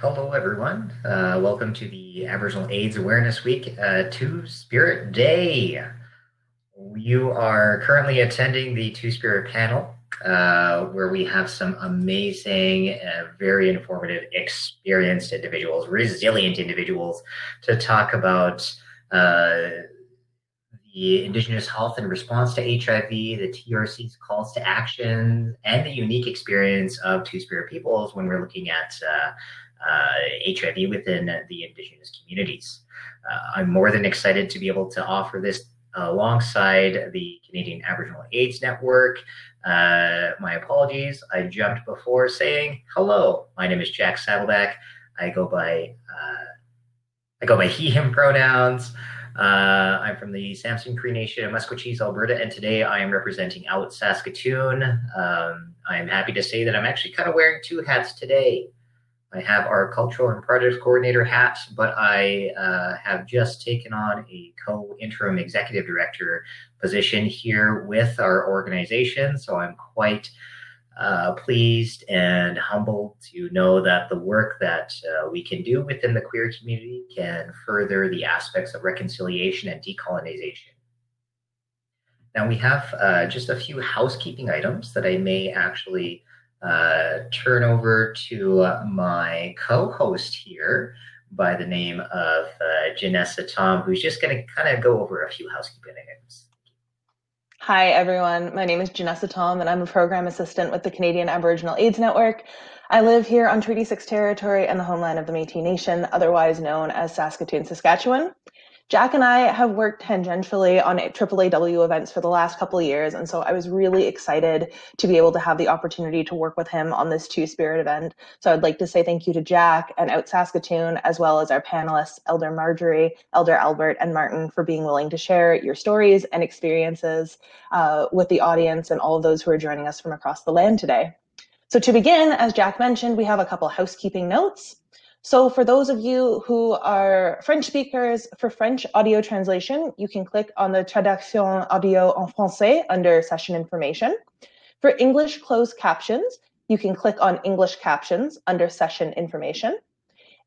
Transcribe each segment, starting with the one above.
Hello, everyone. Uh, welcome to the Aboriginal AIDS Awareness Week, uh, Two Spirit Day. You are currently attending the Two Spirit panel, uh, where we have some amazing, uh, very informative, experienced individuals, resilient individuals, to talk about uh, the Indigenous health in response to HIV, the TRC's calls to action, and the unique experience of Two Spirit peoples when we're looking at HIV uh, within the Indigenous communities. Uh, I'm more than excited to be able to offer this alongside the Canadian Aboriginal AIDS Network. Uh, my apologies, I jumped before saying hello. My name is Jack Saddleback. I go by I go by he him pronouns. Uh, I'm from the Samson Cree Nation of Alberta, and today I am representing out Saskatoon. Um, I am happy to say that I'm actually kind of wearing two hats today. I have our cultural and project coordinator hats, but I uh, have just taken on a co interim executive director position here with our organization. So I'm quite uh, pleased and humbled to know that the work that uh, we can do within the queer community can further the aspects of reconciliation and decolonization. Now, we have uh, just a few housekeeping items that I may actually uh, turn over to my co host here by the name of uh, Janessa Tom, who's just going to kind of go over a few housekeeping items. Hi, everyone. My name is Janessa Tom, and I'm a program assistant with the Canadian Aboriginal AIDS Network. I live here on Treaty 6 territory and the homeland of the Métis Nation, otherwise known as Saskatoon, Saskatchewan. Jack and I have worked tangentially on AAAW events for the last couple of years, and so I was really excited to be able to have the opportunity to work with him on this Two Spirit event. So I'd like to say thank you to Jack and Out Saskatoon, as well as our panelists, Elder Marjorie, Elder Albert, and Martin, for being willing to share your stories and experiences uh, with the audience and all of those who are joining us from across the land today. So to begin, as Jack mentioned, we have a couple housekeeping notes. So for those of you who are French speakers, for French audio translation, you can click on the traduction audio en français under session information. For English closed captions, you can click on English captions under session information.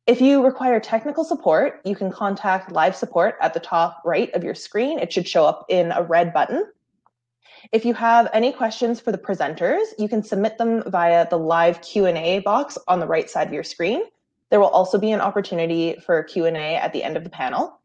If you require technical support, you can contact live support at the top right of your screen. It should show up in a red button. If you have any questions for the presenters, you can submit them via the live Q&A box on the right side of your screen. There will also be an opportunity for Q&A at the end of the panel.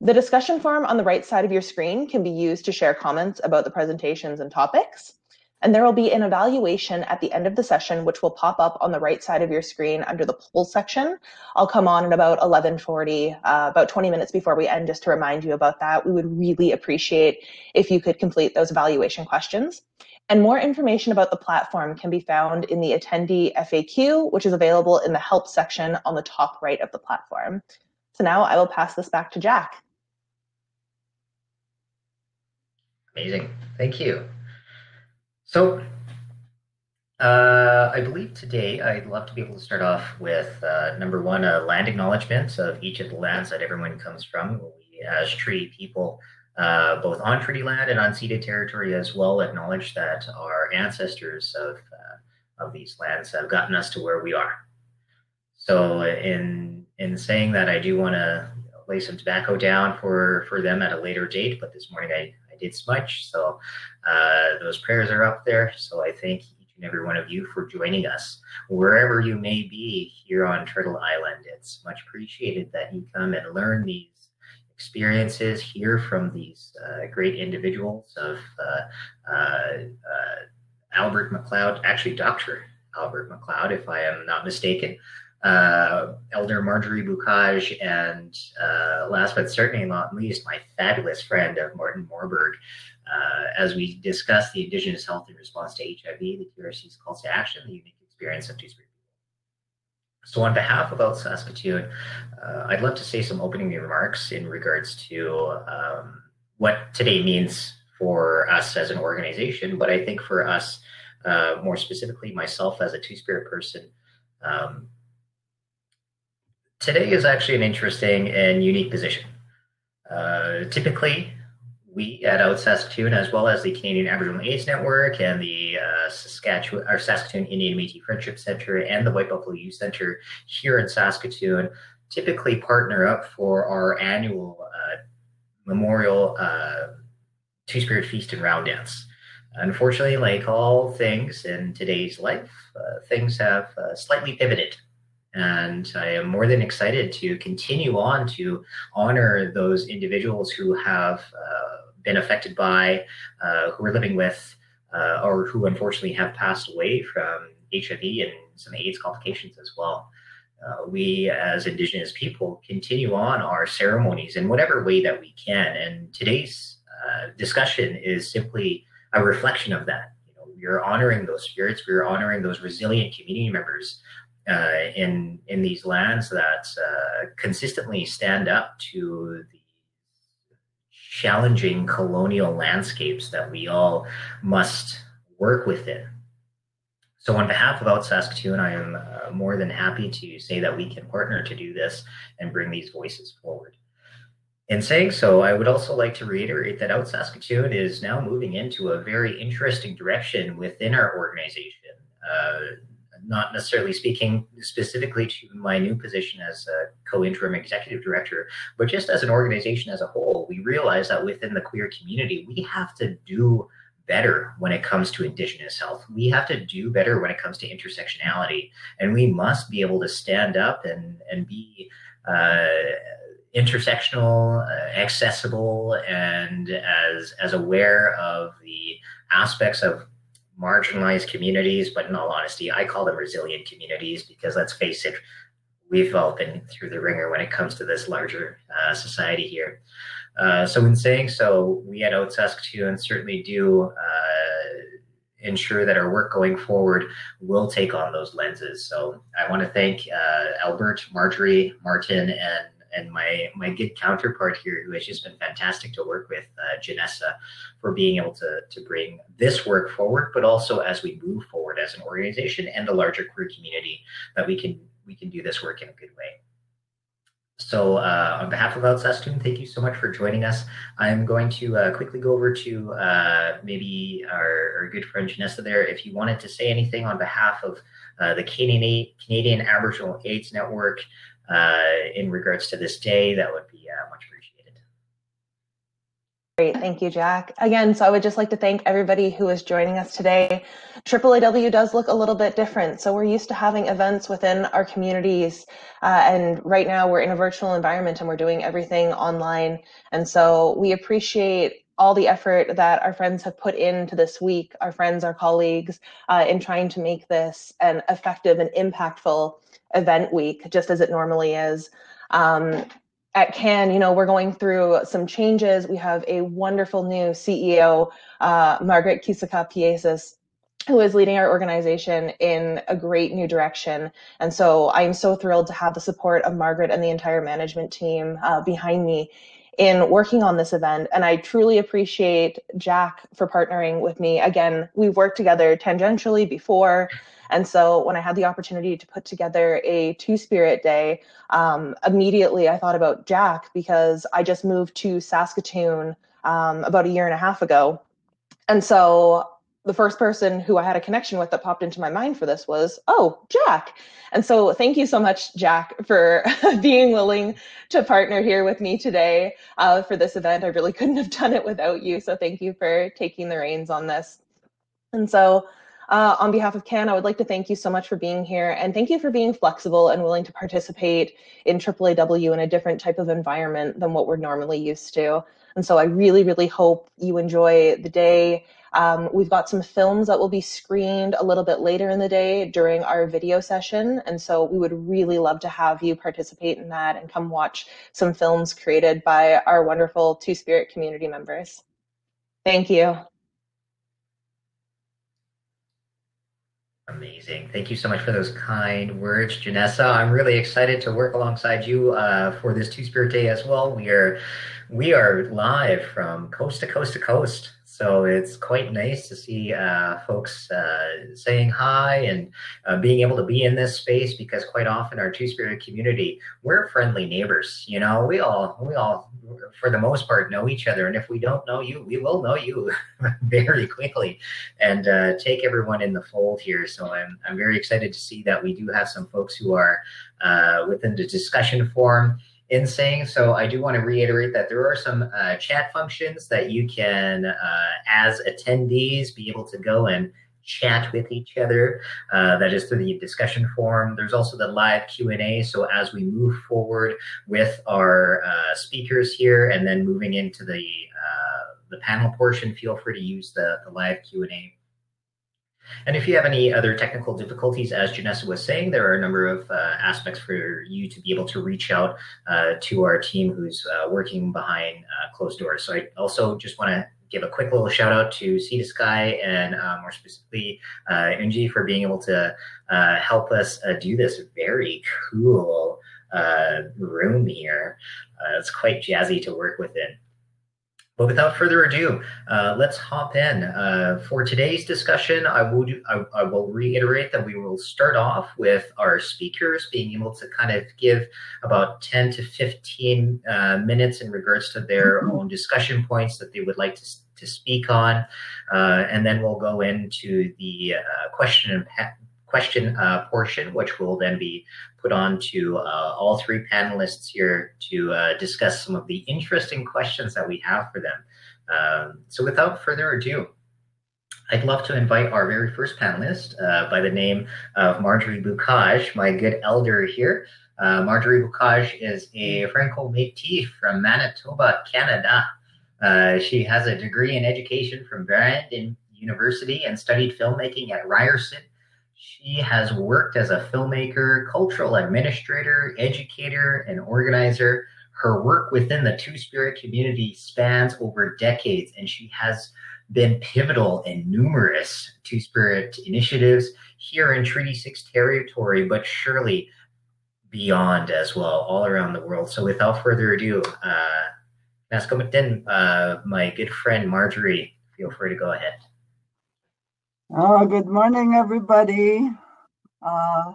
The discussion forum on the right side of your screen can be used to share comments about the presentations and topics. And there will be an evaluation at the end of the session, which will pop up on the right side of your screen under the poll section. I'll come on at about 1140, uh, about 20 minutes before we end, just to remind you about that. We would really appreciate if you could complete those evaluation questions. And more information about the platform can be found in the attendee FAQ, which is available in the help section on the top right of the platform. So now I will pass this back to Jack. Amazing. Thank you. So uh, I believe today I'd love to be able to start off with uh, number one, a land acknowledgement of each of the lands that everyone comes from. We, as Treaty people, uh, both on treaty land and on ceded territory as well, acknowledge that our ancestors of, uh, of these lands have gotten us to where we are. So, in in saying that, I do want to lay some tobacco down for for them at a later date. But this morning I, I did smudge, so uh, those prayers are up there. So I thank each and every one of you for joining us wherever you may be here on Turtle Island. It's much appreciated that you come and learn these experiences, hear from these uh, great individuals of uh, uh, Albert McLeod, actually Dr. Albert McLeod, if I am not mistaken, uh, Elder Marjorie Beaucage, and uh, last but certainly not least, my fabulous friend of Martin Morberg, uh, as we discuss the Indigenous health in response to HIV, the TRC's calls to action, the unique experience of Two-Spirit so, on behalf of Out Saskatoon, uh, I'd love to say some opening remarks in regards to um, what today means for us as an organization, but I think for us, uh, more specifically, myself as a Two Spirit person, um, today is actually an interesting and unique position. Uh, typically, we at Out Saskatoon, as well as the Canadian Aboriginal AIDS Network and the uh, Saskatchewan or Saskatoon Indian Métis Friendship Center and the White Buffalo Youth Center here in Saskatoon, typically partner up for our annual uh, memorial uh, Two Spirit Feast and Round Dance. Unfortunately, like all things in today's life, uh, things have uh, slightly pivoted and I am more than excited to continue on to honor those individuals who have uh, been affected by, uh, who are living with, uh, or who unfortunately have passed away from HIV and some AIDS complications as well. Uh, we, as Indigenous people, continue on our ceremonies in whatever way that we can. And today's uh, discussion is simply a reflection of that. You know, we are honoring those spirits. We are honoring those resilient community members uh, in in these lands that uh, consistently stand up to the challenging colonial landscapes that we all must work within. So, on behalf of Out Saskatoon, I am uh, more than happy to say that we can partner to do this and bring these voices forward. In saying so, I would also like to reiterate that Out Saskatoon is now moving into a very interesting direction within our organization. Uh, not necessarily speaking specifically to my new position as a co-interim executive director, but just as an organization as a whole, we realize that within the queer community, we have to do better when it comes to indigenous health. We have to do better when it comes to intersectionality, and we must be able to stand up and and be uh, intersectional, uh, accessible, and as as aware of the aspects of marginalized communities, but in all honesty, I call them resilient communities because let's face it, we've all been through the ringer when it comes to this larger uh, society here. Uh, so, in saying so, we at Saskatoon certainly do uh, ensure that our work going forward will take on those lenses. So, I want to thank uh, Albert, Marjorie, Martin, and and my my good counterpart here, who has just been fantastic to work with, uh, Janessa, for being able to to bring this work forward, but also as we move forward as an organization and the larger queer community, that we can we can do this work in a good way. So, uh, on behalf of Out Saskatoon, thank you so much for joining us. I'm going to uh, quickly go over to uh, maybe our, our, good friend Janessa there. If you wanted to say anything on behalf of uh, the Canadian, Canadian Aboriginal AIDS Network, in regards to this day, that would be uh, much appreciated. Great, thank you, Jack. Again, so I would just like to thank everybody who is joining us today. AAAW does look a little bit different. So we're used to having events within our communities. Uh, and right now we're in a virtual environment and we're doing everything online. And so we appreciate all the effort that our friends have put into this week, our friends, our colleagues, uh, in trying to make this an effective and impactful event week, just as it normally is. Um, at CAAN, you know, we're going through some changes. We have a wonderful new CEO, uh, Margaret Kisikaw Piyesis, who is leading our organization in a great new direction. And so I'm so thrilled to have the support of Margaret and the entire management team uh, behind me in working on this event. And I truly appreciate Jack for partnering with me. Again, we've worked together tangentially before. And so when I had the opportunity to put together a Two Spirit Day, um, immediately I thought about Jack because I just moved to Saskatoon um, about a year and a half ago. And so the first person who I had a connection with that popped into my mind for this was, oh, Jack. And so thank you so much, Jack, for being willing to partner here with me today uh, for this event. I really couldn't have done it without you. So thank you for taking the reins on this. And so uh, on behalf of CAAN, I would like to thank you so much for being here and thank you for being flexible and willing to participate in AAAW in a different type of environment than what we're normally used to. And so I really, really hope you enjoy the day. Um, we've got some films that will be screened a little bit later in the day during our video session. And so we would really love to have you participate in that and come watch some films created by our wonderful Two Spirit community members. Thank you. Amazing. Thank you so much for those kind words, Janessa. I'm really excited to work alongside you uh, for this Two Spirit Day as well. We are we are live from coast to coast to coast. So it's quite nice to see uh, folks uh, saying hi and uh, being able to be in this space because quite often our Two Spirit community, we're friendly neighbors. You know, we all we all for the most part know each other, and if we don't know you, we will know you very quickly and uh, take everyone in the fold here. So I'm I'm very excited to see that we do have some folks who are uh, within the discussion forum in saying so, I do want to reiterate that there are some uh, chat functions that you can, uh, as attendees, be able to go and chat with each other. Uh, that is through the discussion forum. There's also the live Q&A. So as we move forward with our uh, speakers here and then moving into the, uh, the panel portion, feel free to use the, the live Q&A and if you have any other technical difficulties, as Janessa was saying, there are a number of uh, aspects for you to be able to reach out uh, to our team who's uh, working behind uh, closed doors. So I also just want to give a quick little shout out to Sea to Sky and uh, more specifically uh, Unji for being able to help us do this very cool room here. it's quite jazzy to work within. But without further ado, uh, let's hop in. Uh, for today's discussion, I will, I, I, will reiterate that we will start off with our speakers being able to kind of give about 10 to 15 uh, minutes in regards to their mm-hmm. own discussion points that they would like to, to speak on. Uh, and then we'll go into the uh, question and question uh, portion, which will then be put on to uh, all three panelists here to uh, discuss some of the interesting questions that we have for them. Um, so without further ado, I'd love to invite our very first panelist uh, by the name of Marjorie Beaucage, my good elder here. Uh, Marjorie Beaucage is a Franco-Métis from Manitoba, Canada. Uh, she has a degree in education from Brandon University and studied filmmaking at Ryerson she has worked as a filmmaker, cultural administrator, educator, and organizer. Her work within the Two Spirit community spans over decades, and she has been pivotal in numerous Two Spirit initiatives here in Treaty 6 territory, but surely beyond as well, all around the world. So without further ado, uh, uh, my good friend Marjorie, feel free to go ahead. Oh, good morning, everybody. Uh,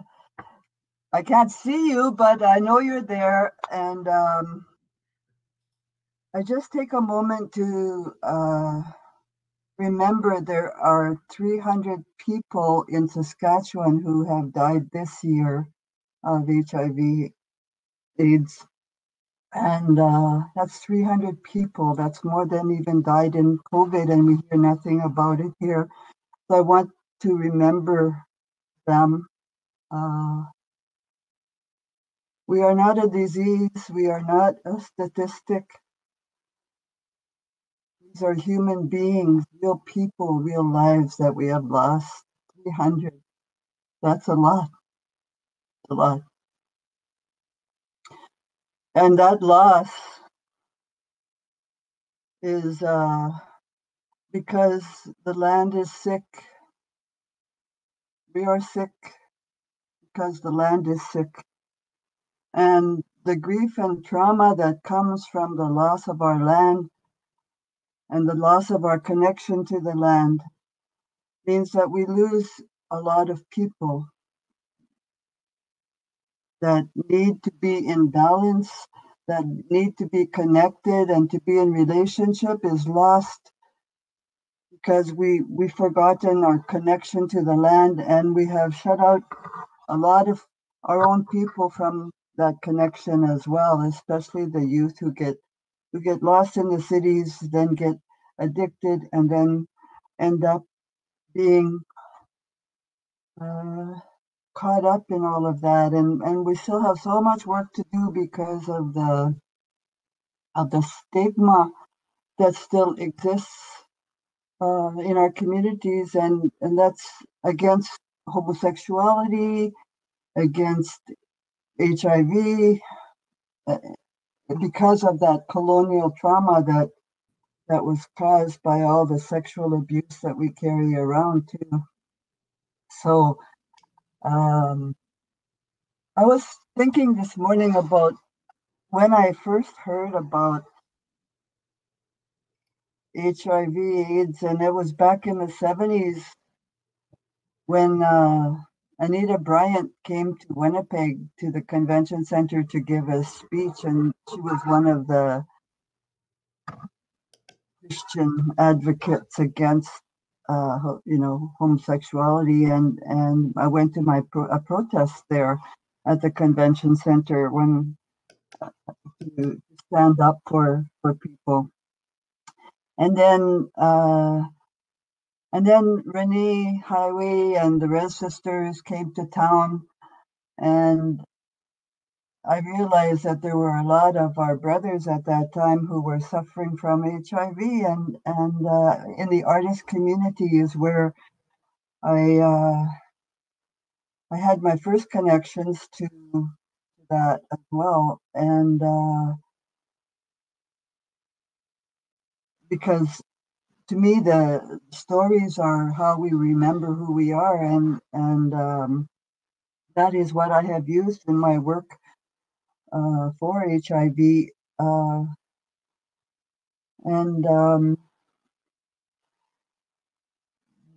I can't see you, but I know you're there. And um, I just take a moment to uh, remember there are 300 people in Saskatchewan who have died this year of HIV AIDS. And uh, that's 300 people. That's more than even died in COVID, and we hear nothing about it here. So I want to remember them. Uh, we are not a disease, we are not a statistic. These are human beings, real people, real lives that we have lost. 300. That's a lot. A lot. And that loss is uh, because the land is sick. We are sick because the land is sick. And the grief and trauma that comes from the loss of our land and the loss of our connection to the land means that we lose a lot of people that need to be in balance, that need to be connected and to be in relationship is lost because we we've forgotten our connection to the land and we have shut out a lot of our own people from that connection as well especially the youth who get who get lost in the cities then get addicted and then end up being uh, caught up in all of that. And and we still have so much work to do because of the of the stigma that still exists uh, in our communities, and, and that's against homosexuality, against HIV, uh, because of that colonial trauma that that was caused by all the sexual abuse that we carry around too. So um, I was thinking this morning about when I first heard about HIV AIDS, and it was back in the 70s when uh, Anita Bryant came to Winnipeg to the convention center to give a speech, and she was one of the Christian advocates against, uh, you know, homosexuality. And and I went to my pro- a protest there at the convention center when uh, to stand up for for people. And then uh, and then René Highway and the Red Sisters came to town, and I realized that there were a lot of our brothers at that time who were suffering from HIV, and and uh, in the artist community is where I uh, I had my first connections to that as well, and uh, because to me the stories are how we remember who we are and and um, that is what i have used in my work uh, for hiv uh, and um,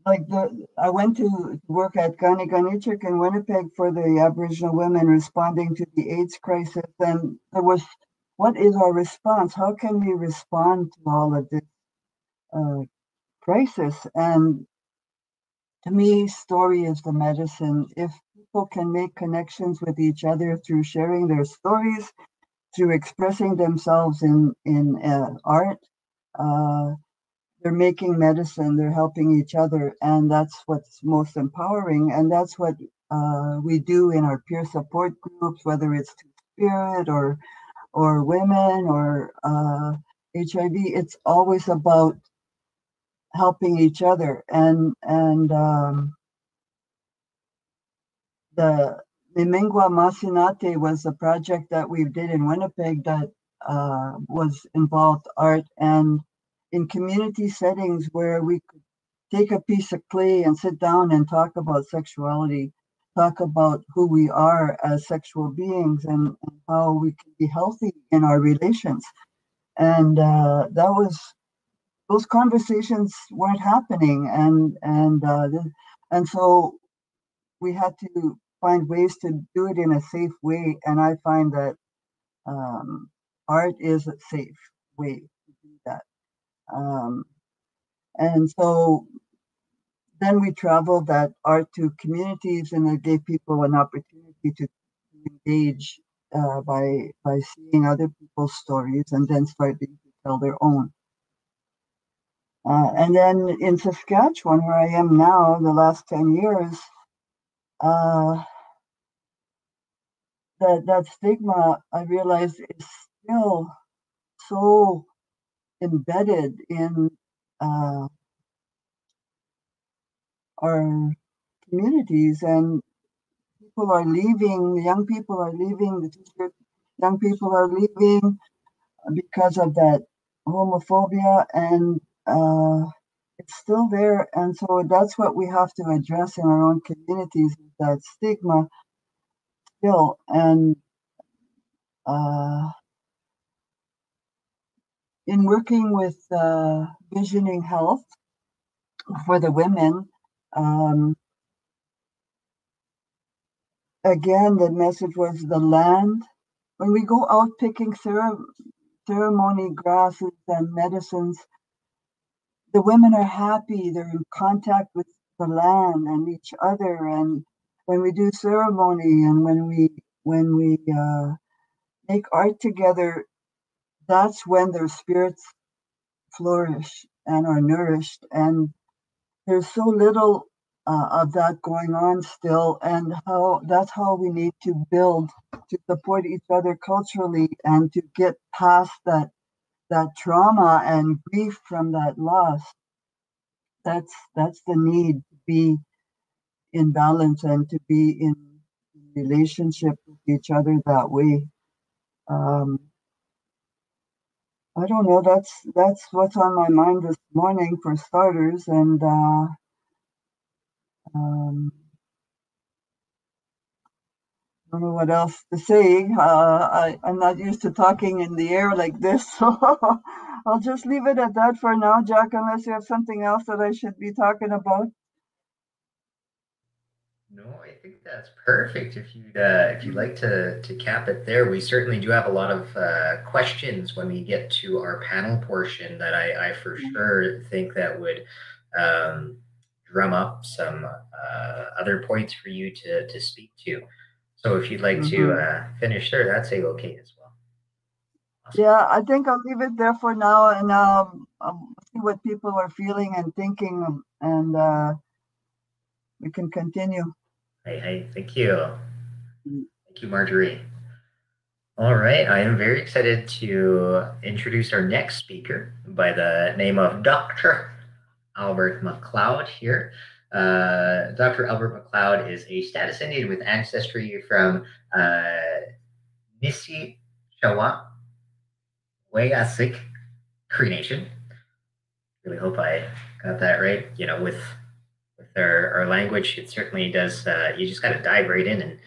like the i went to work at Ka Ni Kanichihk in winnipeg for the aboriginal women responding to the aids crisis and there was what is our response how can we respond to all of this uh, crisis. And to me, story is the medicine. If people can make connections with each other through sharing their stories, through expressing themselves in in uh, art, uh, they're making medicine. They're helping each other, and that's what's most empowering. And that's what uh, we do in our peer support groups, whether it's Two Spirit or or women or HIV. Uh, it's always about helping each other and and um, the Mimingwa Masinate was a project that we did in Winnipeg that uh, was involved art and in community settings where we could take a piece of clay and sit down and talk about sexuality, talk about who we are as sexual beings and, and how we can be healthy in our relations. And uh, that was those conversations weren't happening and and uh, and so we had to find ways to do it in a safe way and i find that um, art is a safe way to do that um, and so then we traveled that art to communities and it gave people an opportunity to engage uh, by by seeing other people's stories and then starting to tell their own. Uh, and then in Saskatchewan, where I am now, the last 10 years, uh, that, that stigma, I realized is still so embedded in uh, our communities, and people are leaving, young people are leaving, the young people are leaving because of that homophobia and uh, it's still there. And so that's what we have to address in our own communities that stigma still. And uh, in working with uh, visioning health for the women, um, again, the message was the land. When we go out picking ceremony grasses and medicines, the women are happy. They're in contact with the land and each other. And when we do ceremony and when we when we uh, make art together that's when their spirits flourish and are nourished. And there's so little uh, of that going on still and how that's how we need to build to support each other culturally and to get past that that trauma and grief from that loss. That's that's the need to be in balance and to be in relationship with each other that way. Um, i don't know that's that's what's on my mind this morning for starters and uh, um, I don't know what else to say. Uh, I, I'm not used to talking in the air like this, so I'll just leave it at that for now, Jack, unless you have something else that I should be talking about. No, I think that's perfect. If you'd uh, if you'd like to to cap it there, we certainly do have a lot of uh, questions when we get to our panel portion that I, I for Mm-hmm. sure think that would um, drum up some uh, other points for you to to speak to. So if you'd like to uh, finish there, that's a okay as well. Awesome. Yeah, I think I'll leave it there for now and um, um, see what people are feeling and thinking, and uh, we can continue. Hey, hey, thank you. Thank you, Marjorie. All right, I am very excited to introduce our next speaker by the name of Dr. Albert McLeod here. Uh, Dr. Albert McLeod is a status Indian with ancestry from uh, Nishichawa, Wayasik Cree Nation. Really hope I got that right. You know, with our, our language, it certainly does. Uh, you just got to dive right in and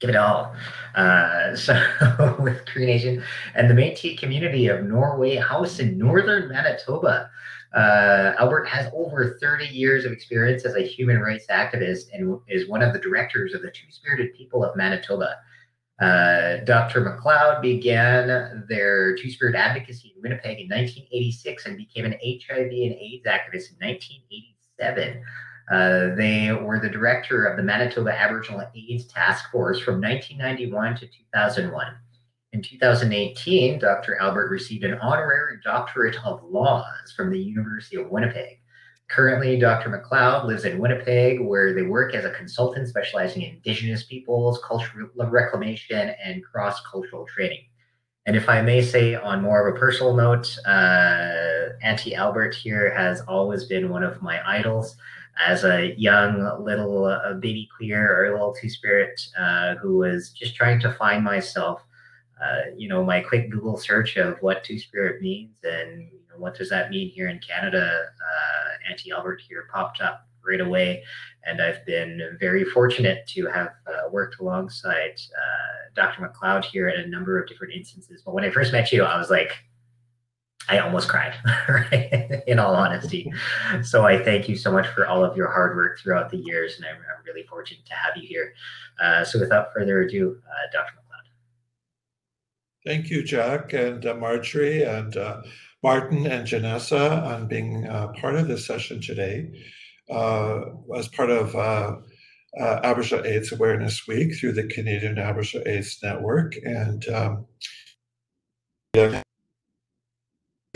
give it all. Uh, so with Cree Nation and the Métis community of Norway House in northern Manitoba. Uh, Albert has over 30 years of experience as a human rights activist and is one of the directors of the Two Spirited People of Manitoba. Uh, Dr. McLeod began their Two Spirit advocacy in Winnipeg in 1986 and became an HIV and AIDS activist in 1987. Uh, they were the director of the Manitoba Aboriginal AIDS Task Force from 1991 to 2001. In 2018, Dr. Albert received an honorary doctorate of laws from the University of Winnipeg. Currently, Dr. McLeod lives in Winnipeg, where they work as a consultant specializing in Indigenous peoples, cultural reclamation, and cross cultural training. And if I may say, on more of a personal note, uh, Auntie Albert here has always been one of my idols as a young little uh, baby queer or little two spirit uh, who was just trying to find myself. Uh, you know, my quick Google search of what two spirit means and you know, what does that mean here in Canada. Uh, Auntie Albert here popped up right away, and I've been very fortunate to have uh, worked alongside uh, Dr. McLeod here in a number of different instances. But when I first met you, I was like, I almost cried, right? in all honesty. So I thank you so much for all of your hard work throughout the years, and I'm, I'm really fortunate to have you here. Uh, so without further ado, uh, Dr. McLeod. Thank you, Jack and uh, Marjorie and uh, Martin and Janessa on being uh, part of this session today. Uh, as part of Aboriginal AIDS Awareness Week through the Canadian Aboriginal AIDS Network. And um,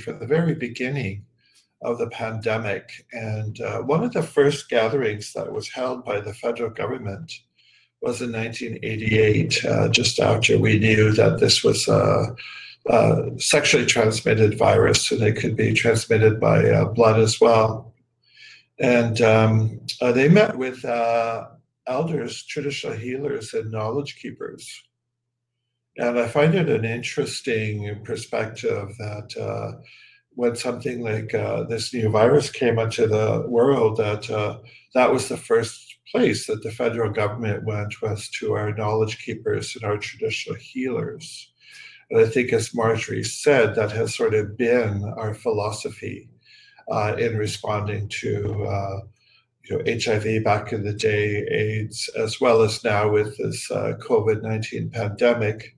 from the very beginning of the pandemic, and one of the first gatherings that was held by the federal government was in 1988, uh, just after we knew that this was a, a, sexually transmitted virus and it could be transmitted by uh, blood as well. And um, uh, they met with uh, elders, traditional healers, and knowledge keepers. And I find it an interesting perspective that uh, when something like uh, this new virus came into the world, that that was the first place that the federal government went was to our knowledge keepers and our traditional healers. And I think, as Marjorie said, that has sort of been our philosophy uh, in responding to uh, you know, HIV back in the day, AIDS, as well as now with this uh, COVID 19 pandemic,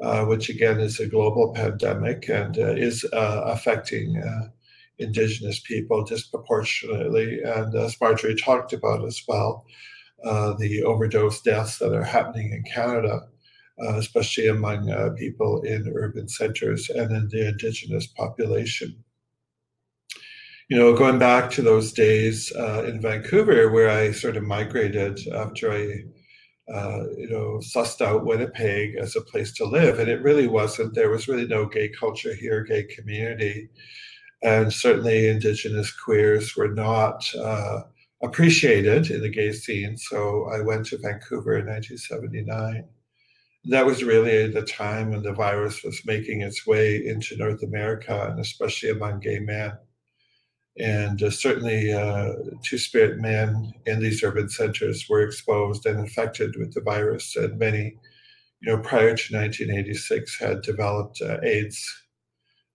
uh, which again is a global pandemic and uh, is uh, affecting Indigenous people disproportionately, and as Marjorie talked about as well, uh, the overdose deaths that are happening in Canada, uh, especially among uh, people in urban centers and in the Indigenous population. You know, going back to those days uh, in Vancouver, where I sort of migrated after I uh, you know, sussed out Winnipeg as a place to live. And it really wasn't, there was really no gay culture here, gay community and certainly indigenous queers were not uh, appreciated in the gay scene. So I went to Vancouver in 1979. That was really the time when the virus was making its way into North America and especially among gay men. And uh, certainly, uh, two spirit men in these urban centers were exposed and infected with the virus, and many you know, prior to 1986 had developed uh, AIDS,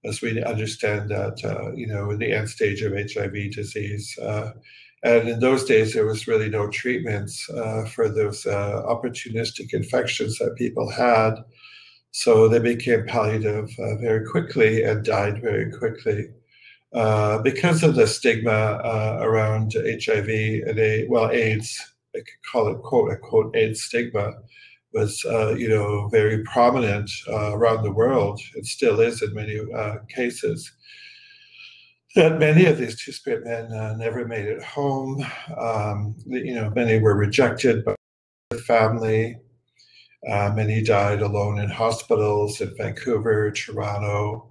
as we understand that, uh, you know, in the end stage of HIV disease. And in those days, there was really no treatments uh, for those uh, opportunistic infections that people had. So they became palliative uh, very quickly and died very quickly. Uh, because of the stigma uh, around HIV and a, well AIDS, I could call it quote unquote AIDS stigma, was uh, you know very prominent uh, around the world. It still is in many uh, cases. That many of these Two Spirit men uh, never made it home. Um, you know, many were rejected by the family. many died alone in hospitals in Vancouver, Toronto,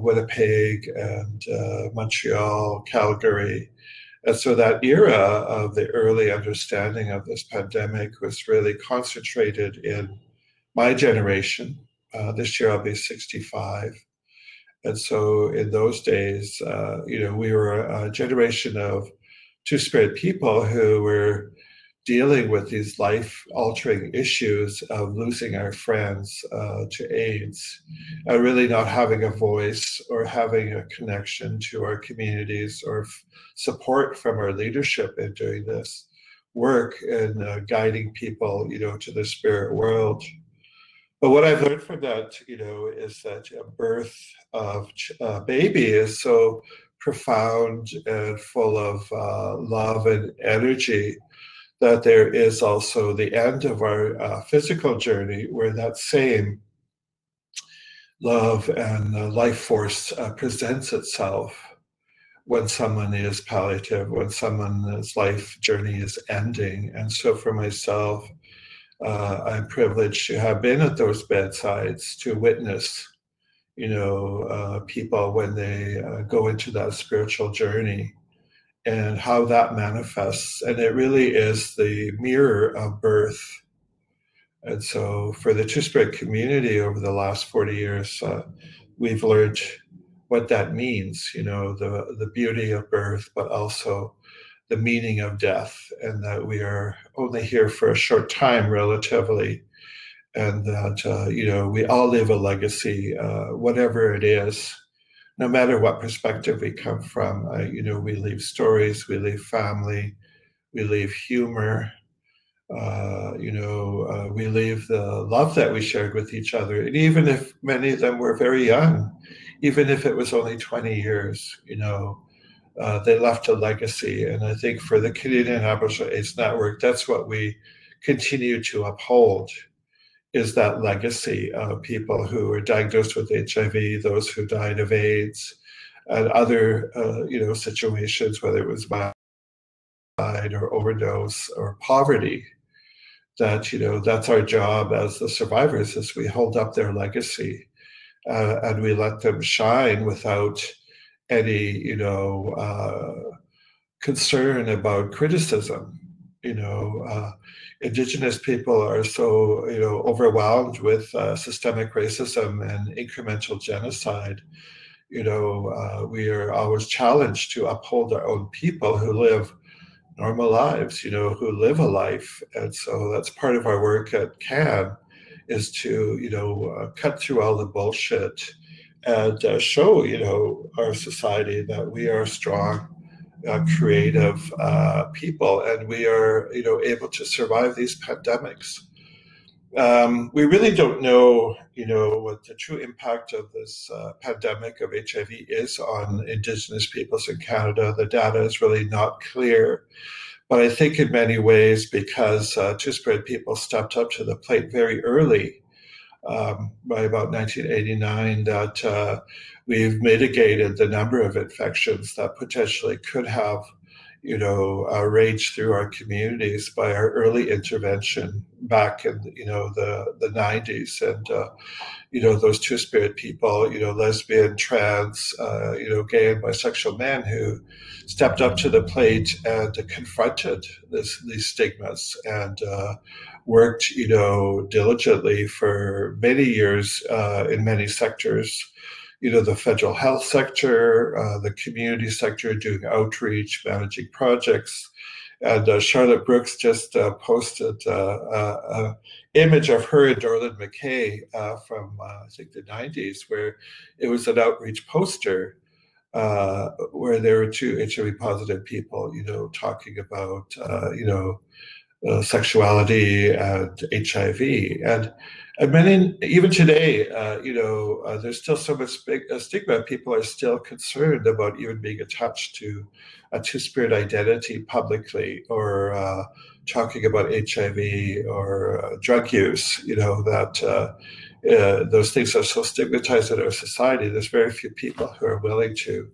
Winnipeg and uh, Montreal, Calgary. And so that era of the early understanding of this pandemic was really concentrated in my generation. Uh, this year I'll be 65. And so in those days, uh, you know, we were a generation of two spirit people who were dealing with these life altering issues of losing our friends uh, to AIDS and really not having a voice or having a connection to our communities or f- support from our leadership in doing this work and uh, guiding people, you know, to the spirit world. But what I've learned from that, you know, is that a birth of a baby is so profound and full of uh, love and energy that there is also the end of our uh, physical journey where that same love and uh, life force uh, presents itself when someone is palliative, when someone's life journey is ending. And so for myself, uh, I'm privileged to have been at those bedsides to witness, you know, uh, people when they uh, go into that spiritual journey and how that manifests. And it really is the mirror of birth. And so, for the Spirit community over the last 40 years, uh, we've learned what that means, you know, the, the beauty of birth, but also the meaning of death, and that we are only here for a short time, relatively, and that, uh, you know, we all leave a legacy, uh, whatever it is no matter what perspective we come from, uh, you know, we leave stories, we leave family, we leave humor, uh, you know, uh, we leave the love that we shared with each other. And even if many of them were very young, even if it was only 20 years, you know, uh, they left a legacy. And I think for the Canadian Aboriginal AIDS Network, that's what we continue to uphold is that legacy of people who were diagnosed with HIV, those who died of AIDS, and other uh, you know situations, whether it was suicide or overdose or poverty. That you know that's our job as the survivors is we hold up their legacy uh, and we let them shine without any you know uh, concern about criticism. You know uh, indigenous people are so you know overwhelmed with uh, systemic racism and incremental genocide. You know uh, we are always challenged to uphold our own people who live normal lives you know who live a life. And so that's part of our work at can is to you know uh, cut through all the bullshit and uh, show you know our society that we are strong uh, creative uh, people, and we are, you know, able to survive these pandemics. Um, we really don't know, you know, what the true impact of this uh, pandemic of HIV is on Indigenous peoples in Canada. The data is really not clear. But I think in many ways, because uh, Two Spirit people stepped up to the plate very early, um, by about 1989, that uh, we've mitigated the number of infections that potentially could have you know uh, raged through our communities by our early intervention back in you know the the 90s and uh, you know those two spirit people you know lesbian trans uh, you know gay and bisexual men who stepped up to the plate and confronted this, these stigmas and uh, worked you know diligently for many years uh, in many sectors you know, the federal health sector, uh, the community sector, doing outreach, managing projects, And uh, Charlotte Brooks just uh, posted uh, an image of her and Dorland McKay uh, from, uh, I think, the 90s, where it was an outreach poster where there were two HIV positive people, you know, talking about, you know, sexuality and HIV. And and many, even today, uh, you know, uh, there's still so much big, uh, stigma. People are still concerned about even being attached to a two-spirit identity publicly, or uh, talking about HIV or uh, drug use. You know that uh, those things are so stigmatized in our society. There's very few people who are willing to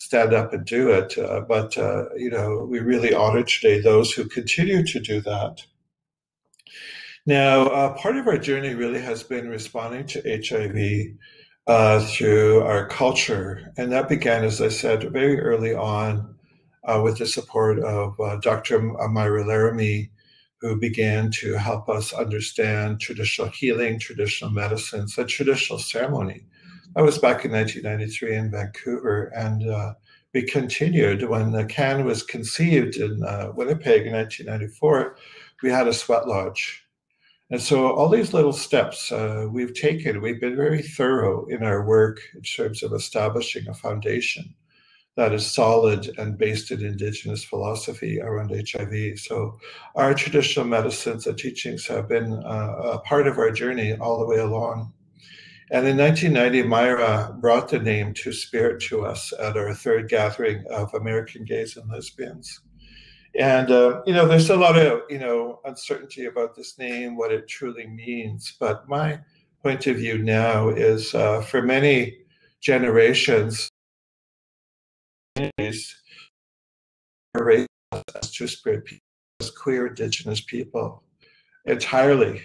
stand up and do it. but you know, we really honor today those who continue to do that. Now, uh, part of our journey really has been responding to HIV uh, through our culture. And that began, as I said, very early on uh, with the support of uh, Dr. Myra Laramie, who began to help us understand traditional healing, traditional medicines, and traditional ceremony. That was back in 1993 in Vancouver. And uh, we continued when the CAAN was conceived in uh, Winnipeg in 1994. We had a sweat lodge and so all these little steps uh, we've taken, we've been very thorough in our work in terms of establishing a foundation that is solid and based in indigenous philosophy around HIV. So our traditional medicines and teachings have been uh, a part of our journey all the way along. And in 1990, Myra brought the name Two Spirit to us at our third gathering of American gays and lesbians. And uh, you know, there's a lot of you know uncertainty about this name, what it truly means. But my point of view now is, uh, for many generations, as Two Spirit people, as queer Indigenous people, entirely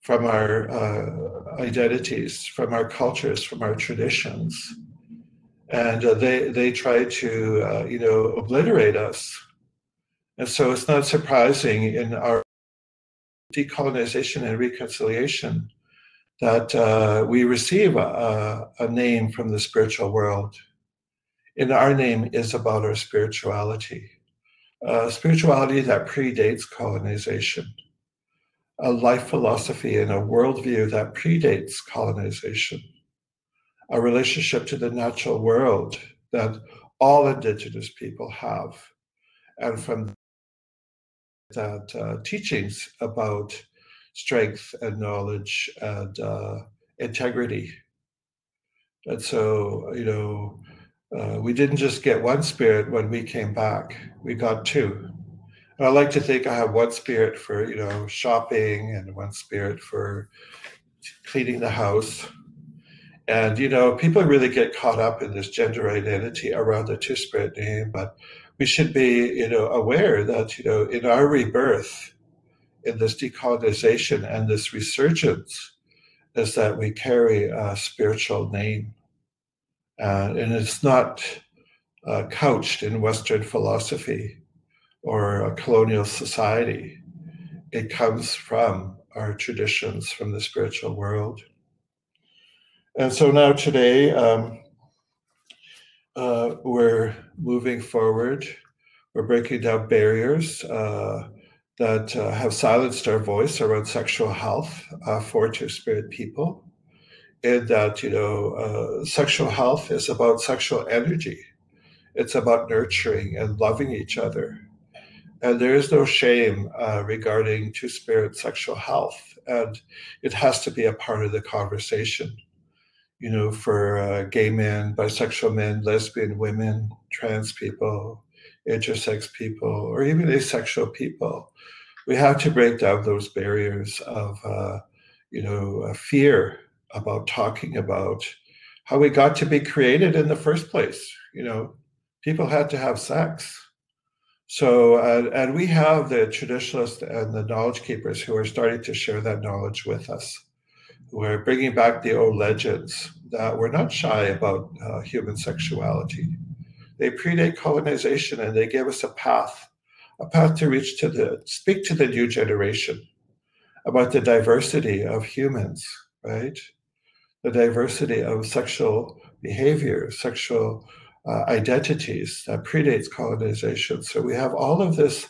from our uh, identities, from our cultures, from our traditions, and uh, they they try to uh, you know obliterate us. And so it's not surprising in our decolonization and reconciliation that uh, we receive a, a, name from the spiritual world. And our name is about our spirituality, spirituality that predates colonization, a life philosophy and a worldview that predates colonization, a relationship to the natural world that all Indigenous people have. And from that uh, teachings about strength and knowledge and uh, integrity. And so, you know, uh, we didn't just get one spirit when we came back, we got two. I like to think I have one spirit for, you know, shopping and one spirit for cleaning the house. And, you know, people really get caught up in this gender identity around the two spirit name, but we should be, you know, aware that, you know, in our rebirth, in this decolonization and this resurgence, is that we carry a spiritual name. Uh, and it's not uh, couched in Western philosophy or a colonial society. It comes from our traditions from the spiritual world. And so now today, um, uh, we're moving forward. We're breaking down barriers uh, that uh, have silenced our voice around sexual health uh, for Two Spirit people. In that, you know, uh, sexual health is about sexual energy. It's about nurturing and loving each other. And there is no shame uh, regarding Two Spirit sexual health. And it has to be a part of the conversation you know, for uh, gay men, bisexual men, lesbian women, trans people, intersex people, or even asexual people. We have to break down those barriers of, uh, you know, fear about talking about how we got to be created in the first place. You know, people had to have sex. So, uh, and we have the traditionalists and the knowledge keepers who are starting to share that knowledge with us. We're bringing back the old legends that were not shy about uh, human sexuality. They predate colonization and they give us a path, a path to reach to the, speak to the new generation about the diversity of humans, right? The diversity of sexual behavior, sexual uh, identities that predates colonization. So we have all of this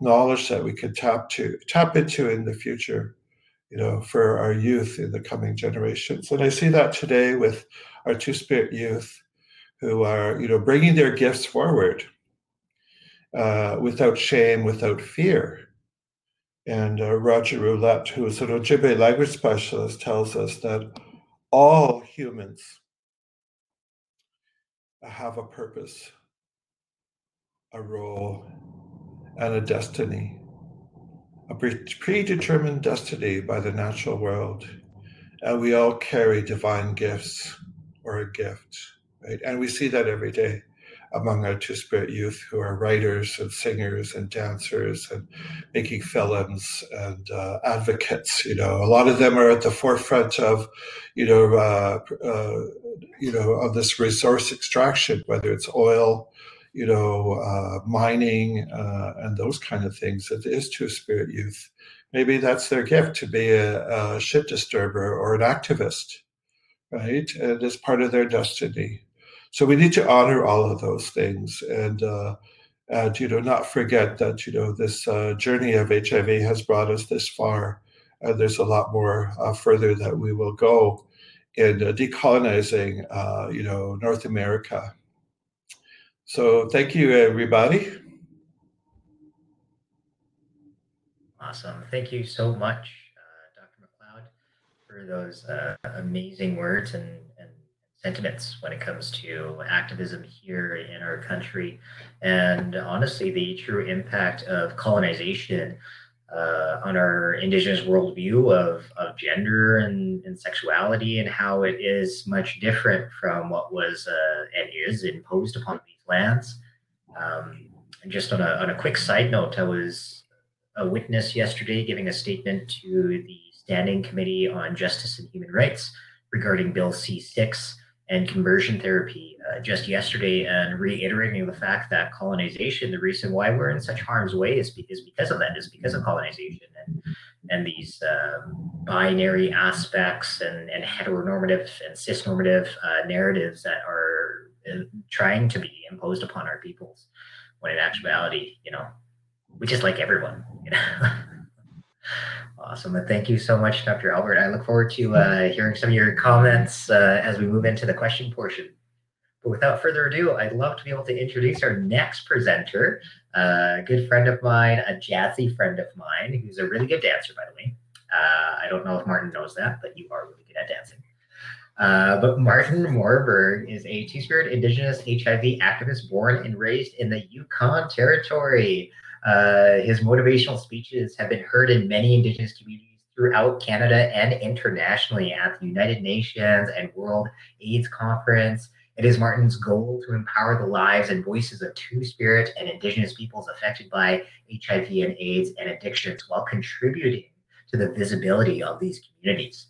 knowledge that we could tap to tap into in the future, you know, for our youth in the coming generations. And I see that today with our Two Spirit youth, who are, you know, bringing their gifts forward uh, without shame, without fear. And uh, Roger Roulette, who is an Ojibwe language specialist, tells us that all humans have a purpose, a role, and a destiny, a predetermined destiny by the natural world. And we all carry divine gifts or a gift, right? And we see that every day among our Two Spirit youth who are writers and singers and dancers and making films and uh, advocates. You know, a lot of them are at the forefront of, you know, uh, uh, you know, of this resource extraction, whether it's oil, you know, uh, mining uh, and those kind of things. It is Two Spirit youth. Maybe that's their gift to be a, a shit disturber or an activist, right? And it's part of their destiny. So we need to honor all of those things and uh, and you know not forget that you know this uh, journey of HIV has brought us this far, and there's a lot more uh, further that we will go in uh, decolonizing uh, you know North America. So thank you everybody. Awesome. Thank you so much, uh, Dr. McLeod, for those amazing words and sentiments when it comes to activism here in our country. And honestly, the true impact of colonization uh, on our indigenous worldview of, of gender and, and sexuality and how it is much different from what was uh, and is imposed upon these lands. Um, and just on a, on a quick side note, I was a witness yesterday giving a statement to the Standing Committee on Justice and Human Rights regarding Bill C 6 and conversion therapy uh, just yesterday and reiterating the fact that colonization, the reason why we're in such harm's way is, is because of that, is because of colonization and, and these uh, binary aspects and, and heteronormative and cisnormative uh, narratives that are uh, trying to be imposed upon our peoples when in actuality, you know, we just like everyone, you know. Awesome. And thank you so much, Dr. Albert. I look forward to uh, hearing some of your comments uh, as we move into the question portion. But without further ado, I'd love to be able to introduce our next presenter, uh, a good friend of mine, a jazzy friend of mine, who's a really good dancer, by the way. Uh, I don't know if Martin knows that, but you are really good at dancing. Uh, but Martin Morberg is a Two Spirit Indigenous HIV activist born and raised in the Yukon Territory. Uh, his motivational speeches have been heard in many Indigenous communities throughout Canada and internationally at the United Nations and World AIDS Conference. It is Martin's goal to empower the lives and voices of Two Spirit and Indigenous peoples affected by HIV and AIDS and addictions while contributing to the visibility of these communities.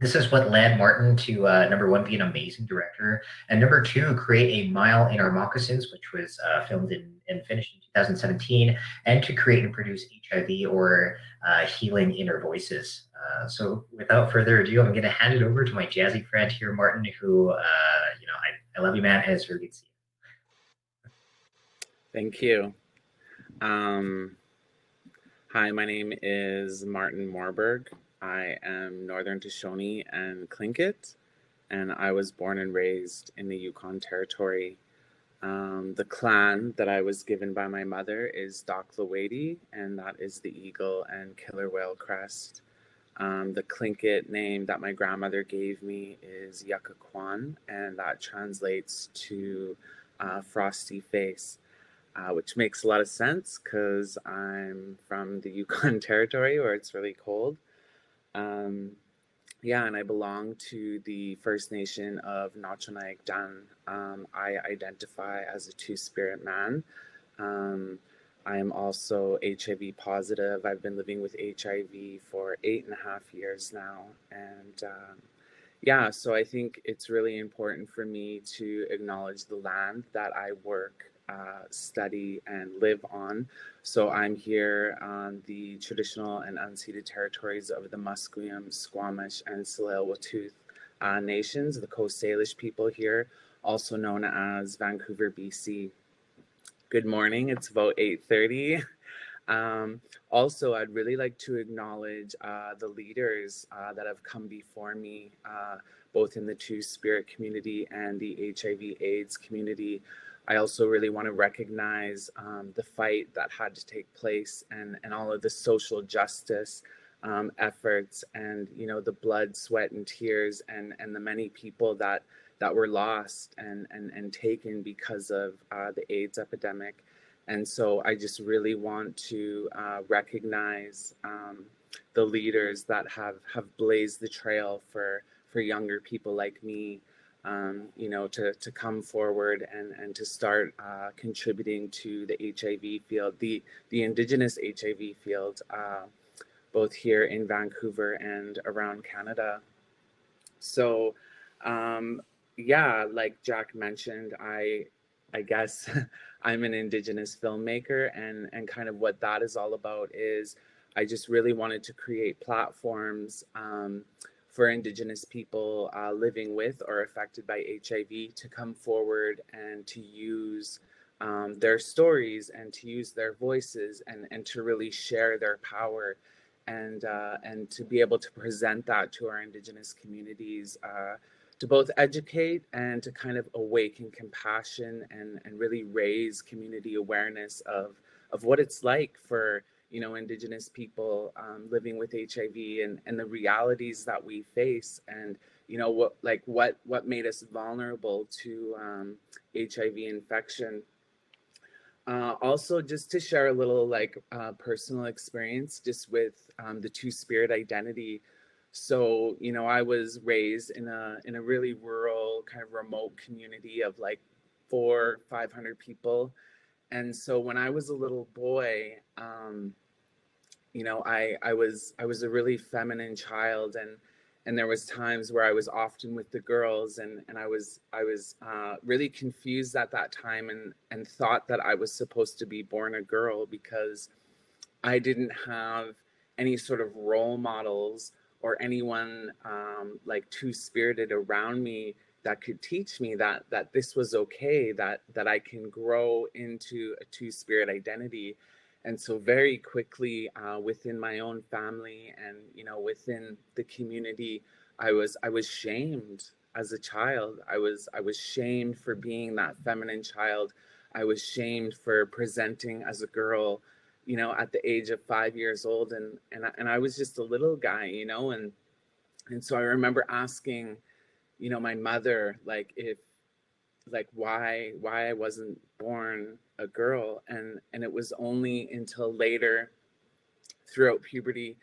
This is what led Martin to uh, number one, be an amazing director, and number two, create a Mile in Our Moccasins, which was uh, filmed in, and finished in 2017, and to create and produce HIV or uh, Healing Inner Voices. Uh, so, without further ado, I'm going to hand it over to my jazzy friend here, Martin, who, uh, you know, I, I love you, man, and it's really good to see you. Thank you. Um, hi, my name is Martin Morberg. I am Northern Tutchone and Tlingit, and I was born and raised in the Yukon Territory. Um, the clan that I was given by my mother is Dakl'aweidí, and that is the eagle and killer whale crest. Um, the Tlingit name that my grandmother gave me is Yucca and that translates to uh, frosty face. Uh, which makes a lot of sense because I'm from the Yukon Territory where it's really cold. Um, yeah, and I belong to the First Nation of Nacho Um, I identify as a two spirit man. Um, I am also HIV positive. I've been living with HIV for eight and a half years now. And um, yeah, so I think it's really important for me to acknowledge the land that I work uh, study and live on. So I'm here on the traditional and unceded territories of the Musqueam, Squamish, and tsleil uh, nations, the Coast Salish people here also known as Vancouver, BC. Good morning. It's about 8:30. Um, also, I'd really like to acknowledge uh, the leaders uh, that have come before me, uh, both in the Two Spirit community and the HIV/AIDS community. I also really want to recognize um, the fight that had to take place and, and all of the social justice um, efforts and you know the blood, sweat, and tears and and the many people that that were lost and and and taken because of uh, the AIDS epidemic. And so I just really want to uh, recognize um, the leaders that have have blazed the trail for for younger people like me um, you know, to, to come forward and, and to start uh, contributing to the HIV field, the, the Indigenous HIV field, uh, both here in Vancouver and around Canada. So, um, yeah, like Jack mentioned, I, I guess I'm an Indigenous filmmaker, and and kind of what that is all about is, I just really wanted to create platforms. Um, for Indigenous people uh, living with or affected by HIV to come forward and to use um, their stories and to use their voices and, and to really share their power and, uh, and to be able to present that to our Indigenous communities. Uh, to both educate and to kind of awaken compassion and, and really raise community awareness of, of what it's like for you know indigenous people um, living with hiv and and the realities that we face and you know what like what what made us vulnerable to um, hiv infection. Uh, also just to share a little like uh, personal experience just with um, the two spirit identity. So you know i was raised in a in a really rural kind of remote community of like four 500 people and so when i was a little boy um, you know i i was i was a really feminine child and and there was times where i was often with the girls and and i was i was uh, really confused at that time and and thought that i was supposed to be born a girl because i didn't have any sort of role models or anyone um, like two spirited around me that could teach me that that this was okay that that i can grow into a two spirit identity. And so very quickly uh, within my own family and you know within the community i was i was shamed as a child. I was i was shamed for being that feminine child. I was shamed for presenting as a girl you know at the age of five years old. And and I, and I was just a little guy you know and and so i remember asking you know my mother like if like why why i wasn't born a girl. And and it was only until later throughout puberty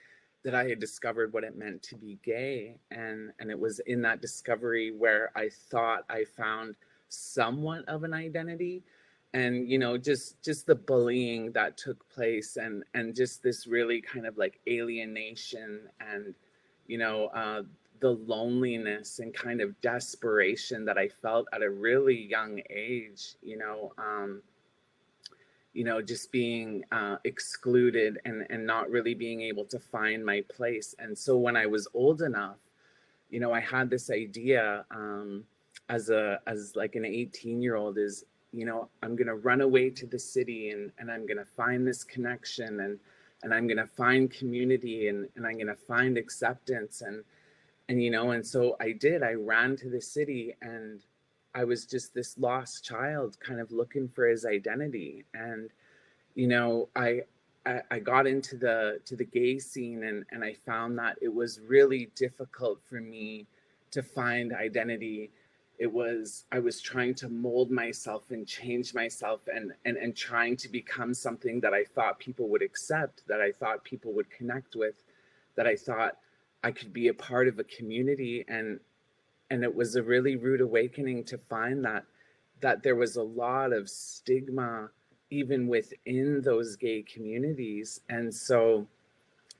that I had discovered what it meant to be gay. And and it was in that discovery where I thought I found somewhat of an identity. And you know just just the bullying that took place and and just this really kind of like alienation and you know uh, the loneliness and kind of desperation that I felt at a really young age you know um, you know, just being uh, excluded and, and not really being able to find my place. And so when I was old enough, you know, I had this idea um, as a as like an 18 year old is, you know, I'm gonna run away to the city and, and I'm gonna find this connection and and I'm gonna find community and, and I'm gonna find acceptance and and you know, and so I did. I ran to the city and I was just this lost child kind of looking for his identity. And, you know, I, I, got into the to the gay scene and, and I found that it was really difficult for me to find identity. It was I was trying to mold myself and change myself and, and and trying to become something that I thought people would accept, that I thought people would connect with, that I thought I could be a part of a community and and it was a really rude awakening to find that that there was a lot of stigma even within those gay communities. And so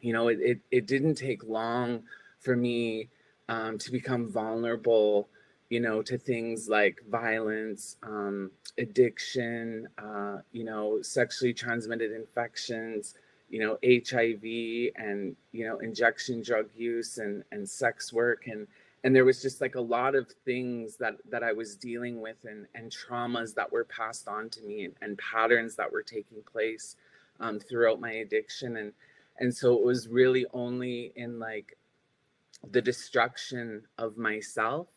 you know it, it, it didn't take long for me um, to become vulnerable you know to things like violence um, addiction uh, you know sexually transmitted infections you know hiv and you know injection drug use and and sex work. And and there was just like a lot of things that that I was dealing with and and traumas that were passed on to me and, and patterns that were taking place um, throughout my addiction. And and so it was really only in like the destruction of myself.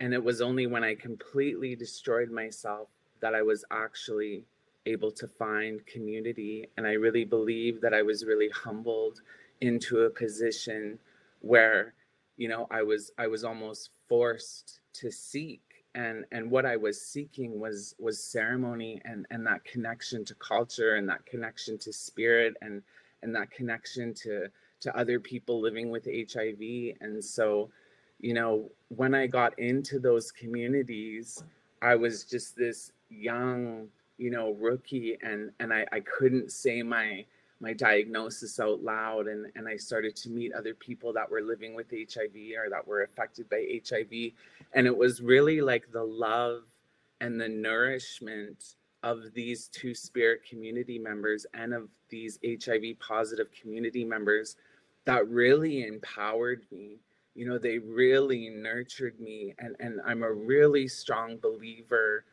And it was only when I completely destroyed myself that I was actually able to find community and I really believe that I was really humbled into a position where you know i was i was almost forced to seek and and what i was seeking was was ceremony and and that connection to culture and that connection to spirit and and that connection to to other people living with hiv and so you know when i got into those communities i was just this young you know rookie and and i i couldn't say my my diagnosis out loud and, and I started to meet other people that were living with HIV or that were affected by HIV. And it was really like the love and the nourishment of these two spirit community members and of these HIV positive community members that really empowered me. You know, they really nurtured me. And, and I'm a really strong believer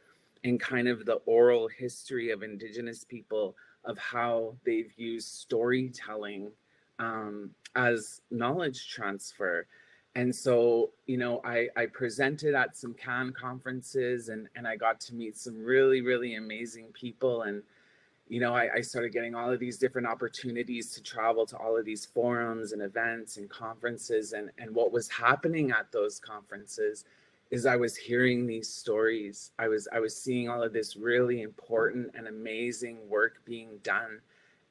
in kind of the oral history of Indigenous people of how they've used storytelling um, as knowledge transfer. And so, you know, I, I presented at some CAAN conferences and, and I got to meet some really, really amazing people. And, you know, I, I started getting all of these different opportunities to travel to all of these forums and events and conferences. And, and what was happening at those conferences is I was hearing these stories. I was I was seeing all of this really important and amazing work being done.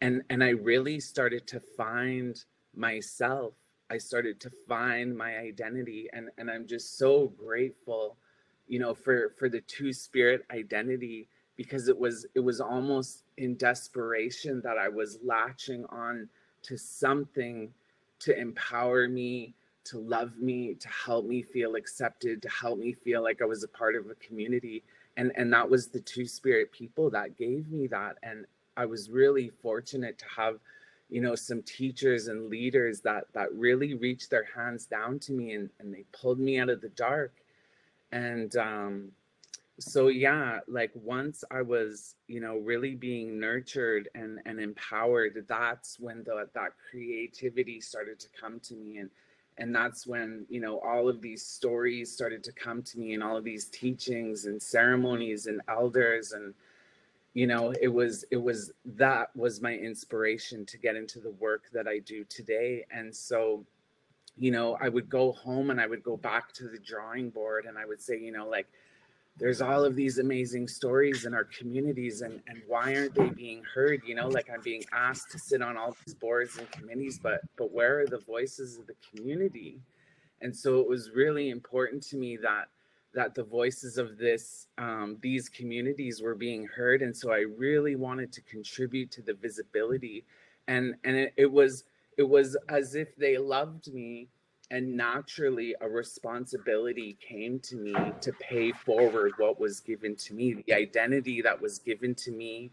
And and I really started to find myself. I started to find my identity and and I'm just so grateful, you know, for for the two spirit identity because it was it was almost in desperation that I was latching on to something to empower me to love me, to help me feel accepted, to help me feel like I was a part of a community. And and that was the two spirit people that gave me that. And I was really fortunate to have, you know, some teachers and leaders that that really reached their hands down to me and, and they pulled me out of the dark. And um so yeah like once i was you know really being nurtured and and empowered that's when the that creativity started to come to me and and that's when you know all of these stories started to come to me and all of these teachings and ceremonies and elders and you know it was it was that was my inspiration to get into the work that i do today. And so you know i would go home and i would go back to the drawing board and i would say you know like there's all of these amazing stories in our communities and and why aren't they being heard you know? Like i'm being asked to sit on all these boards and committees but but where are the voices of the community? And so it was really important to me that that the voices of this um, these communities were being heard and so i really wanted to contribute to the visibility. And and it, it was it was as if they loved me and naturally a responsibility came to me to pay forward what was given to me. The identity that was given to me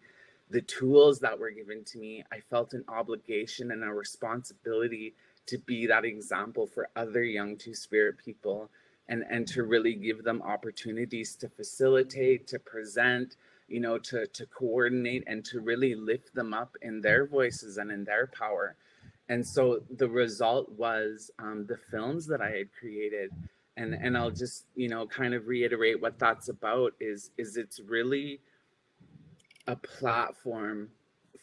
the tools that were given to me i felt an obligation and a responsibility to be that example for other young two spirit people and and to really give them opportunities to facilitate to present you know to to coordinate and to really lift them up in their voices and in their power and so the result was um, the films that I had created, and and I'll just you know kind of reiterate what that's about is is it's really a platform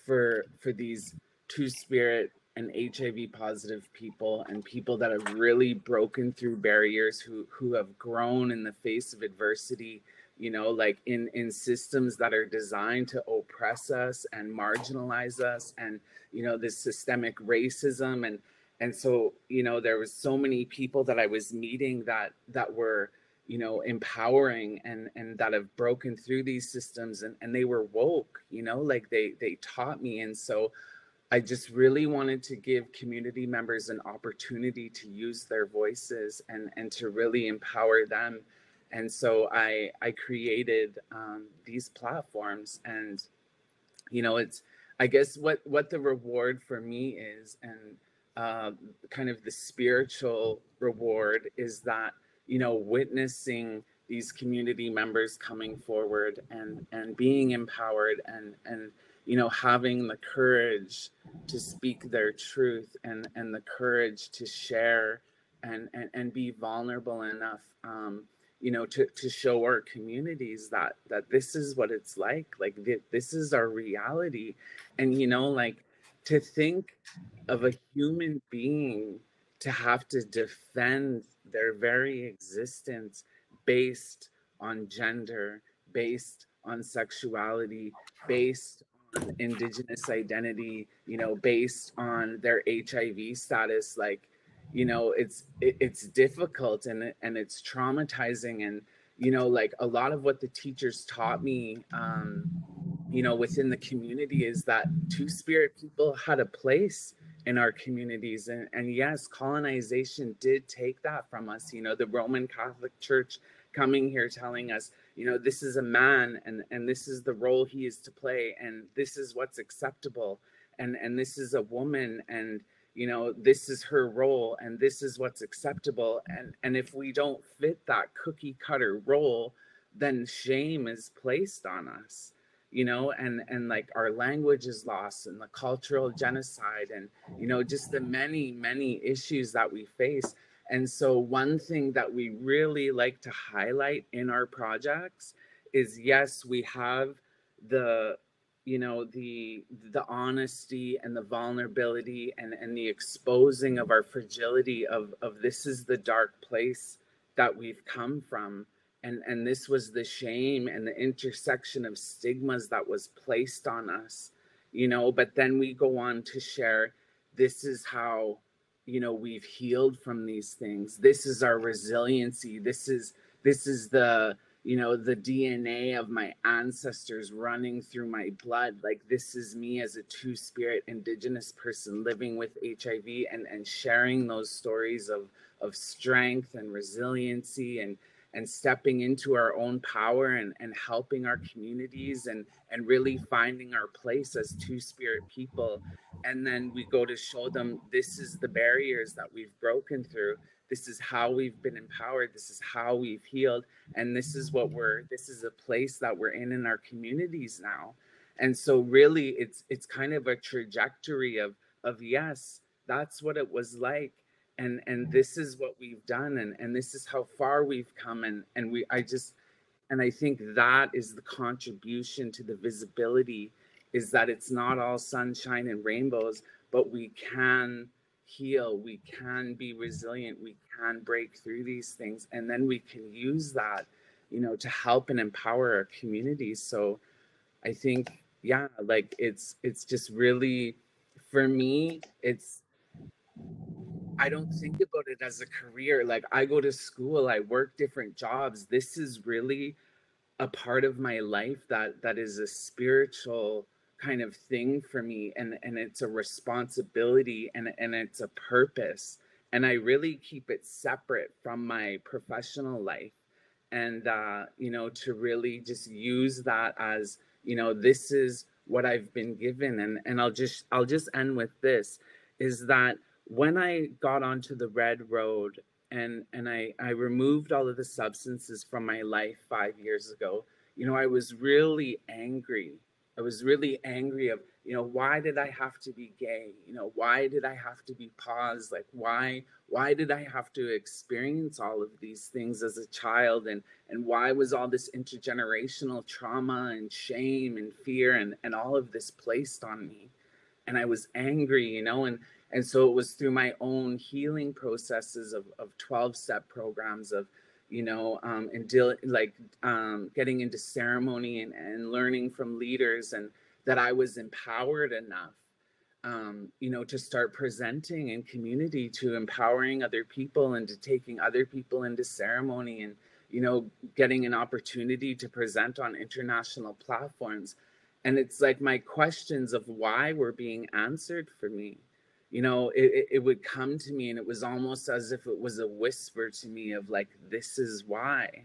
for for these two spirit and HIV positive people and people that have really broken through barriers who who have grown in the face of adversity you know like in in systems that are designed to oppress us and marginalize us and you know this systemic racism. And and so you know there was so many people that i was meeting that that were you know empowering and and that have broken through these systems. And and they were woke you know like they they taught me. And so i just really wanted to give community members an opportunity to use their voices and and to really empower them and so i i created um, these platforms and you know it's i guess what what the reward for me is and uh, kind of the spiritual reward is that you know witnessing these community members coming forward and and being empowered and and you know having the courage to speak their truth and and the courage to share and and, and be vulnerable enough um, you know to to show our communities that that this is what it's like like this is our reality. And you know like to think of a human being to have to defend their very existence based on gender based on sexuality based on indigenous identity you know based on their hiv status like you know it's it, it's difficult and and it's traumatizing and you know like a lot of what the teachers taught me um you know within the community is that two spirit people had a place in our communities. And, and yes colonization did take that from us. You know the roman catholic church coming here telling us you know this is a man and and this is the role he is to play and this is what's acceptable and and this is a woman and you know this is her role and this is what's acceptable. And and if we don't fit that cookie cutter role then shame is placed on us you know and and like our language is lost and the cultural genocide and you know just the many many issues that we face. And so one thing that we really like to highlight in our projects is yes we have the you know the the honesty and the vulnerability and and the exposing of our fragility of of this is the dark place that we've come from. And and this was the shame and the intersection of stigmas that was placed on us you know but then we go on to share this is how you know we've healed from these things. This is our resiliency. This is this is the you know the dna of my ancestors running through my blood like this is me as a two spirit indigenous person living with hiv and and sharing those stories of of strength and resiliency and and stepping into our own power and, and helping our communities and and really finding our place as two spirit people. And then we go to show them this is the barriers that we've broken through this is how we've been empowered this is how we've healed and this is what we're this is a place that we're in in our communities now. And so really it's it's kind of a trajectory of of yes that's what it was like and and mm-hmm. this is what we've done and and this is how far we've come and and we i just and i think that is the contribution to the visibility is that it's not all sunshine and rainbows but we can heal, we can be resilient, we can break through these things, and then we can use that, you know, to help and empower our communities. So I think, yeah, like it's it's just really for me, it's I don't think about it as a career. Like I go to school, I work different jobs. This is really a part of my life that that is a spiritual kind of thing for me and and it's a responsibility and and it's a purpose and i really keep it separate from my professional life. And uh you know to really just use that as you know this is what i've been given and and i'll just i'll just end with this is that when i got onto the red road and and i i removed all of the substances from my life 5 years ago you know i was really angry I was really angry of, you know, why did I have to be gay? You know, why did I have to be paused? Like why why did I have to experience all of these things as a child and and why was all this intergenerational trauma and shame and fear and and all of this placed on me? And I was angry, you know, and and so it was through my own healing processes of of 12 step programs of you know, um, and deal like um, getting into ceremony and, and learning from leaders, and that I was empowered enough, um, you know, to start presenting in community, to empowering other people, and to taking other people into ceremony, and you know, getting an opportunity to present on international platforms. And it's like my questions of why were being answered for me you know it, it would come to me and it was almost as if it was a whisper to me of like this is why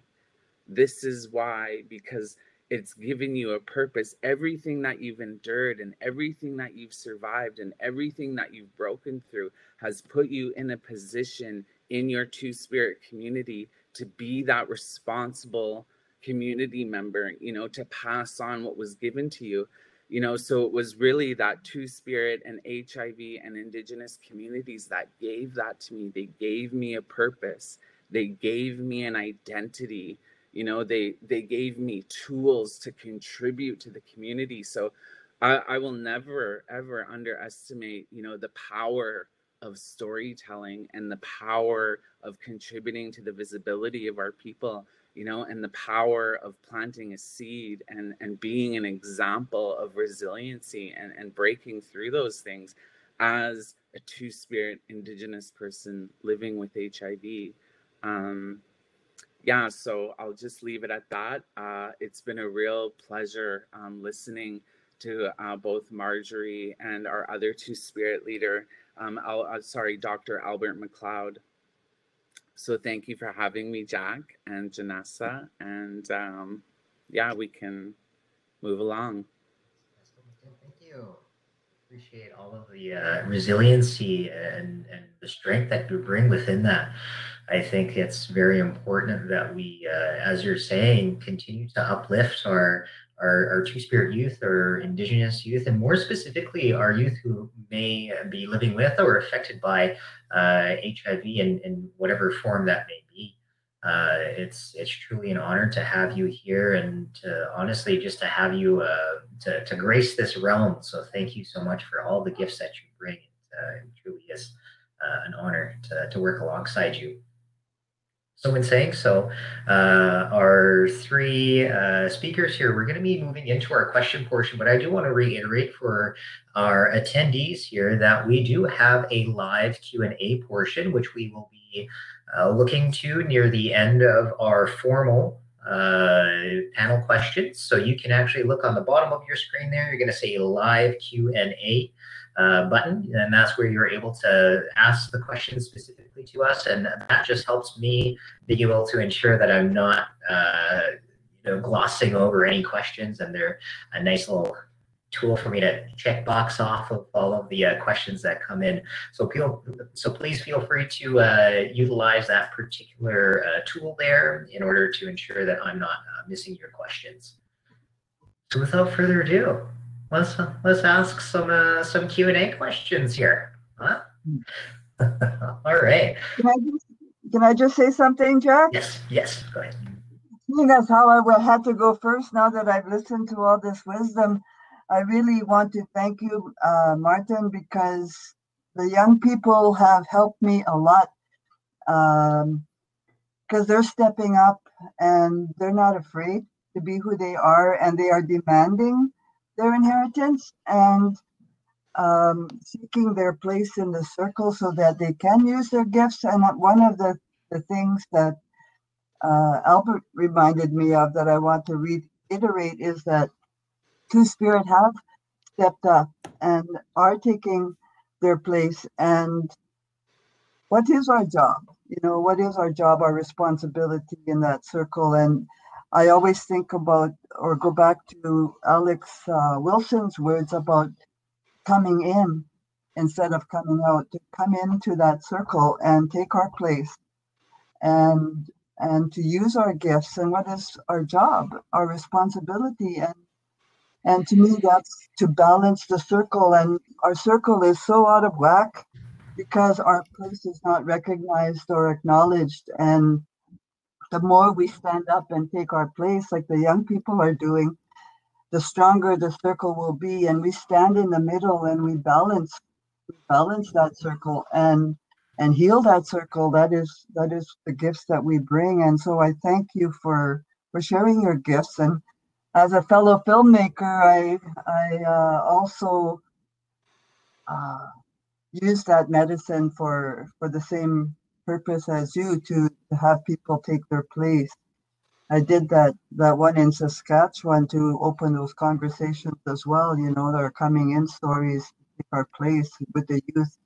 this is why because it's given you a purpose. Everything that you've endured and everything that you've survived and everything that you've broken through has put you in a position in your two spirit community to be that responsible community member, you know, to pass on what was given to you. You know, so it was really that two spirit and HIV and indigenous communities that gave that to me. They gave me a purpose. They gave me an identity you know they they gave me tools to contribute to the community so I, I will never ever underestimate you know the power of storytelling and the power of contributing to the visibility of our people you know and the power of planting a seed and and being an example of resiliency and and breaking through those things as a two spirit indigenous person living with hiv um yeah, so I'll just leave it at that. Uh, it's been a real pleasure um, listening to uh, both Marjorie and our other two spirit leader, um, uh, sorry, Dr. Albert McLeod. So thank you for having me, Jack and Janessa. And um, yeah, we can move along. Thank you. Appreciate all of the uh, resiliency and, and the strength that you bring within that. I think it's very important that we, uh, as you're saying, continue to uplift our, our, our Two Spirit youth or Indigenous youth, and more specifically, our youth who may be living with or affected by uh, HIV in, in whatever form that may be. Uh, it's it's truly an honor to have you here, and to honestly just to have you uh, to to grace this realm. So thank you so much for all the gifts that you bring. Uh, it truly is uh, an honor to to work alongside you. So, in saying so, uh, our three uh, speakers here, we're going to be moving into our question portion, but I do want to reiterate for our attendees here that we do have a live Q&A portion, which we will be uh, looking to near the end of our formal uh, panel questions. So you can actually look on the bottom of your screen there. You're going to say live Q&A uh, button, and that's where you're able to ask the questions specifically to us, and that just helps me be able to ensure that I'm not, uh, you know, glossing over any questions, and they're a nice little tool for me to check box off of all of the uh, questions that come in. So, feel, so please feel free to uh, utilize that particular uh, tool there in order to ensure that I'm not uh, missing your questions. So, without further ado let's let's ask some uh, some Q and A questions here. Huh? All right. Can I, just, can I just say something, Jack? Yes. Yes. Go ahead. Seeing as how I will have to go first, now that I've listened to all this wisdom, I really want to thank you, uh, Martin, because the young people have helped me a lot. Because um, they're stepping up and they're not afraid to be who they are, and they are demanding their inheritance and um, seeking their place in the circle so that they can use their gifts. And one of the, the things that uh, Albert reminded me of that I want to reiterate is that Two Spirit have stepped up and are taking their place. And what is our job? You know, what is our job, our responsibility in that circle? And I always think about or go back to Alex uh, Wilson's words about coming in instead of coming out, to come into that circle and take our place and and to use our gifts. And what is our job, our responsibility. And and to me that's to balance the circle. And our circle is so out of whack because our place is not recognized or acknowledged. And the more we stand up and take our place, like the young people are doing, the stronger the circle will be. And we stand in the middle and we balance, we balance that circle and and heal that circle. That is that is the gifts that we bring. And so I thank you for for sharing your gifts. And as a fellow filmmaker, I I uh, also uh, use that medicine for for the same purpose as you to, to have people take their place. I did that that one in Saskatchewan to open those conversations as well. You know, there are coming in stories take our place with the youth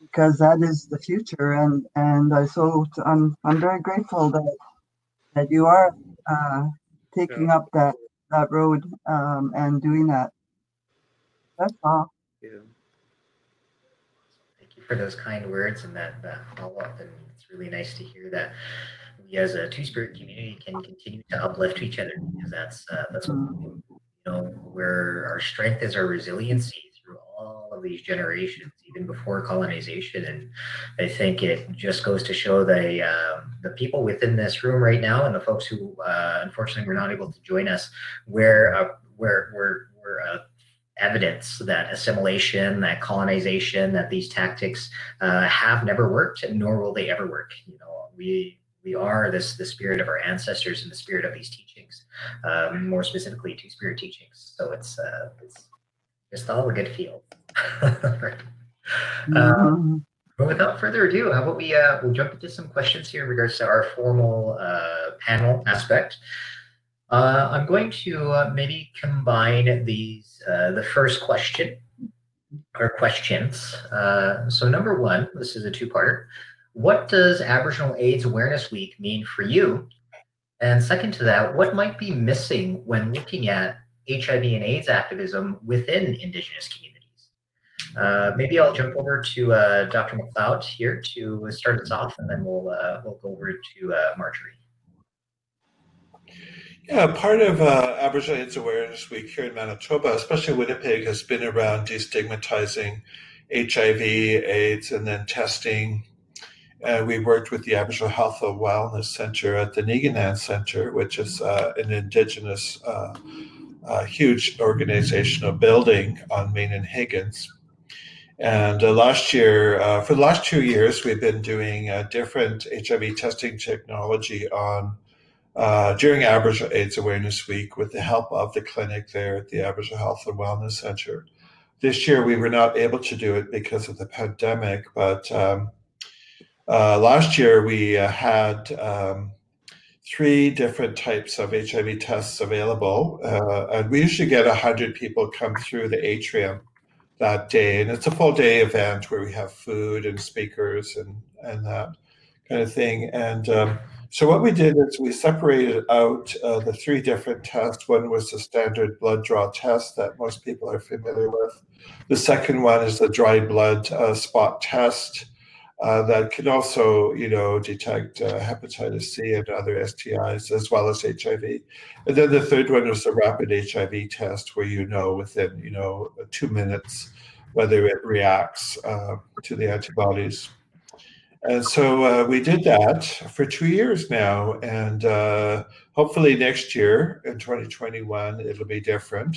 because that is the future. And and I so I'm I'm very grateful that that you are uh, taking up that that road um, and doing that. That's all. Yeah. For those kind words and that, that follow up. And it's really nice to hear that we as a two spirit community can continue to uplift each other because that's uh, that's. You know, where our strength is our resiliency through all of these generations, even before colonization. And I think it just goes to show the uh, the people within this room right now and the folks who uh, unfortunately were not able to join us, where uh, where where we're uh, evidence that assimilation, that colonization, that these tactics uh, have never worked, nor will they ever work. You know, we we are this the spirit of our ancestors and the spirit of these teachings, um, more specifically two spirit teachings. So it's uh, it's just all a good feel. right. Um, but without further ado, how about we uh, we'll jump into some questions here in regards to our formal uh, panel aspect. Uh, I'm going to uh, maybe combine these uh, the first question or questions. Uh, so number one, this is a two-parter. What does Aboriginal AIDS Awareness Week mean for you? And second to that, what might be missing when looking at HIV and AIDS activism within Indigenous communities? Uh, maybe I'll jump over to uh, Dr. McLeod here to start us off, and then we'll we'll go over to Marjorie. Yeah, part of uh, Aboriginal AIDS Awareness Week here in Manitoba, especially Winnipeg, has been around destigmatizing HIV, AIDS, and then testing. Uh, we worked with the Aboriginal Health and Wellness Center at the Neeginan Center, which is uh, an Indigenous, uh, uh, huge organizational building on Main and Higgins. And uh, last year, uh, for the last two years, we've been doing different HIV testing technology on uh, during Aboriginal AIDS Awareness Week with the help of the clinic there at the Aboriginal Health and Wellness Center. This year we were not able to do it because of the pandemic, but um, uh, last year we uh, had um, three different types of HIV tests available, uh, and we usually get 100 people come through the atrium that day, and it's a full day event where we have food and speakers and, and that kind of thing. And um, so what we did is we separated out uh, the three different tests. One was the standard blood draw test that most people are familiar with. The second one is the dry blood uh, spot test uh, that can also, you know, detect uh, hepatitis C and other STIs as well as HIV. And then the third one was the rapid HIV test, where you know within, you know, two minutes whether it reacts uh, to the antibodies. And so uh, we did that for two years now. And uh, hopefully next year in 2021, it'll be different.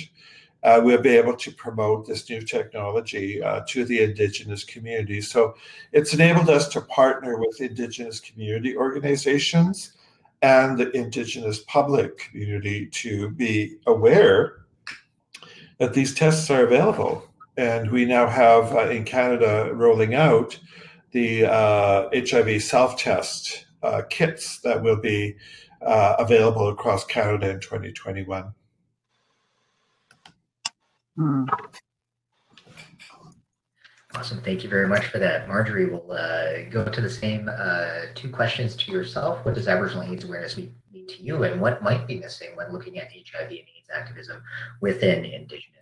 Uh, we'll be able to promote this new technology uh, to the Indigenous community. So it's enabled us to partner with Indigenous community organizations and the Indigenous public community to be aware that these tests are available. And we now have uh, in Canada rolling out the uh, HIV self test uh, kits that will be uh, available across Canada in 2021. Hmm. Awesome. Thank you very much for that. Marjorie we'll uh, go to the same uh, two questions to yourself. What does Aboriginal AIDS awareness mean to you, and what might be missing when looking at HIV and AIDS activism within Indigenous communities?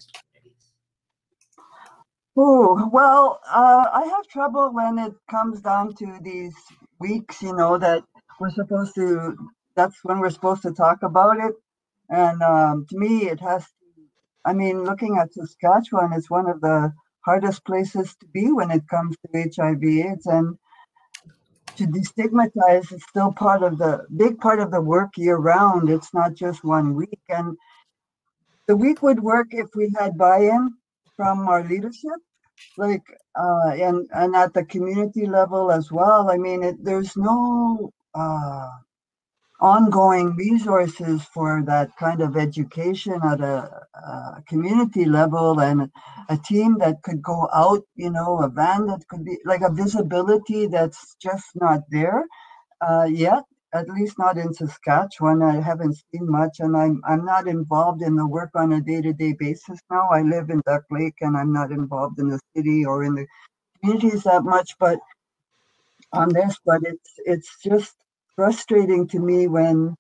Oh, well, uh, I have trouble when it comes down to these weeks, you know, that we're supposed to, that's when we're supposed to talk about it. And um, to me, it has to, I mean, looking at Saskatchewan is one of the hardest places to be when it comes to HIV AIDS. And to destigmatize is still part of the big part of the work year round. It's not just one week. And the week would work if we had buy in from our leadership like uh and and at the community level as well. I mean it, there's no uh ongoing resources for that kind of education at a, a community level and a team that could go out you know a van that could be like a visibility that's just not there uh yet at least not in Saskatchewan. I haven't seen much, and I'm I'm not involved in the work on a day-to-day basis now. I live in Duck Lake, and I'm not involved in the city or in the communities that much. But on this, but it's it's just frustrating to me when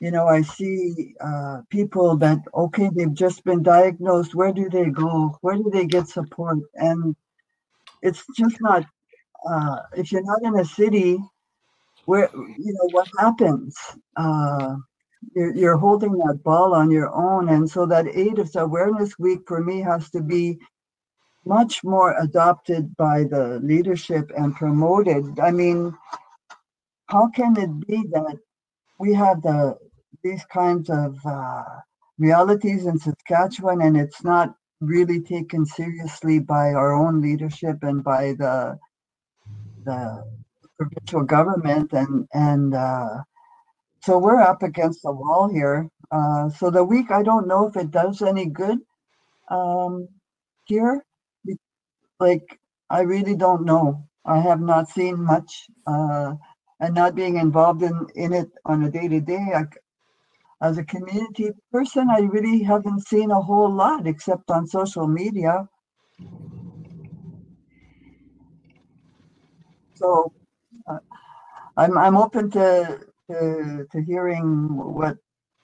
you know, I see uh, people that, okay, they've just been diagnosed. Where do they go? Where do they get support? And it's just not, uh, if you're not in a city where, you know, what happens? Uh, you're, you're holding that ball on your own. And so that AIDS Awareness Week for me has to be much more adopted by the leadership and promoted. I mean, how can it be that we have the these kinds of uh, realities in Saskatchewan, and it's not really taken seriously by our own leadership and by the the provincial government, and and uh, so we're up against the wall here. Uh, so the week, I don't know if it does any good um, here. Like I really don't know. I have not seen much, uh, and not being involved in in it on a day to day, as a community person, I really haven't seen a whole lot except on social media. So I'm I'm open to, to to hearing what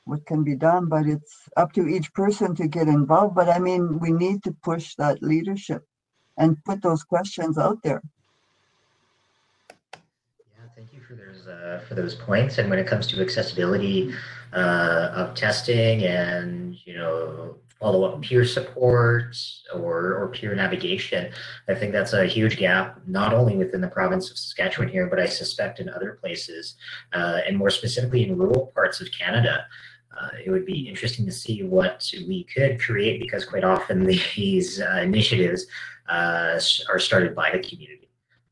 what can be done, but it's up to each person to get involved. But I mean, we need to push that leadership and put those questions out there. Yeah, thank you for those uh, for those points. And when it comes to accessibility, uh, of testing and you know follow up peer support or, or peer navigation. I think that's a huge gap, not only within the province of Saskatchewan here, but I suspect in other places, uh, and more specifically in rural parts of Canada. Uh, it would be interesting to see what we could create because quite often these uh, initiatives uh, are started by the community.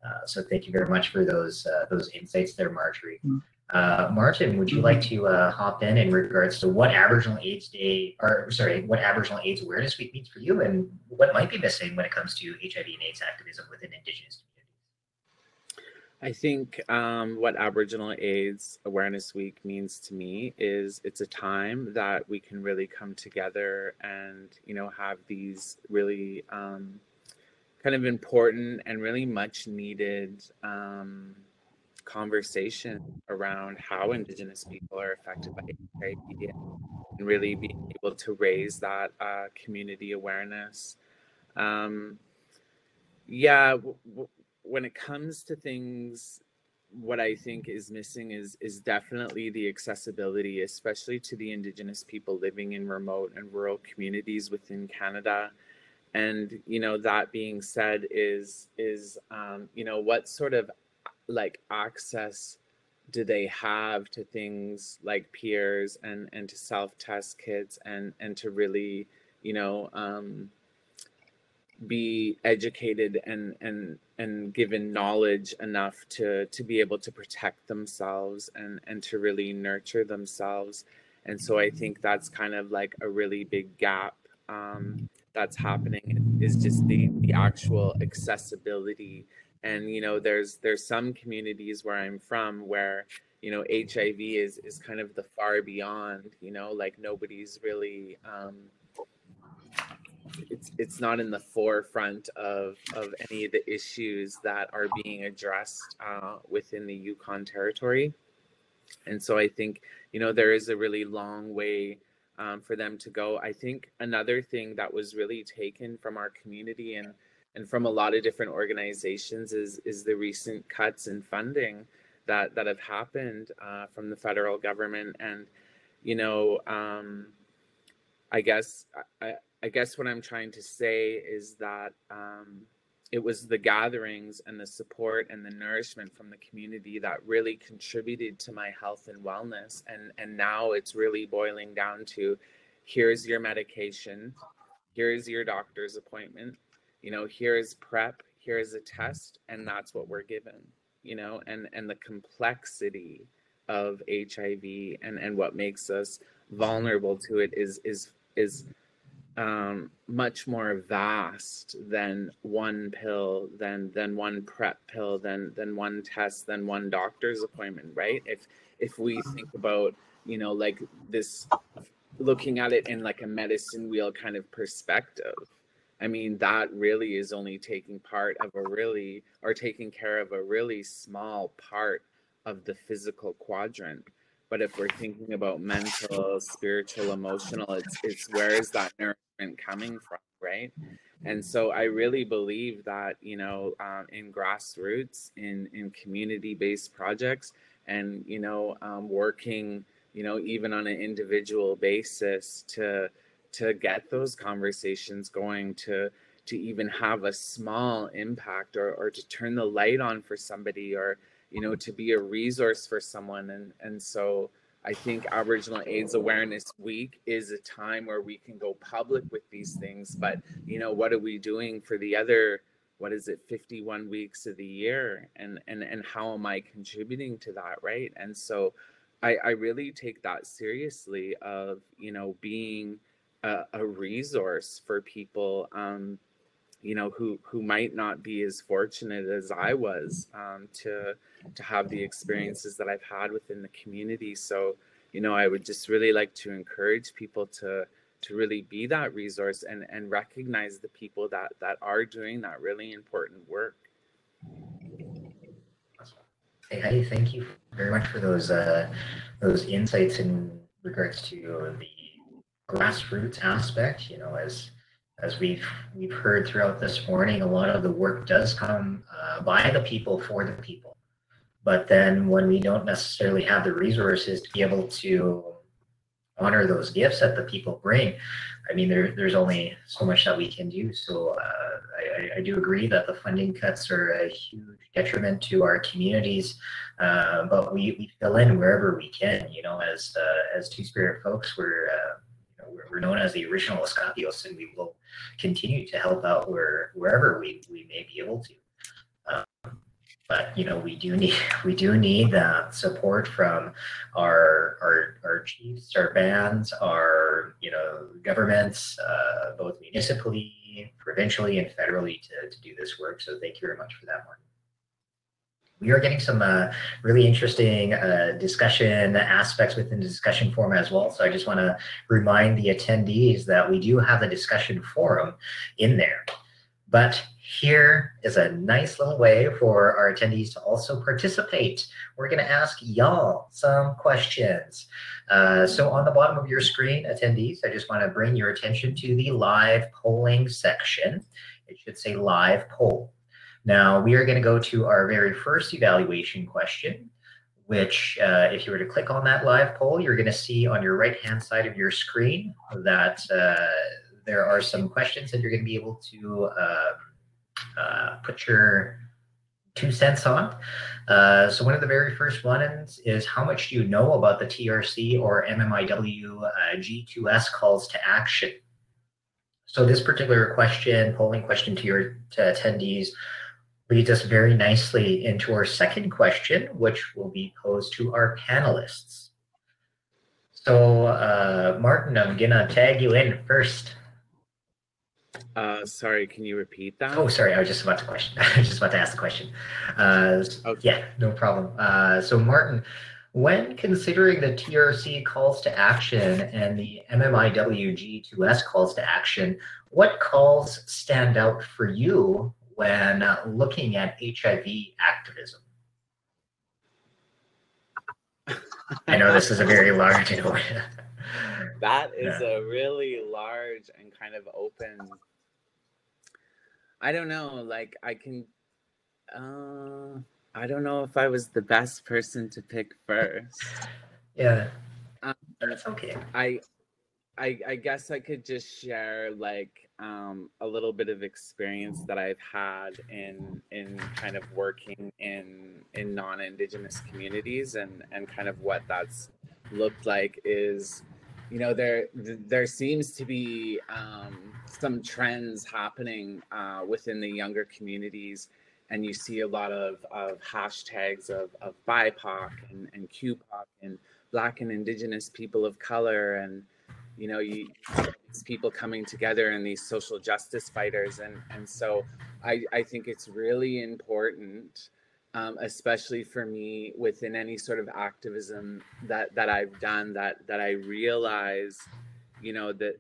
Uh, so thank you very much for those uh, those insights there, Marjorie. Mm-hmm. Uh, Martin, would you like to uh, hop in in regards to what Aboriginal AIDS Day, or sorry, what Aboriginal AIDS Awareness Week means for you, and what might be missing when it comes to HIV and AIDS activism within Indigenous communities? I think um, what Aboriginal AIDS Awareness Week means to me is it's a time that we can really come together and you know have these really um, kind of important and really much needed. Um, conversation around how Indigenous people are affected by HIV and really being able to raise that uh, community awareness. Um, yeah, w- w- when it comes to things, what I think is missing is is definitely the accessibility, especially to the Indigenous people living in remote and rural communities within Canada. And you know, that being said, is is um, you know what sort of like access do they have to things like peers and and to self test kits and and to really you know um, be educated and and and given knowledge enough to to be able to protect themselves and and to really nurture themselves. And so i think that's kind of like a really big gap um, that's happening is just the the actual accessibility and you know there's there's some communities where i'm from where you know hiv is is kind of the far beyond you know like nobody's really um it's it's not in the forefront of of any of the issues that are being addressed uh, within the yukon territory. And so i think you know there is a really long way um, for them to go. I think another thing that was really taken from our community and and from a lot of different organizations is is the recent cuts in funding that that have happened uh, from the federal government. And you know um, i guess I, I guess what i'm trying to say is that um, it was the gatherings and the support and the nourishment from the community that really contributed to my health and wellness. And and now it's really boiling down to here's your medication here's your doctor's appointment you know here's prep here's a test and that's what we're given you know and and the complexity of hiv and and what makes us vulnerable to it is is is um, much more vast than one pill, than than one prep pill, than than one test, than one doctor's appointment, right? If if we think about you know like this, looking at it in like a medicine wheel kind of perspective, I mean, that really is only taking part of a really, or taking care of a really small part of the physical quadrant. but if we're thinking about mental spiritual emotional it's it's where is that nourishment coming from right and so i really believe that you know um, in grassroots in in community based projects and you know um, working you know even on an individual basis to to get those conversations going to to even have a small impact or, or to turn the light on for somebody or you know to be a resource for someone. And and so i think aboriginal aids awareness week is a time where we can go public with these things but you know what are we doing for the other what is it 51 weeks of the year? And and and how am i contributing to that right? And so i i really take that seriously of you know being a, a resource for people um you know who who might not be as fortunate as I was um, to to have the experiences that I've had within the community. So you know I would just really like to encourage people to to really be that resource and and recognize the people that that are doing that really important work. Hey, thank you very much for those uh, those insights in regards to the grassroots aspect. You know, as as we've we've heard throughout this morning, a lot of the work does come uh, by the people for the people. But then when we don't necessarily have the resources to be able to honor those gifts that the people bring, I mean, there, there's only so much that we can do. So uh, I, I, do agree that the funding cuts are a huge detriment to our communities, uh, but we, we fill in wherever we can. You know, as uh, as Two Spirit folks, we're uh, we're, known as the original Escapios, and we will continue to help out where wherever we, we may be able to. Um, but you know, we do need we do need that support from our our our chiefs, our bands, our you know governments, uh, both municipally, provincially, and federally to, to do this work. So thank you very much for that, one we are getting some uh, really interesting uh, discussion aspects within the discussion forum as well. So I just want to remind the attendees that we do have a discussion forum in there. But here is a nice little way for our attendees to also participate. We're going to ask y'all some questions. Uh, so on the bottom of your screen, attendees, I just want to bring your attention to the live polling section. It should say live poll. Now, we are going to go to our very first evaluation question, which uh, if you were to click on that live poll, you're going to see on your right-hand side of your screen that uh, there are some questions that you're going to be able to uh, uh put your two cents on. Uh, so one of the very first ones is how much do you know about the TRC or MMIW uh, G2S calls to action? So this particular question, polling question to your to attendees, leads us very nicely into our second question, which will be posed to our panelists. So, uh, Martin, I'm gonna tag you in first. Uh, sorry, can you repeat that? Oh, sorry, I was just about to question. I was just about to ask the question. Uh, okay. Yeah, no problem. Uh, so, Martin, when considering the TRC calls to action and the MMIW G2S calls to action, what calls stand out for you when uh, looking at HIV activism? I know this is a very large. that is yeah. a really large and kind of open. I don't know. Like I can. Uh, I don't know if I was the best person to pick first. Yeah. Um, That's okay. I I, I guess I could just share like um, a little bit of experience that I've had in in kind of working in in non-indigenous communities and and kind of what that's looked like is you know there there seems to be um, some trends happening uh, within the younger communities. And you see a lot of, of hashtags of, of BIPOC and, and QPOC and Black and Indigenous people of color and you know you these people coming together and these social justice fighters and and so i i think it's really important um, especially for me within any sort of activism that that i've done that that i realize you know that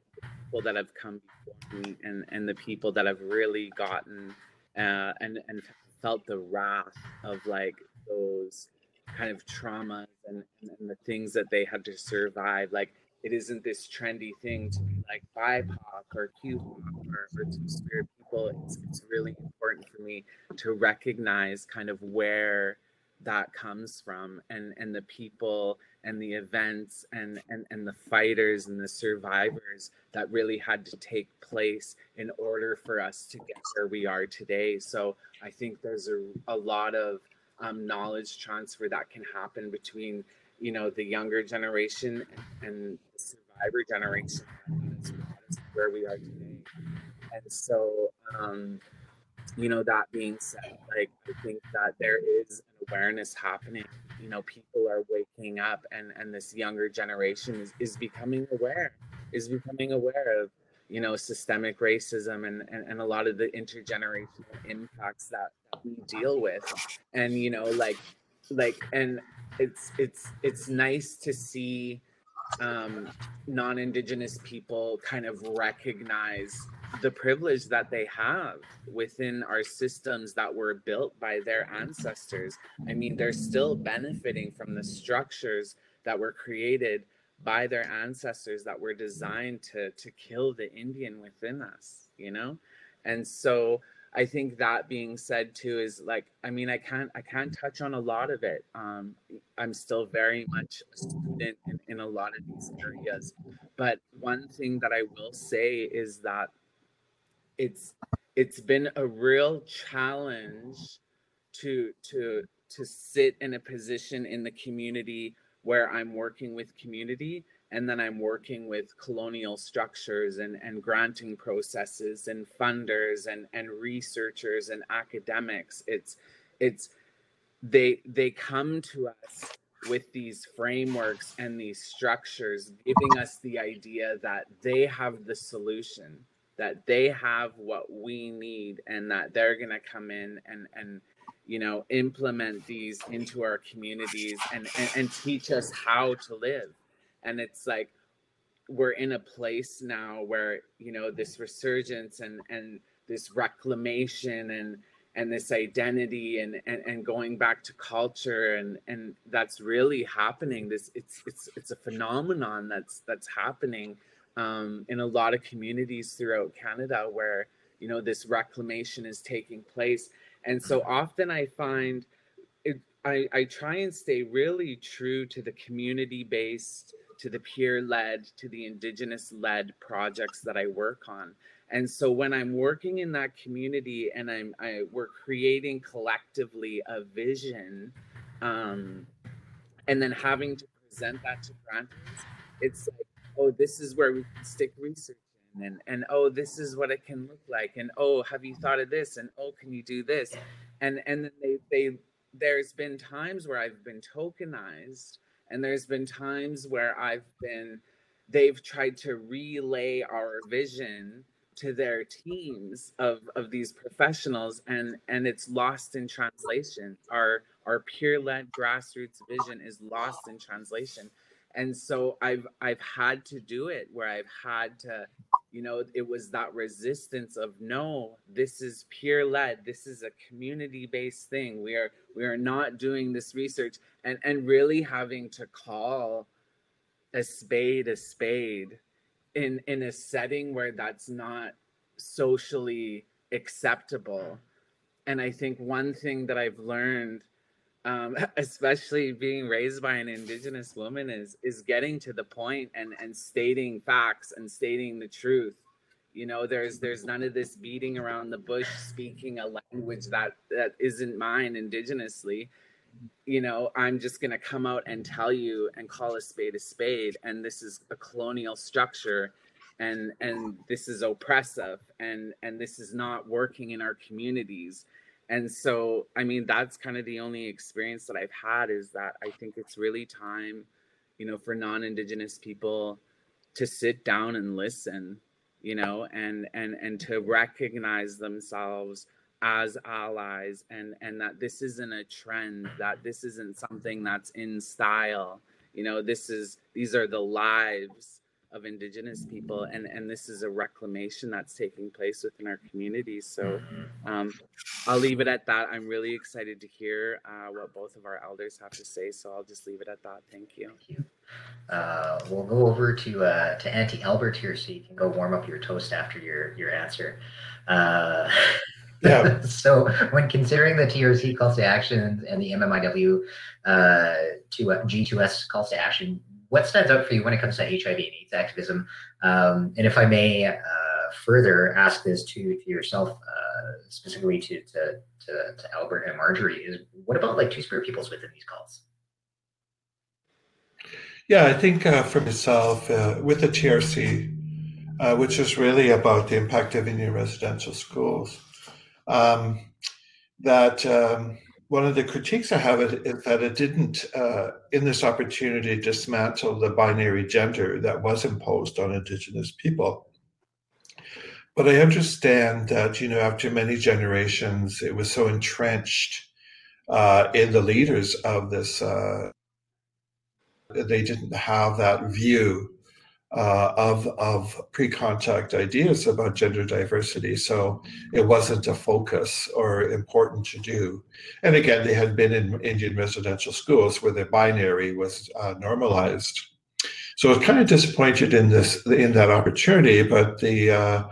people that have come before me and and the people that have really gotten uh, and and felt the wrath of like those kind of traumas and, and the things that they had to survive. Like it isn't this trendy thing to be like BIPOC or QPOC or, or two spirit people. It's, it's really important for me to recognize kind of where that comes from and and the people and the events and and and the fighters and the survivors that really had to take place in order for us to get where we are today so i think there's a, a lot of um, knowledge transfer that can happen between you know the younger generation and survivor generation that's, where we are today. And so um you know that being said like i think that there is an awareness happening. You know people are waking up and and this younger generation is, is becoming aware is becoming aware of you know systemic racism and, and and a lot of the intergenerational impacts that, that we deal with. And you know like like and it's it's it's nice to see um non-indigenous people kind of recognize the privilege that they have within our systems that were built by their ancestors. I mean, they're still benefiting from the structures that were created by their ancestors that were designed to to kill the Indian within us, you know? And so I think that being said too is like I mean I can't I can't touch on a lot of it. Um, I'm still very much a student in, in a lot of these areas, but one thing that I will say is that it's it's been a real challenge to to to sit in a position in the community where I'm working with community and then I'm working with colonial structures and, and granting processes and funders and, and researchers and academics. It's it's they they come to us with these frameworks and these structures, giving us the idea that they have the solution that they have what we need and that they're to come in and and you know implement these into our communities and, and and teach us how to live and it's like we're in a place now where you know this resurgence and and this reclamation and and this identity and, and and going back to culture and and that's really happening this it's it's it's a phenomenon that's that's happening um, in a lot of communities throughout Canada where you know this reclamation is taking place. And so often I find it, I, I try and stay really true to the community based, to the peer led, to the indigenous led projects that I work on. And so when I'm working in that community and I'm I, we're creating collectively a vision, um, and then having to present that to grantors, it's like oh, this is where we can stick research in, and and oh, this is what it can look like, and oh, have you thought of this, and oh, can you do this, and and then they they there's been times where I've been tokenized, and there's been times where I've been they've tried to relay our vision to their teams of of these professionals and and it's lost in translation. Our our peer led grassroots vision is lost in translation and so i've i've had to do it where i've had to you know it was that resistance of no this is peer led. This is a community based thing. We are we are not doing this research. And and really having to call a spade a spade in in a setting where that's not socially acceptable. Mm. And i think one thing that i've learned um, especially being raised by an indigenous woman is is getting to the point and and stating facts and stating the truth. You know there's there's none of this beating around the bush speaking a language that that isn't mine indigenously. You know i'm just going to come out and tell you and call a spade a spade and this is a colonial structure and and this is oppressive and and this is not working in our communities and so i mean that's kind of the only experience that i've had is that i think it's really time you know for non-indigenous people to sit down and listen you know and and and to recognize themselves as allies and and that this isn't a trend that this isn't something that's in style. You know this is these are the lives of indigenous people and and this is a reclamation that's taking place within our communities so Mm-hmm. um, i'll leave it at that i'm really excited to hear uh, what both of our elders have to say so i'll just leave it at that thank you Thank you. Uh, we'll go over to uh, to Auntie Albert here, so you can go warm up your toast after your your answer. Uh, Yeah. so, when considering the TRC calls to action and the MMIW uh, to uh, G2S calls to action, what stands out for you when it comes to HIV and AIDS activism? Um, and if I may uh, further ask this to to yourself, uh, specifically to, to to to Albert and Marjorie, is what about like Two Spirit peoples within these calls? Yeah, I think uh, for myself, uh, with the TRC, uh, which is really about the impact of Indian residential schools, um, that um, one of the critiques I have it is that it didn't, uh, in this opportunity, dismantle the binary gender that was imposed on Indigenous people. But I understand that, you know, after many generations, it was so entrenched uh, in the leaders of this uh, they didn't have that view uh, of of pre-contact ideas about gender diversity, so it wasn't a focus or important to do. And again, they had been in Indian residential schools where the binary was uh, normalized. So I was kind of disappointed in this in that opportunity, but the uh,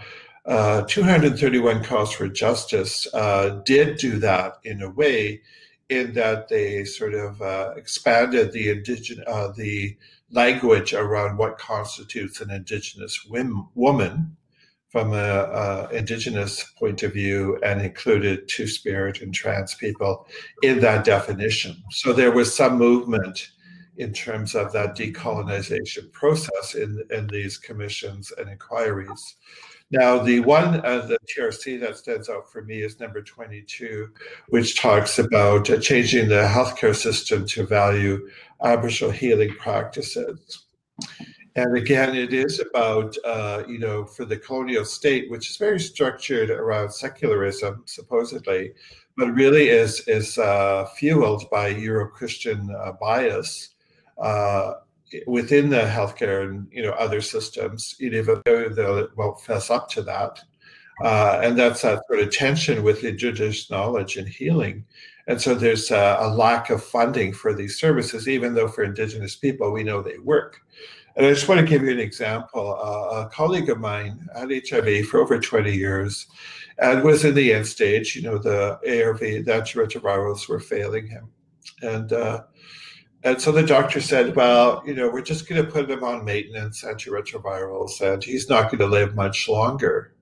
uh, 231 calls for justice uh, did do that in a way in that they sort of uh, expanded the indigenous the language around what constitutes an indigenous woman from a, a, indigenous point of view and included two spirit and trans people in that definition. So there was some movement in terms of that decolonization process in, in these commissions and inquiries now, the one, uh, the TRC that stands out for me is number 22, which talks about changing the healthcare system to value Aboriginal healing practices. And again, it is about, uh, you know, for the colonial state, which is very structured around secularism, supposedly, but really is, is uh, fueled by Euro Christian uh, bias uh, within the healthcare and you know other systems, even though they won't fess up to that. Uh, and that's that sort of tension with indigenous knowledge and healing. And so there's a, a, lack of funding for these services, even though for indigenous people we know they work. And I just want to give you an example. Uh, a colleague of mine had HIV for over 20 years and was in the end stage. You know, the ARV, the antiretrovirals were failing him. And uh, and so the doctor said, well, you know, we're just going to put him on maintenance antiretrovirals and he's not going to live much longer.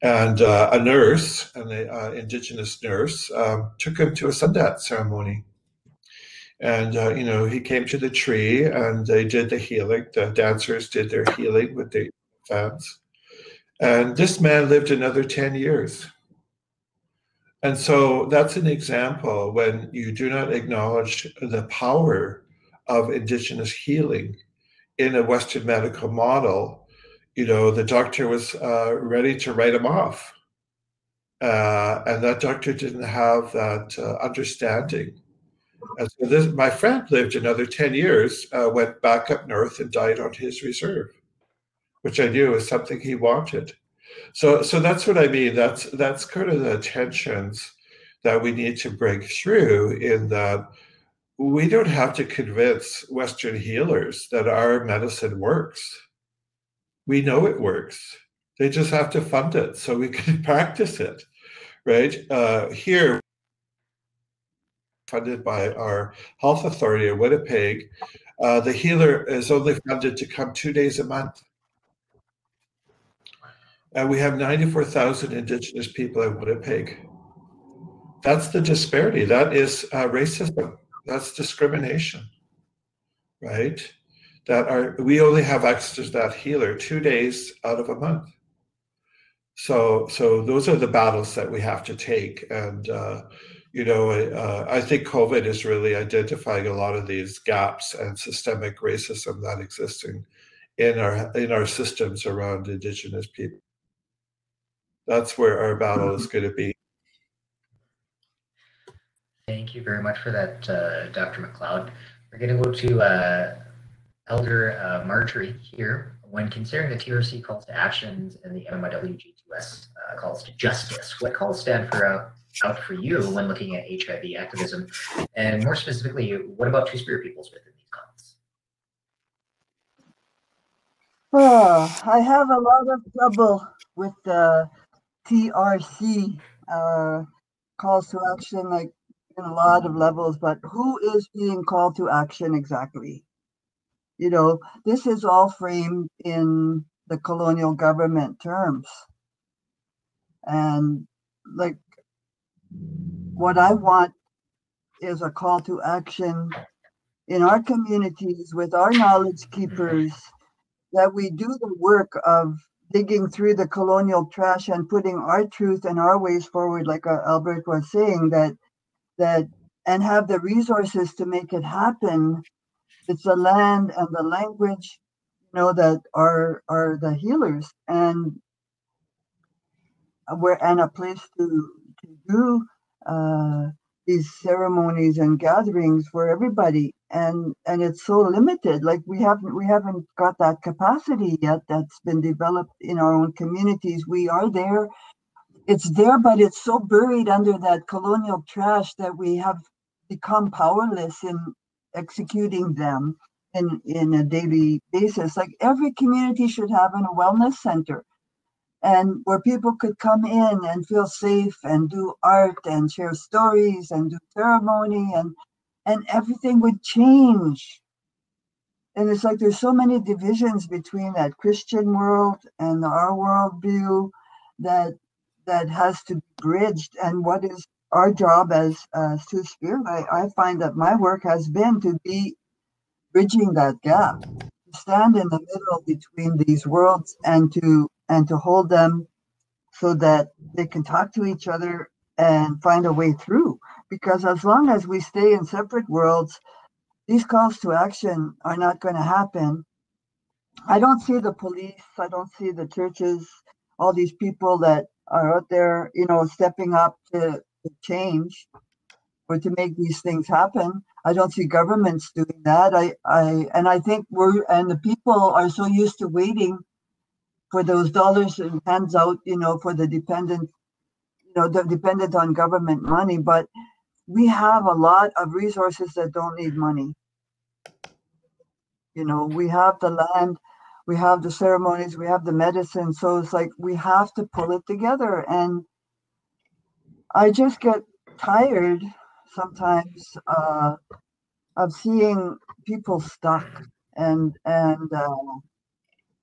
And uh, a nurse, an uh, indigenous nurse, um, took him to a Sundance ceremony. And, uh, you know, he came to the tree and they did the healing. The dancers did their healing with the fans. And this man lived another 10 years. And so that's an example when you do not acknowledge the power of indigenous healing in a Western medical model. You know, the doctor was uh, ready to write him off. Uh, and that doctor didn't have that uh, understanding. And so this, my friend lived another 10 years, uh, went back up north and died on his reserve, which I knew was something he wanted. So, so that's what I mean. That's that's kind of the tensions that we need to break through. In that we don't have to convince Western healers that our medicine works. We know it works. They just have to fund it so we can practice it, right? Uh, here, funded by our health authority in Winnipeg, uh, the healer is only funded to come two days a month. And we have 94,000 Indigenous people in Winnipeg. That's the disparity. That is uh, racism. That's discrimination, right? That are we only have access to that healer two days out of a month. So, so those are the battles that we have to take. And uh, you know, uh, I think COVID is really identifying a lot of these gaps and systemic racism that exists in, in our in our systems around Indigenous people that's where our battle is going to be. Thank you very much for that, uh, Dr. McLeod. We're going to go to uh, Elder uh, Marjorie here. when considering the TRC calls to actions and the MMIWG2S uh, calls to justice, what calls stand for out, out for you when looking at HIV activism? And more specifically, what about Two Spirit peoples within these calls? Oh, I have a lot of trouble with the TRC uh, calls to action, like in a lot of levels, but who is being called to action exactly? You know, this is all framed in the colonial government terms. And like what I want is a call to action in our communities with our knowledge keepers that we do the work of digging through the colonial trash and putting our truth and our ways forward like uh, albert was saying that that and have the resources to make it happen. It's the land and the language you know that are are the healers and where and a place to to do uh, these ceremonies and gatherings for everybody and and it's so limited like we haven't we haven't got that capacity yet that's been developed in our own communities. We are there. It's there but it's so buried under that colonial trash that we have become powerless in executing them in in a daily basis. Like every community should have a wellness center and where people could come in and feel safe and do art and share stories and do ceremony and and everything would change and it's like there's so many divisions between that christian world and our world view that that has to be bridged and what is our job as uh, Two Spirit, I, I find that my work has been to be bridging that gap, to stand in the middle between these worlds and to and to hold them so that they can talk to each other and find a way through. Because as long as we stay in separate worlds, these calls to action are not going to happen. I don't see the police, I don't see the churches, all these people that are out there, you know, stepping up to to change or to make these things happen. I don't see governments doing that. I, I, and I think we're, and the people are so used to waiting for those dollars and hands out, you know, for the dependent, you know, the dependent on government money. But we have a lot of resources that don't need money. You know, we have the land, we have the ceremonies, we have the medicine. So it's like we have to pull it together. And I just get tired sometimes uh, of seeing people stuck and and uh,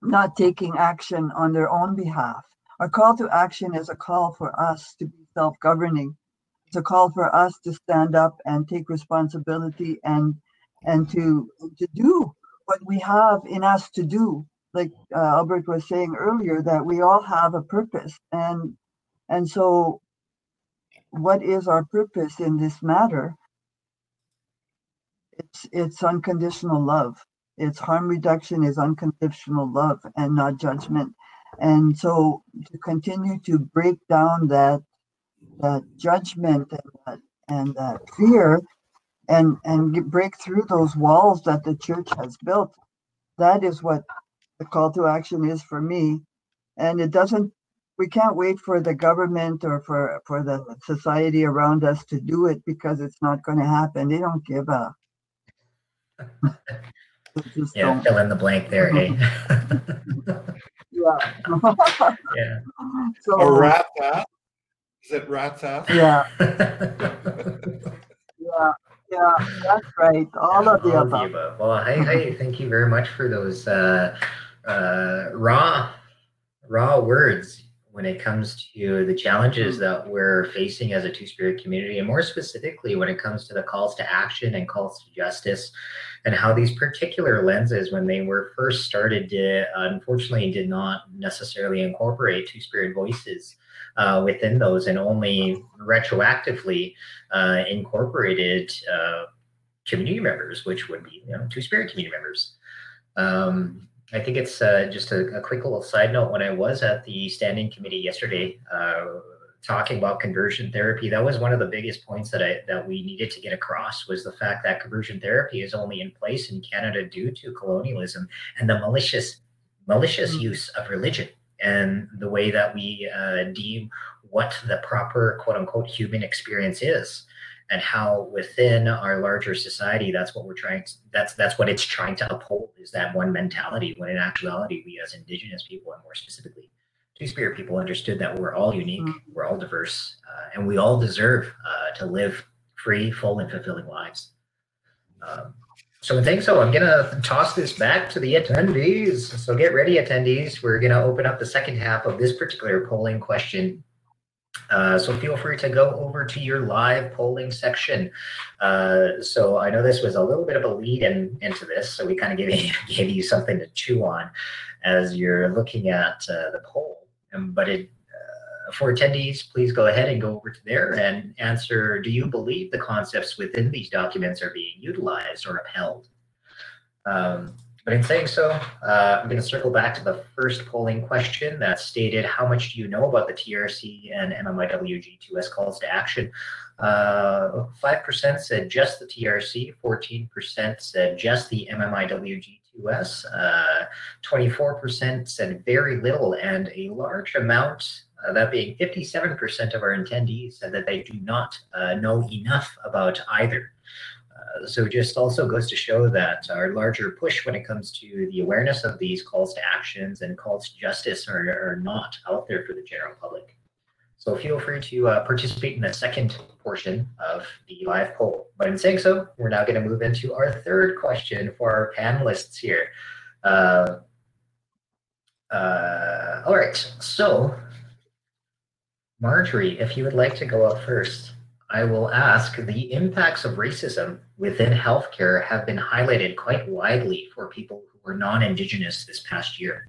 not taking action on their own behalf. Our call to action is a call for us to be self-governing. It's a call for us to stand up and take responsibility and and to to do what we have in us to do. Like uh, Albert was saying earlier, that we all have a purpose, and and so what is our purpose in this matter? It's it's unconditional love. It's harm reduction is unconditional love and not judgment. And so to continue to break down that that judgment and that, and that fear and and get, break through those walls that the church has built that is what the call to action is for me and it doesn't we can't wait for the government or for for the society around us to do it because it's not going to happen. They don't give a. yeah, don't. fill in the blank there, hey. Eh? yeah. yeah. So, a uh, rat that? Is it rat Yeah. yeah. Yeah, that's right. All yeah, of the all above. above. Well, hey, hey, thank you very much for those uh, uh, raw, raw words when it comes to the challenges that we're facing as a two spirit community, and more specifically when it comes to the calls to action and calls to justice, and how these particular lenses, when they were first started, did, unfortunately did not necessarily incorporate two spirit voices uh, within those, and only retroactively uh, incorporated uh, community members, which would be you know two spirit community members. Um, I think it's uh, just a, a, quick little side note. When I was at the standing committee yesterday, uh, talking about conversion therapy, that was one of the biggest points that I that we needed to get across was the fact that conversion therapy is only in place in Canada due to colonialism and the malicious malicious Mm. use of religion and the way that we uh, deem what the proper quote unquote human experience is and how within our larger society that's what we're trying to that's that's what it's trying to uphold is that one mentality when in actuality we as indigenous people and more specifically two spirit people understood that we're all unique Mhm. we're all diverse uh, and we all deserve uh, to live free full and fulfilling lives um, so in saying so, I'm gonna toss this back to the attendees. So get ready, attendees. We're gonna open up the second half of this particular polling question. Uh, so feel free to go over to your live polling section. Uh, so I know this was a little bit of a lead in, into this, so we kind of gave you, gave you something to chew on as you're looking at uh, the poll. Um, but it, uh, for attendees, please go ahead and go over to there and answer, do you believe the concepts within these documents are being utilized or upheld? Um, but in saying so, uh, I'm going to circle back to the first polling question that stated, how much do you know about the TRC and MMIWG2S calls to action? Uh, 5% said just the TRC, 14% said just the MMIWG2S, uh, 24% said very little, and a large amount, uh, that being 57% of our attendees, said that they do not uh, know enough about either. Uh, so just also goes to show that our larger push when it comes to the awareness of these calls to actions and calls to justice are, are not out there for the general public. So feel free to uh, participate in the second portion of the live poll. But in saying so, we're now going to move into our third question for our panelists here. Uh, uh, all right, so Marjorie, if you would like to go up first. I will ask the impacts of racism within healthcare have been highlighted quite widely for people who are non Indigenous this past year.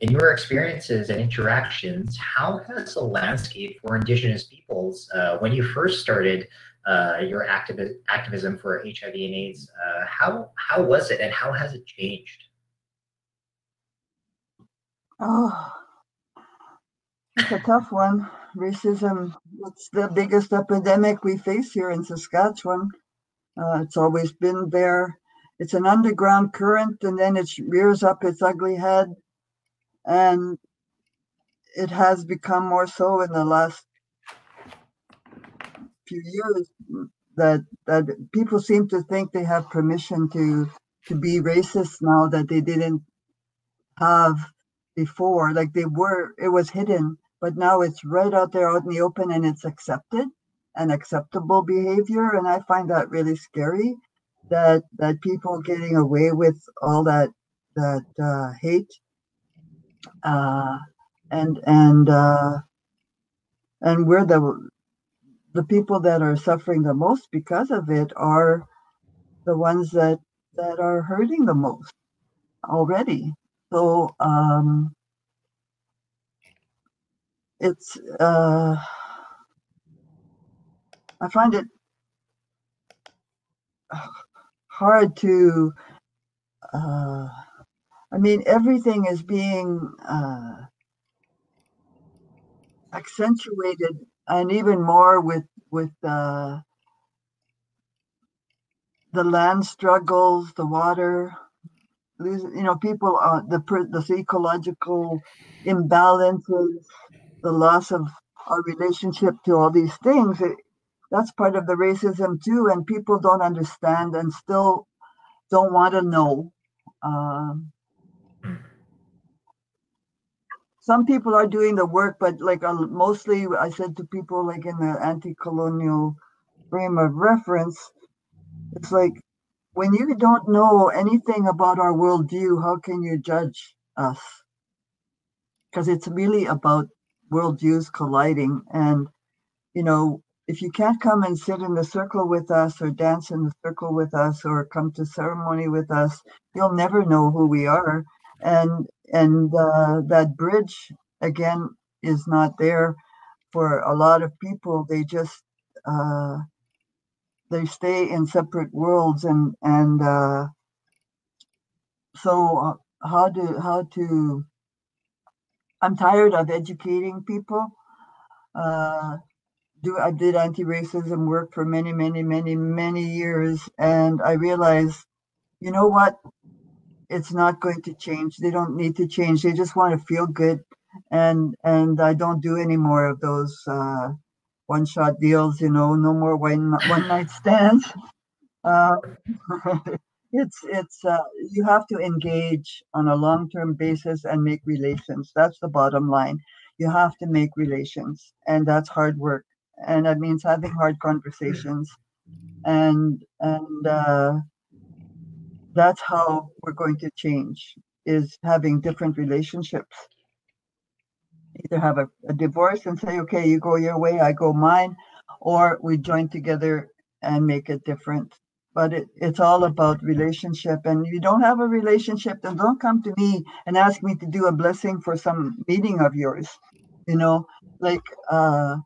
In your experiences and interactions, how has the landscape for Indigenous peoples, uh, when you first started uh, your activi- activism for HIV and AIDS, uh, how, how was it and how has it changed? Oh, it's a tough one. Racism, it's the biggest epidemic we face here in Saskatchewan. Uh, it's always been there. It's an underground current and then it rears up its ugly head. And it has become more so in the last few years that that people seem to think they have permission to to be racist now that they didn't have before. Like they were it was hidden but now it's right out there out in the open and it's accepted and acceptable behavior. And i find that really scary that that people getting away with all that that uh, hate uh, and and uh, and we're the the people that are suffering the most because of it are the ones that that are hurting the most already. So um it's uh i find it hard to uh i mean everything is being uh accentuated and even more with with uh the land struggles the water these you know people uh the the ecological imbalances the loss of our relationship to all these things it, that's part of the racism too and people don't understand and still don't want to know um, some people are doing the work but like uh, mostly i said to people like in the anti-colonial frame of reference it's like when you don't know anything about our worldview how can you judge us? Because it's really about worldviews colliding and you know if you can't come and sit in the circle with us or dance in the circle with us or come to ceremony with us you'll never know who we are and and uh, that bridge again is not there for a lot of people they just uh, they stay in separate worlds and and uh, so uh, how to how to i'm tired of educating people uh, do I did anti-racism work for many, many, many, many years, and I realized, you know what? It's not going to change. They don't need to change. They just want to feel good. And and I don't do any more of those uh, one shot deals. You know, no more one one night stands. Uh, it's it's uh, you have to engage on a long term basis and make relations. That's the bottom line. You have to make relations, and that's hard work. And that means having hard conversations, and and uh, that's how we're going to change is having different relationships. Either have a, a, divorce and say okay you go your way i go mine or we join together and make it different. But it, it's all about relationship and you don't have a relationship then don't come to me and ask me to do a blessing for some meeting of yours you know? Like uh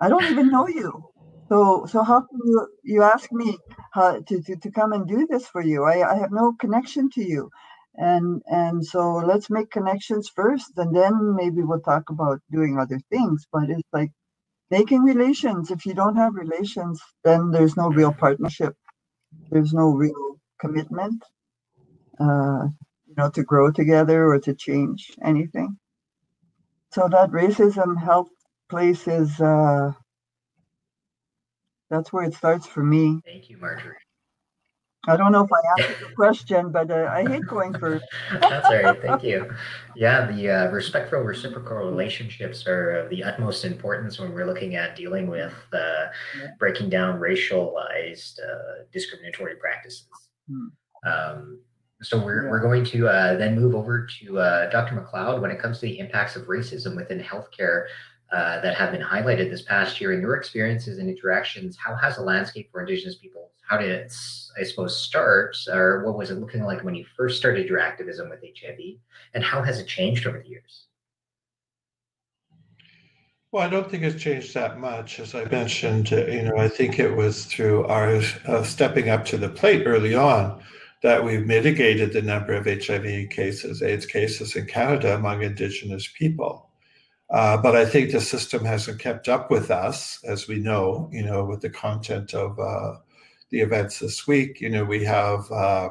i don't even know you so so how can you you ask me how to, to, to come and do this for you? I, I have no connection to you. And and so let's make connections first and then maybe we'll talk about doing other things. But it's like making relations. If you don't have relations, then there's no real partnership. There's no real commitment. Uh, you know, to grow together or to change anything. So that racism health place is uh, that's where it starts for me. Thank you, Marjorie. I don't know if I answered the question, but uh, I hate going first. That's all right. Thank you. Yeah, the uh, respectful reciprocal relationships are of the utmost importance when we're looking at dealing with uh, breaking down racialized uh, discriminatory practices. Hmm. Um, so we're, yeah. we're going to uh, then move over to uh, Dr. McLeod when it comes to the impacts of racism within healthcare. Uh, that have been highlighted this past year in your experiences and interactions how has the landscape for indigenous peoples how did it i suppose start or what was it looking like when you first started your activism with hiv and how has it changed over the years well, I don't think it's changed that much. As I mentioned, you know, I think it was through our uh, stepping up to the plate early on that we've mitigated the number of HIV cases, AIDS cases in Canada among Indigenous people. Uh, but I think the system hasn't kept up with us, as we know, you know, with the content of uh, the events this week. You know, we have uh,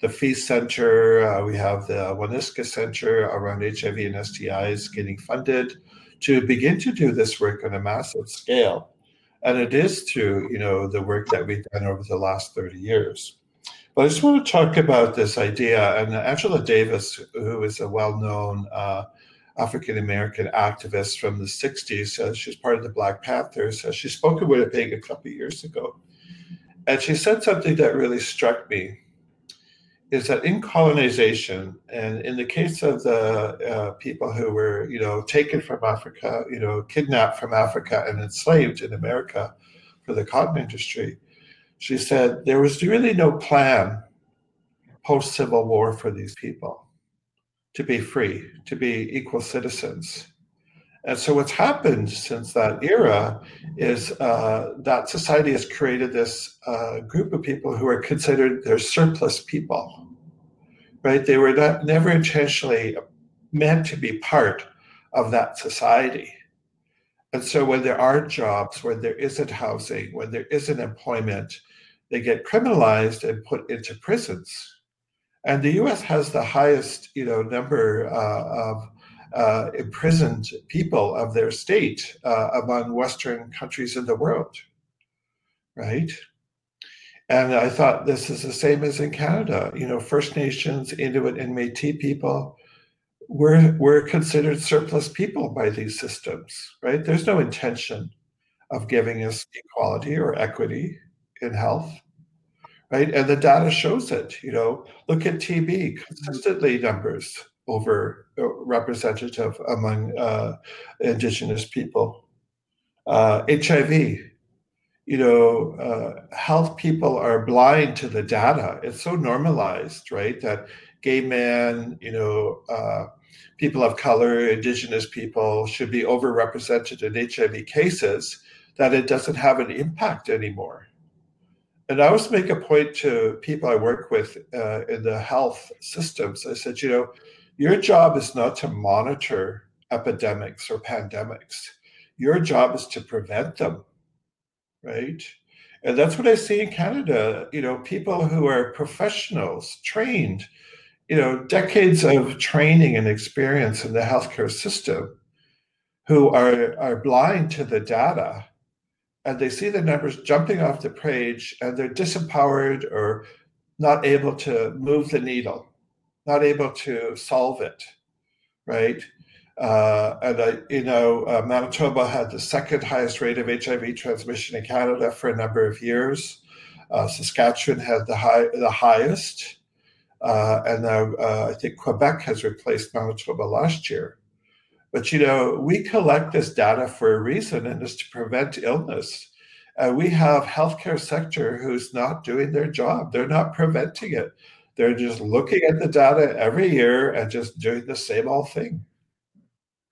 the Feast Center, uh, we have the Waniska Center around HIV and STIs getting funded to begin to do this work on a massive scale. And it is through, you know, the work that we've done over the last 30 years. But I just want to talk about this idea. And Angela Davis, who is a well-known uh, African American activist from the 60s. Uh, she's part of the Black Panthers. Uh, she spoke in Winnipeg a couple years ago. And she said something that really struck me is that in colonization, and in the case of the uh, people who were, you know, taken from Africa, you know, kidnapped from Africa and enslaved in America for the cotton industry, she said there was really no plan post Civil War for these people to be free, to be equal citizens. And so, what's happened since that era is uh, that society has created this uh, group of people who are considered their surplus people, right? They were not, never intentionally meant to be part of that society. And so, when there are jobs, when there isn't housing, when there isn't employment, they get criminalized and put into prisons and the U.S. has the highest, you know, number uh, of uh, imprisoned people of their state uh, among Western countries in the world, right? And I thought this is the same as in Canada. You know, First Nations, Inuit, and Métis people were were considered surplus people by these systems, right? There's no intention of giving us equality or equity in health right? And the data shows it. You know, look at TB, consistently numbers over uh, representative among uh, indigenous people. Uh, HIV, you know, uh, health people are blind to the data. It's so normalized, right? That gay men, you know, uh, people of color, indigenous people should be overrepresented in HIV cases that it doesn't have an impact anymore and I always make a point to people I work with uh, in the health systems. I said, you know, your job is not to monitor epidemics or pandemics. Your job is to prevent them, right? And that's what I see in Canada. You know, people who are professionals, trained you know, decades of training and experience in the healthcare system who are, are blind to the data and they see the numbers jumping off the page and they're disempowered or not able to move the needle, not able to solve it, right? Uh, and you know, uh, Manitoba had the second highest rate of HIV transmission in Canada for a number of years. Uh, Saskatchewan had the high, the highest, uh, and now uh, I think Quebec has replaced Manitoba last year. But you know, we collect this data for a reason, and it's to prevent illness. And we have healthcare sector who's not doing their job. They're not preventing it. They're just looking at the data every year and just doing the same old thing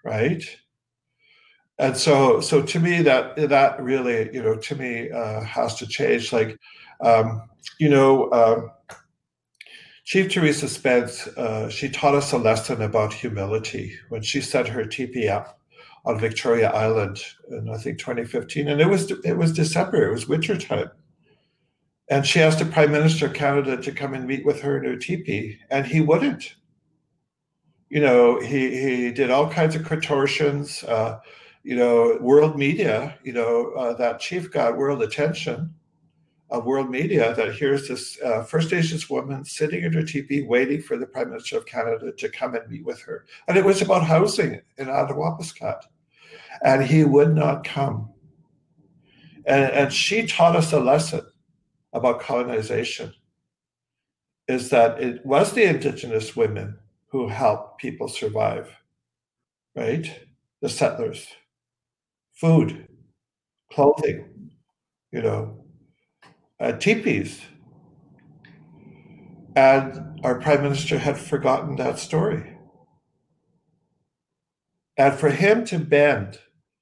right? And so, so to me, that that really, you know, to me, uh, has to change. Like, um, you know, um, Chief Theresa Spence, uh, she taught us a lesson about humility when she set her teepee up on Victoria Island in I think 2015, and it was it was December, it was winter time, and she asked the Prime Minister of Canada to come and meet with her in her teepee, and he wouldn't you know, he he did all kinds of contortions. Uh, you know, world media. You know, uh, that chief got world attention of world media. That here's this uh, First Nations woman sitting in her teepee, waiting for the Prime Minister of Canada to come and meet with her, and it was about housing in Attawapiskat, and he would not come. And, and she taught us a lesson about colonization. Is that it was the Indigenous women who help people survive, right? The settlers, food, clothing, you know, uh, teepees. And our prime minister had forgotten that story. And for him to bend,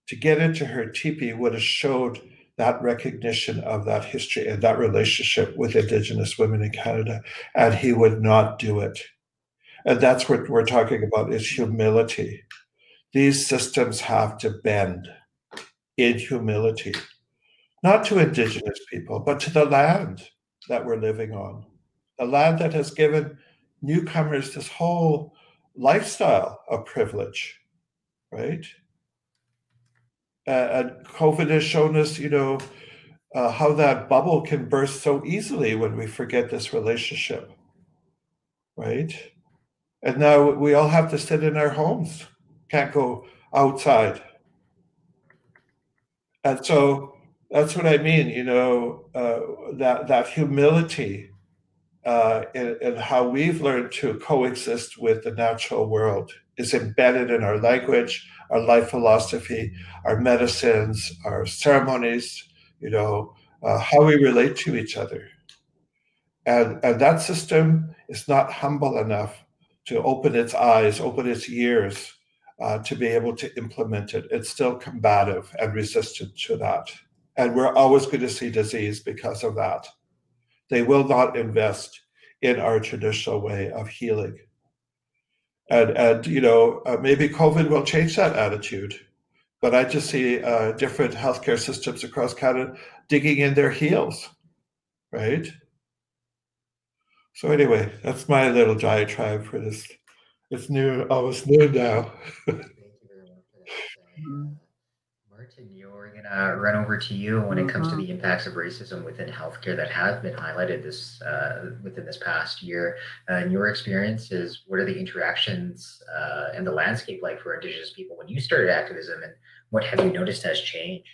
to get into her teepee would have showed that recognition of that history and that relationship with Indigenous women in Canada. And he would not do it. And that's what we're talking about is humility. These systems have to bend in humility, not to indigenous people, but to the land that we're living on, the land that has given newcomers this whole lifestyle of privilege, right? Uh, and COVID has shown us, you know, uh, how that bubble can burst so easily when we forget this relationship, right? And now we all have to sit in our homes, can't go outside. And so that's what I mean, you know, uh, that, that humility uh, in how we've learned to coexist with the natural world is embedded in our language, our life philosophy, our medicines, our ceremonies, you know, uh, how we relate to each other. And, and that system is not humble enough to open its eyes, open its ears uh, to be able to implement it. It's still combative and resistant to that. And we're always going to see disease because of that. They will not invest in our traditional way of healing. And, and you know, uh, maybe COVID will change that attitude. But I just see uh, different healthcare systems across Canada digging in their heels, right? So anyway, that's my little diatribe for this. It's new, almost noon now. Thank you very much for that. Martin, you're gonna run over to you when it comes to the mm-hmm. impacts of racism within healthcare that have been highlighted this uh, within this past year. Uh, in your experiences, what are the interactions uh, and the landscape like for Indigenous people when you started activism, and what have you noticed has changed?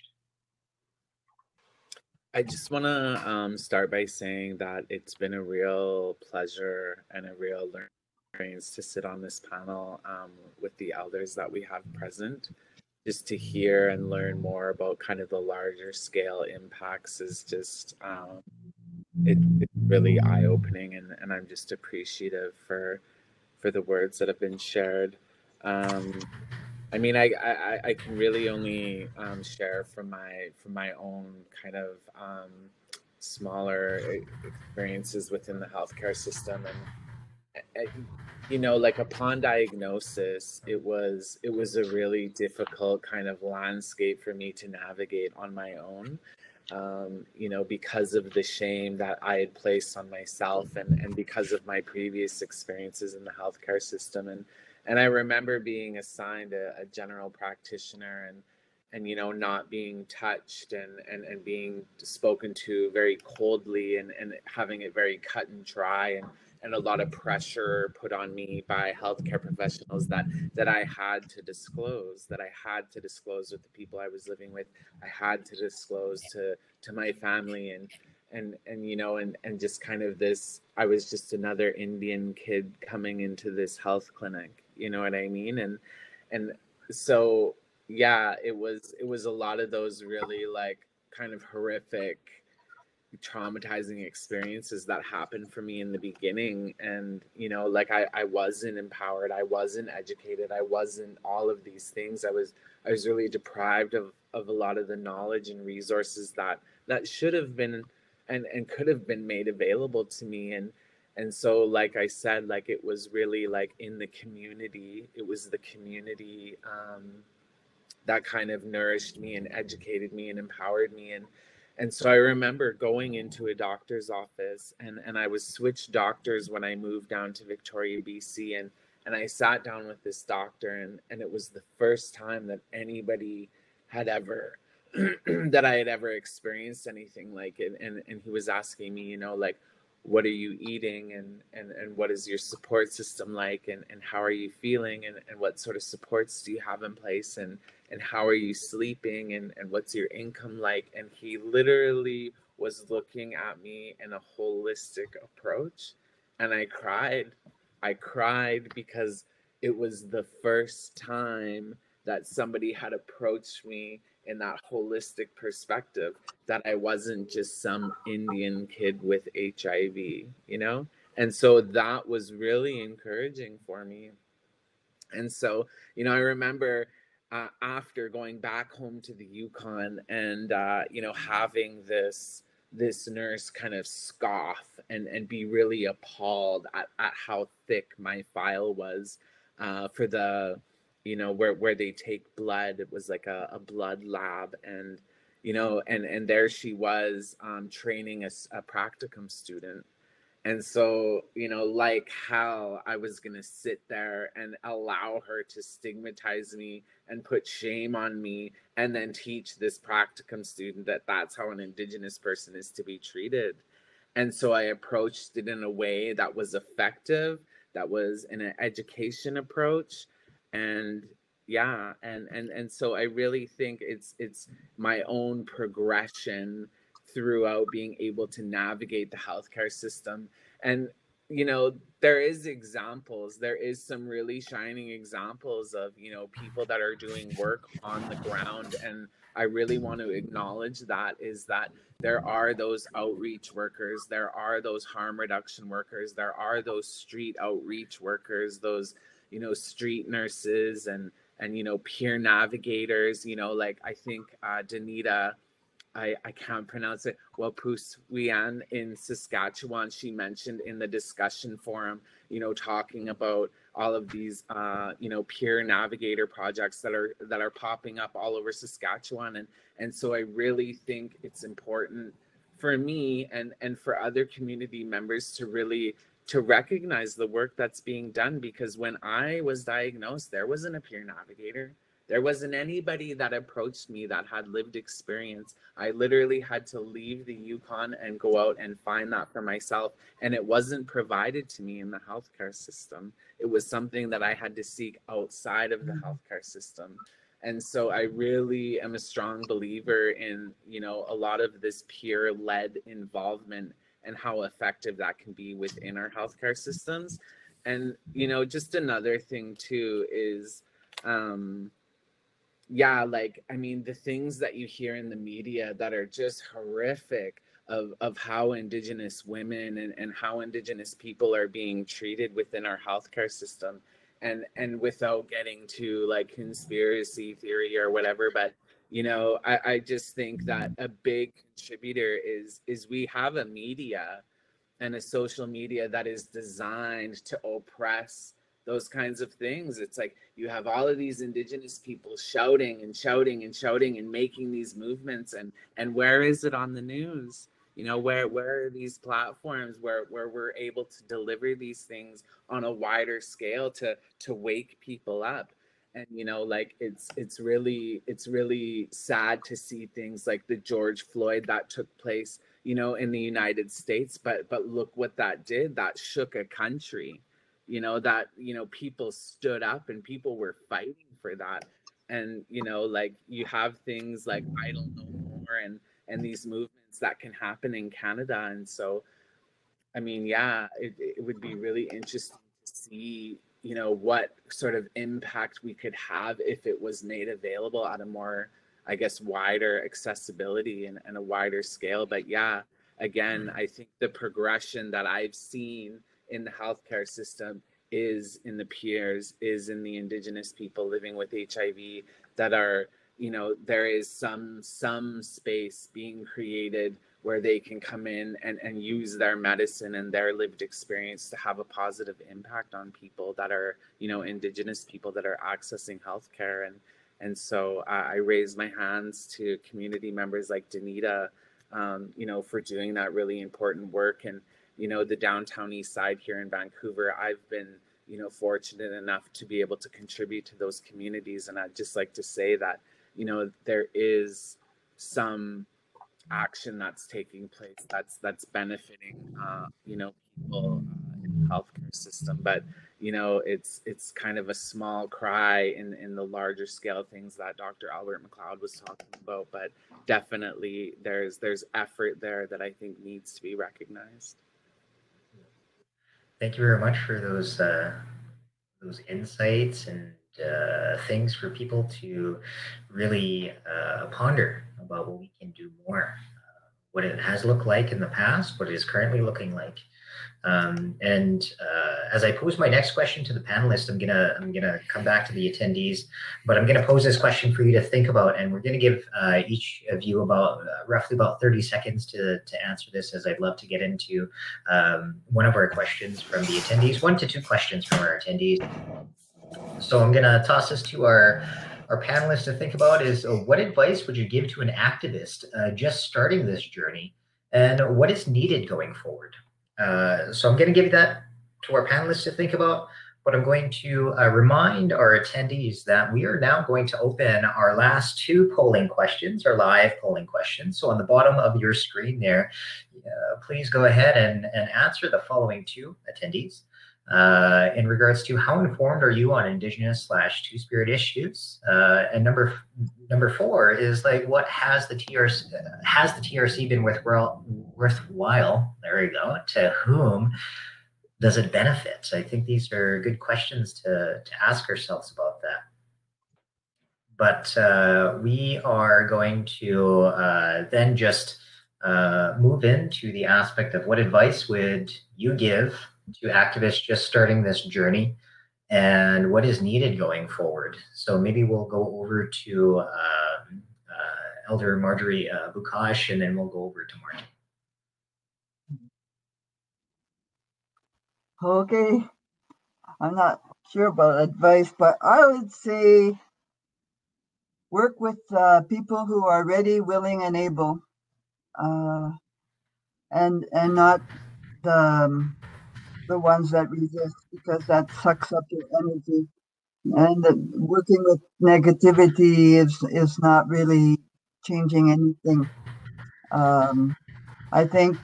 I just want to um, start by saying that it's been a real pleasure and a real learning experience to sit on this panel um, with the elders that we have present. Just to hear and learn more about kind of the larger scale impacts is just um, it, it's really eye opening, and, and I'm just appreciative for for the words that have been shared. Um, I mean, I, I, I can really only um, share from my from my own kind of um, smaller experiences within the healthcare system, and, and you know, like upon diagnosis, it was it was a really difficult kind of landscape for me to navigate on my own. um, you know, because of the shame that I had placed on myself and, and because of my previous experiences in the healthcare system. And, and I remember being assigned a, a general practitioner and, and, you know, not being touched and, and, and being spoken to very coldly and, and having it very cut and dry and, and a lot of pressure put on me by healthcare professionals that that I had to disclose that I had to disclose with the people I was living with. I had to disclose to to my family and and and you know and and just kind of this I was just another Indian kid coming into this health clinic you know what I mean? And and so yeah it was it was a lot of those really like kind of horrific traumatizing experiences that happened for me in the beginning. And you know like I, I wasn't empowered. I wasn't educated. I wasn't all of these things. I was i was really deprived of of a lot of the knowledge and resources that that should have been and and could have been made available to me. And and so like i said like it was really like in the community. It was the community um that kind of nourished me and educated me and empowered me. And and so I remember going into a doctor's office and, and I was switched doctors when I moved down to Victoria, BC. And, and I sat down with this doctor and, and it was the first time that anybody had ever, that I had ever experienced anything like it. And, and he was asking me, you know, like, what are you eating and, and, and what is your support system like and, and how are you feeling and, and what sort of supports do you have in place and, and how are you sleeping and, and what's your income like? And he literally was looking at me in a holistic approach and i cried. I cried because it was the first time that somebody had approached me in that holistic perspective that i wasn't just some indian kid with hiv you know? And so that was really encouraging for me. And so you know i remember uh, after going back home to the Yukon and uh, you know having this this nurse kind of scoff and and be really appalled at, at how thick my file was uh, for the you know where where they take blood it was like a, a blood lab and you know and and there she was um, training a, a practicum student and so, you know, like how I was to sit there and allow her to stigmatize me and put shame on me and then teach this practicum student that that's how an Indigenous person is to be treated. And so I approached it in a way that was effective, that was an education approach. And yeah, and and and so I really think it's it's my own progression throughout being able to navigate the healthcare system and you know there is examples there is some really shining examples of you know people that are doing work on the ground and i really want to acknowledge that is that there are those outreach workers there are those harm reduction workers there are those street outreach workers those you know street nurses and and you know peer navigators you know like i think uh danita I, I can't pronounce it. well Wahpoosewyan in Saskatchewan, she mentioned in the discussion forum, you know, talking about all of these, uh, you know, peer navigator projects that are that are popping up all over Saskatchewan, and and so I really think it's important for me and and for other community members to really to recognize the work that's being done because when I was diagnosed, there wasn't a peer navigator there wasn't anybody that approached me that had lived experience. I literally had to leave the Yukon and go out and find that for myself. And it wasn't provided to me in the healthcare system. It was something that I had to seek outside of the mm. healthcare system. And so I really am a strong believer in, you know, a lot of this peer led involvement and how effective that can be within our healthcare systems. And, you know, just another thing too is, um, yeah, like I mean, the things that you hear in the media that are just horrific of of how indigenous women and, and how indigenous people are being treated within our healthcare system and and without getting to like conspiracy theory or whatever but you know I, I just think that mm-hmm. a big contributor is is we have a media and a social media that is designed to oppress those kinds of things. It's like you have all of these indigenous people shouting and shouting and shouting and making these movements and and where is it on the news? You know, where where are these platforms where where we're able to deliver these things on a wider scale to to wake people up? And you know like it's it's really it's really sad to see things like the george floyd that took place you know in the united states but but look what that did. That shook a country you know that you know people stood up and people were fighting for that. And you know like you have things like idle no more and and these movements that can happen in canada. And so i mean yeah it, it would be really interesting to see you know what sort of impact we could have if it was made available at a more i guess wider accessibility and, and a wider scale. But yeah again mm-hmm. i think the progression that i've seen in the healthcare system is in the peers, is in the indigenous people living with hiv that are you know there is some some space being created where they can come in and, and use their medicine and their lived experience to have a positive impact on people that are you know indigenous people that are accessing healthcare. And and so uh, i raise my hands to community members like danita um, you know for doing that really important work. And you know the downtown east side here in vancouver i've been you know fortunate enough to be able to contribute to those communities. And i'd just like to say that you know there is some action that's taking place that's that's benefiting uh, you know people uh, in the healthcare system. But you know it's it's kind of a small cry in in the larger scale things that dr albert mcleod was talking about. But definitely there's there's effort there that i think needs to be recognized. Thank you very much for those uh, those insights and uh, things for people to really uh, ponder about what we can do more, uh, what it has looked like in the past, what it is currently looking like. Um, and uh, as I pose my next question to the panelists, I'm gonna I'm gonna come back to the attendees, but I'm gonna pose this question for you to think about, and we're gonna give uh, each of you about uh, roughly about 30 seconds to to answer this, as I'd love to get into um, one of our questions from the attendees, one to two questions from our attendees. So I'm gonna toss this to our our panelists to think about is uh, what advice would you give to an activist uh, just starting this journey, and what is needed going forward? Uh, so I'm going to give that to our panelists to think about, but I'm going to uh, remind our attendees that we are now going to open our last two polling questions, our live polling questions. So on the bottom of your screen there, uh, please go ahead and, and answer the following two attendees uh, in regards to how informed are you on Indigenous slash Two Spirit issues? Uh, and number number four is like, what has the TRC has the TRC been worthwhile? Worthwhile? There you go. To whom does it benefit? I think these are good questions to to ask ourselves about that. But uh, we are going to uh, then just uh, move into the aspect of what advice would you give to activists just starting this journey and what is needed going forward. So maybe we'll go over to uh, uh, Elder Marjorie uh, Beaucage and then we'll go over to Martin. Okay. I'm not sure about advice, but I would say work with uh, people who are ready, willing, and able, uh, and and not the um, the ones that resist because that sucks up your energy. And working with negativity is is not really changing anything. Um, I think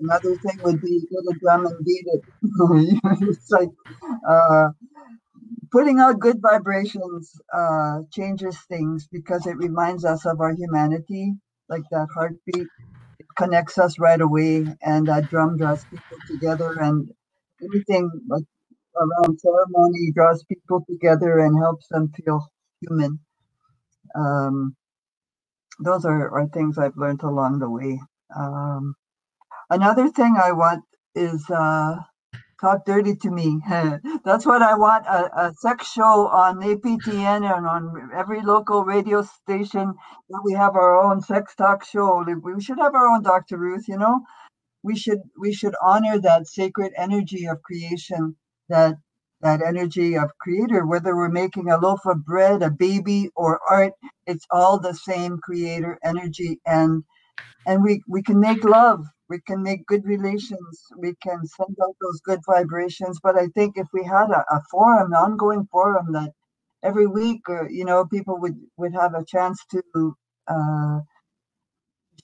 another thing would be get a drum and beat it. it's like uh, putting out good vibrations uh, changes things because it reminds us of our humanity, like that heartbeat. It connects us right away, and that drum draws people together, and anything like around ceremony draws people together and helps them feel human. Um, those are, are things I've learned along the way. Um, another thing I want is uh, talk dirty to me. That's what I want a, a, sex show on APTN and on every local radio station we have our own sex talk show. We should have our own Dr. Ruth, you know? We should we should honor that sacred energy of creation that that energy of creator, whether we're making a loaf of bread, a baby, or art, it's all the same creator energy. And and we, we can make love, we can make good relations, we can send out those good vibrations. But I think if we had a, a forum, an ongoing forum that every week, or you know, people would would have a chance to uh,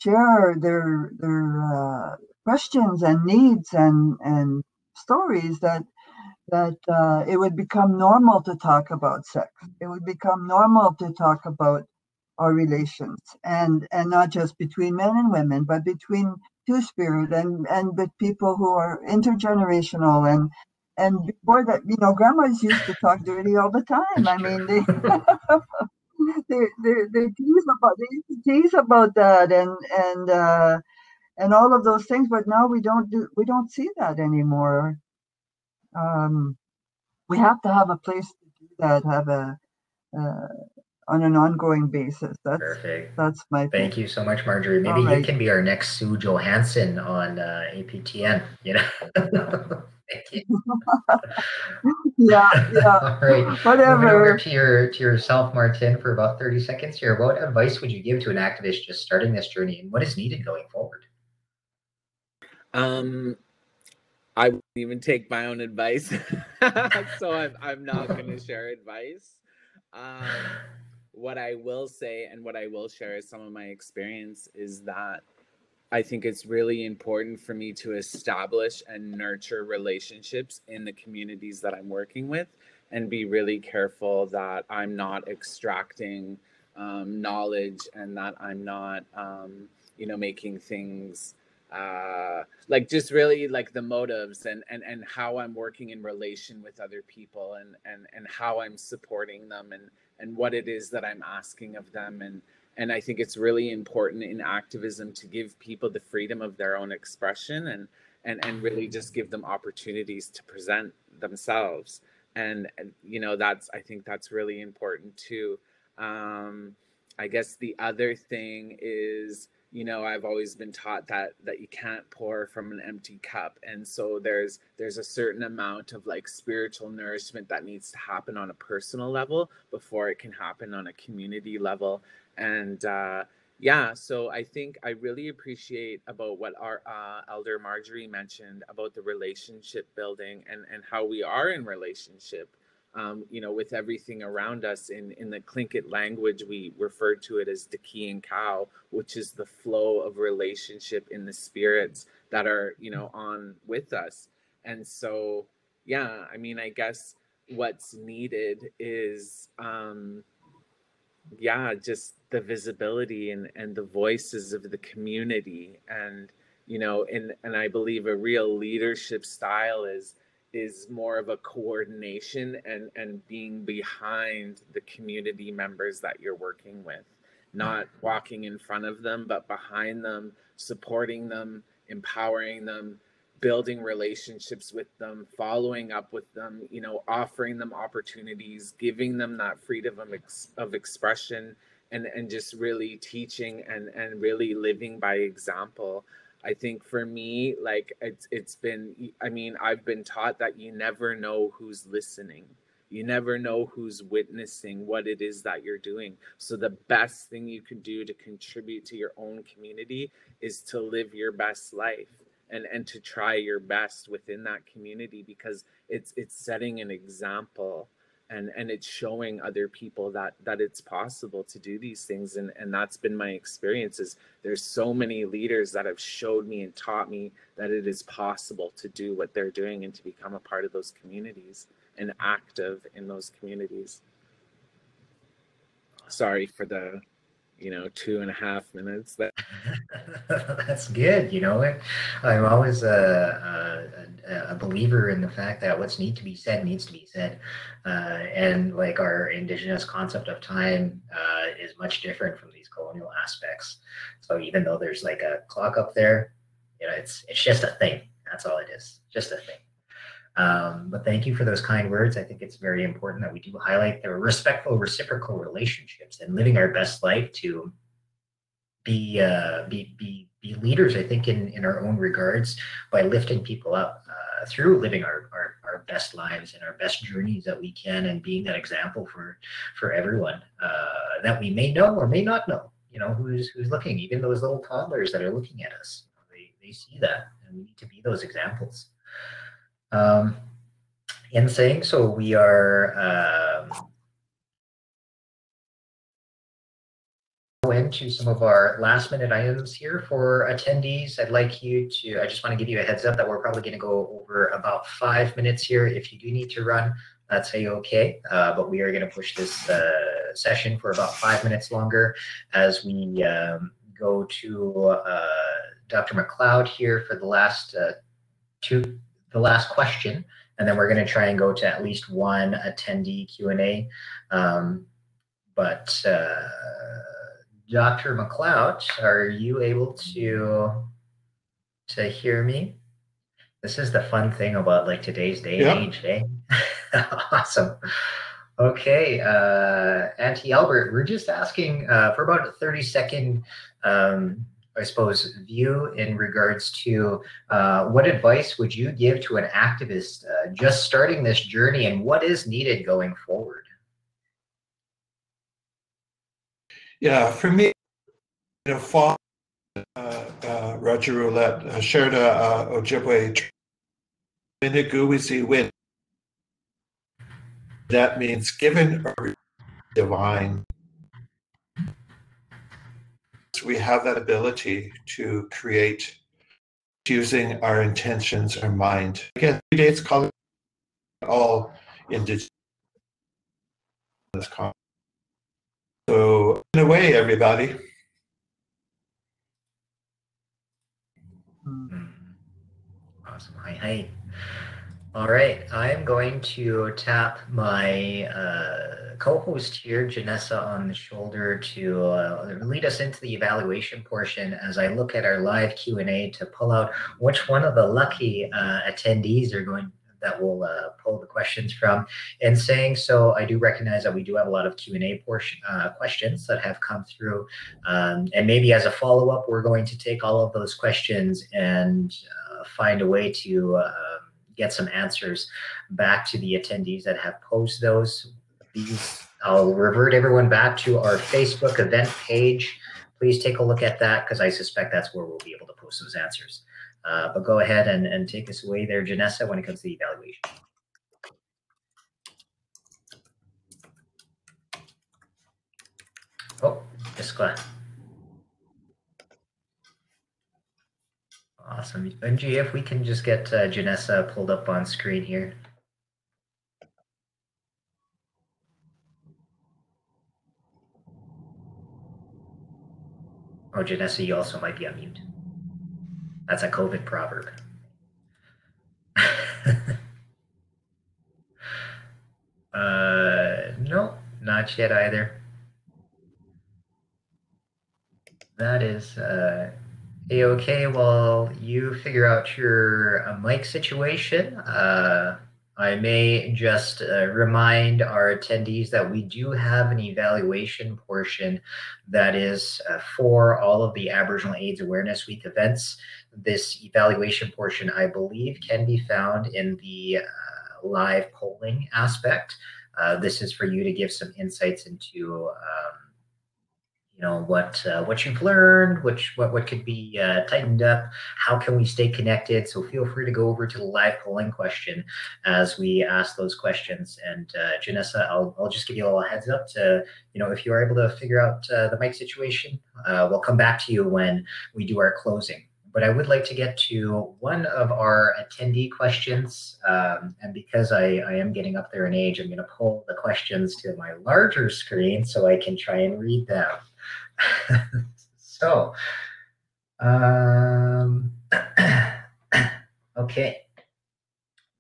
share their their uh, questions and needs and and stories that that uh, it would become normal to talk about sex. It would become normal to talk about our relations and and not just between men and women, but between two spirit and and with people who are intergenerational and and before that, you know, grandmas used to talk dirty all the time. I mean, they they, they, they tease about they tease about that and and uh, and all of those things. But now we don't do we don't see that anymore. Um, we have to have a place to do that. Have a uh, on an ongoing basis. That's Perfect. That's my. Thank thing. you so much, Marjorie. Maybe right. you can be our next Sue Johanson on uh, APTN. You know. Thank you. yeah, yeah. All right. Whatever. Over to your to yourself, Martin, for about 30 seconds here. What advice would you give to an activist just starting this journey and what is needed going forward? Um I wouldn't even take my own advice. so I'm I'm not gonna share advice. Um what I will say and what I will share is some of my experience is that I think it's really important for me to establish and nurture relationships in the communities that I'm working with and be really careful that I'm not extracting um, knowledge and that I'm not, um, you know, making things uh, like just really like the motives and, and, and how I'm working in relation with other people and, and, and how I'm supporting them and, and what it is that I'm asking of them and, and I think it's really important in activism to give people the freedom of their own expression and and and really just give them opportunities to present themselves and, and you know that's I think that's really important too. Um, I guess the other thing is you know i've always been taught that that you can't pour from an empty cup. And so there's there's a certain amount of like spiritual nourishment that needs to happen on a personal level before it can happen on a community level. And uh, yeah so i think i really appreciate about what our uh, elder marjorie mentioned about the relationship building and and how we are in relationship um, you know with everything around us in in the Tlingit language we refer to it as the key and cow which is the flow of relationship in the spirits that are you know on with us. And so yeah i mean i guess what's needed is um yeah just the visibility and and the voices of the community. And you know and and i believe a real leadership style is is more of a coordination and and being behind the community members that you're working with not walking in front of them but behind them supporting them empowering them building relationships with them, following up with them, you know, offering them opportunities, giving them that freedom of, ex- of expression and, and just really teaching and, and really living by example. I think for me, like it's it's been I mean, I've been taught that you never know who's listening. You never know who's witnessing what it is that you're doing. So the best thing you can do to contribute to your own community is to live your best life and and to try your best within that community because it's it's setting an example and and it's showing other people that that it's possible to do these things and and that's been my experiences there's so many leaders that have showed me and taught me that it is possible to do what they're doing and to become a part of those communities and active in those communities. Sorry for the you know two and a half minutes that that's good you know i'm always a, a, a, believer in the fact that what's need to be said needs to be said uh, and like our indigenous concept of time uh, is much different from these colonial aspects. So even though there's like a clock up there you know it's it's just a thing. That's all it is. Just a thing um, but thank you for those kind words. I think it's very important that we do highlight the respectful, reciprocal relationships and living our best life to be uh, be be be leaders. I think in in our own regards by lifting people up uh, through living our, our our best lives and our best journeys that we can, and being that example for for everyone uh, that we may know or may not know. You know, who's who's looking, even those little toddlers that are looking at us. They they see that, and we need to be those examples. Um, in saying so, we are. Um, into some of our last minute items here for attendees. I'd like you to, I just want to give you a heads up that we're probably going to go over about five minutes here. If you do need to run, that's a okay. Uh, but we are going to push this uh, session for about five minutes longer as we um, go to uh, Dr. McLeod here for the last uh, two, the last question. And then we're going to try and go to at least one attendee Q&A. Um, but uh, Dr. McLeod, are you able to to hear me? This is the fun thing about like today's day Yeah. and age, eh? awesome. Okay, uh, Auntie Albert, we're just asking uh, for about a 30 second, um, I suppose, view in regards to uh, what advice would you give to an activist uh, just starting this journey and what is needed going forward? Yeah, for me, you know, fall, uh, uh, Roger Roulette, uh, Sherda uh, Ojibwe, Miniguisi win. That means given or divine. We have that ability to create using our intentions, our mind. Again, dates call all indigenous. So, in a way, everybody, Mm. Mm. Awesome. Hi, hi. All right. I'm going to tap my uh, co-host here, Janessa, on the shoulder to uh, lead us into the evaluation portion as I look at our live Q&A to pull out which one of the lucky uh, attendees are going that will uh, pull the questions from. And saying so, I do recognize that we do have a lot of Q&A portion uh, questions that have come through um, and maybe as a follow up, we're going to take all of those questions and uh, find a way to get some answers back to the attendees that have posed those. These, I'll revert everyone back to our Facebook event page. Please take a look at that because I suspect that's where we'll be able to post those answers. Uh, but go ahead and, and take us away there, Janessa, when it comes to the evaluation. Oh, just glad. Awesome. Unji, if we can just get uh, Janessa pulled up on screen here. Oh, Janessa, you also might be on mute. That's a COVID proverb. uh, no, not yet either. That is uh, okay. Well, you figure out your uh, mic situation. Uh, I may just uh, remind our attendees that we do have an evaluation portion that is uh, for all of the Aboriginal AIDS Awareness Week events. This evaluation portion, I believe, can be found in the uh, live polling aspect. Uh, this is for you to give some insights into. Um, you know what uh, what you've learned, which what what could be uh, tightened up. How can we stay connected? So feel free to go over to the live polling question as we ask those questions. And uh, Janessa, I'll I'll just give you a little heads up to you know if you are able to figure out uh, the mic situation, uh, we'll come back to you when we do our closing. But I would like to get to one of our attendee questions. Um, and because I, I am getting up there in age, I'm going to pull the questions to my larger screen so I can try and read them. so, um, okay.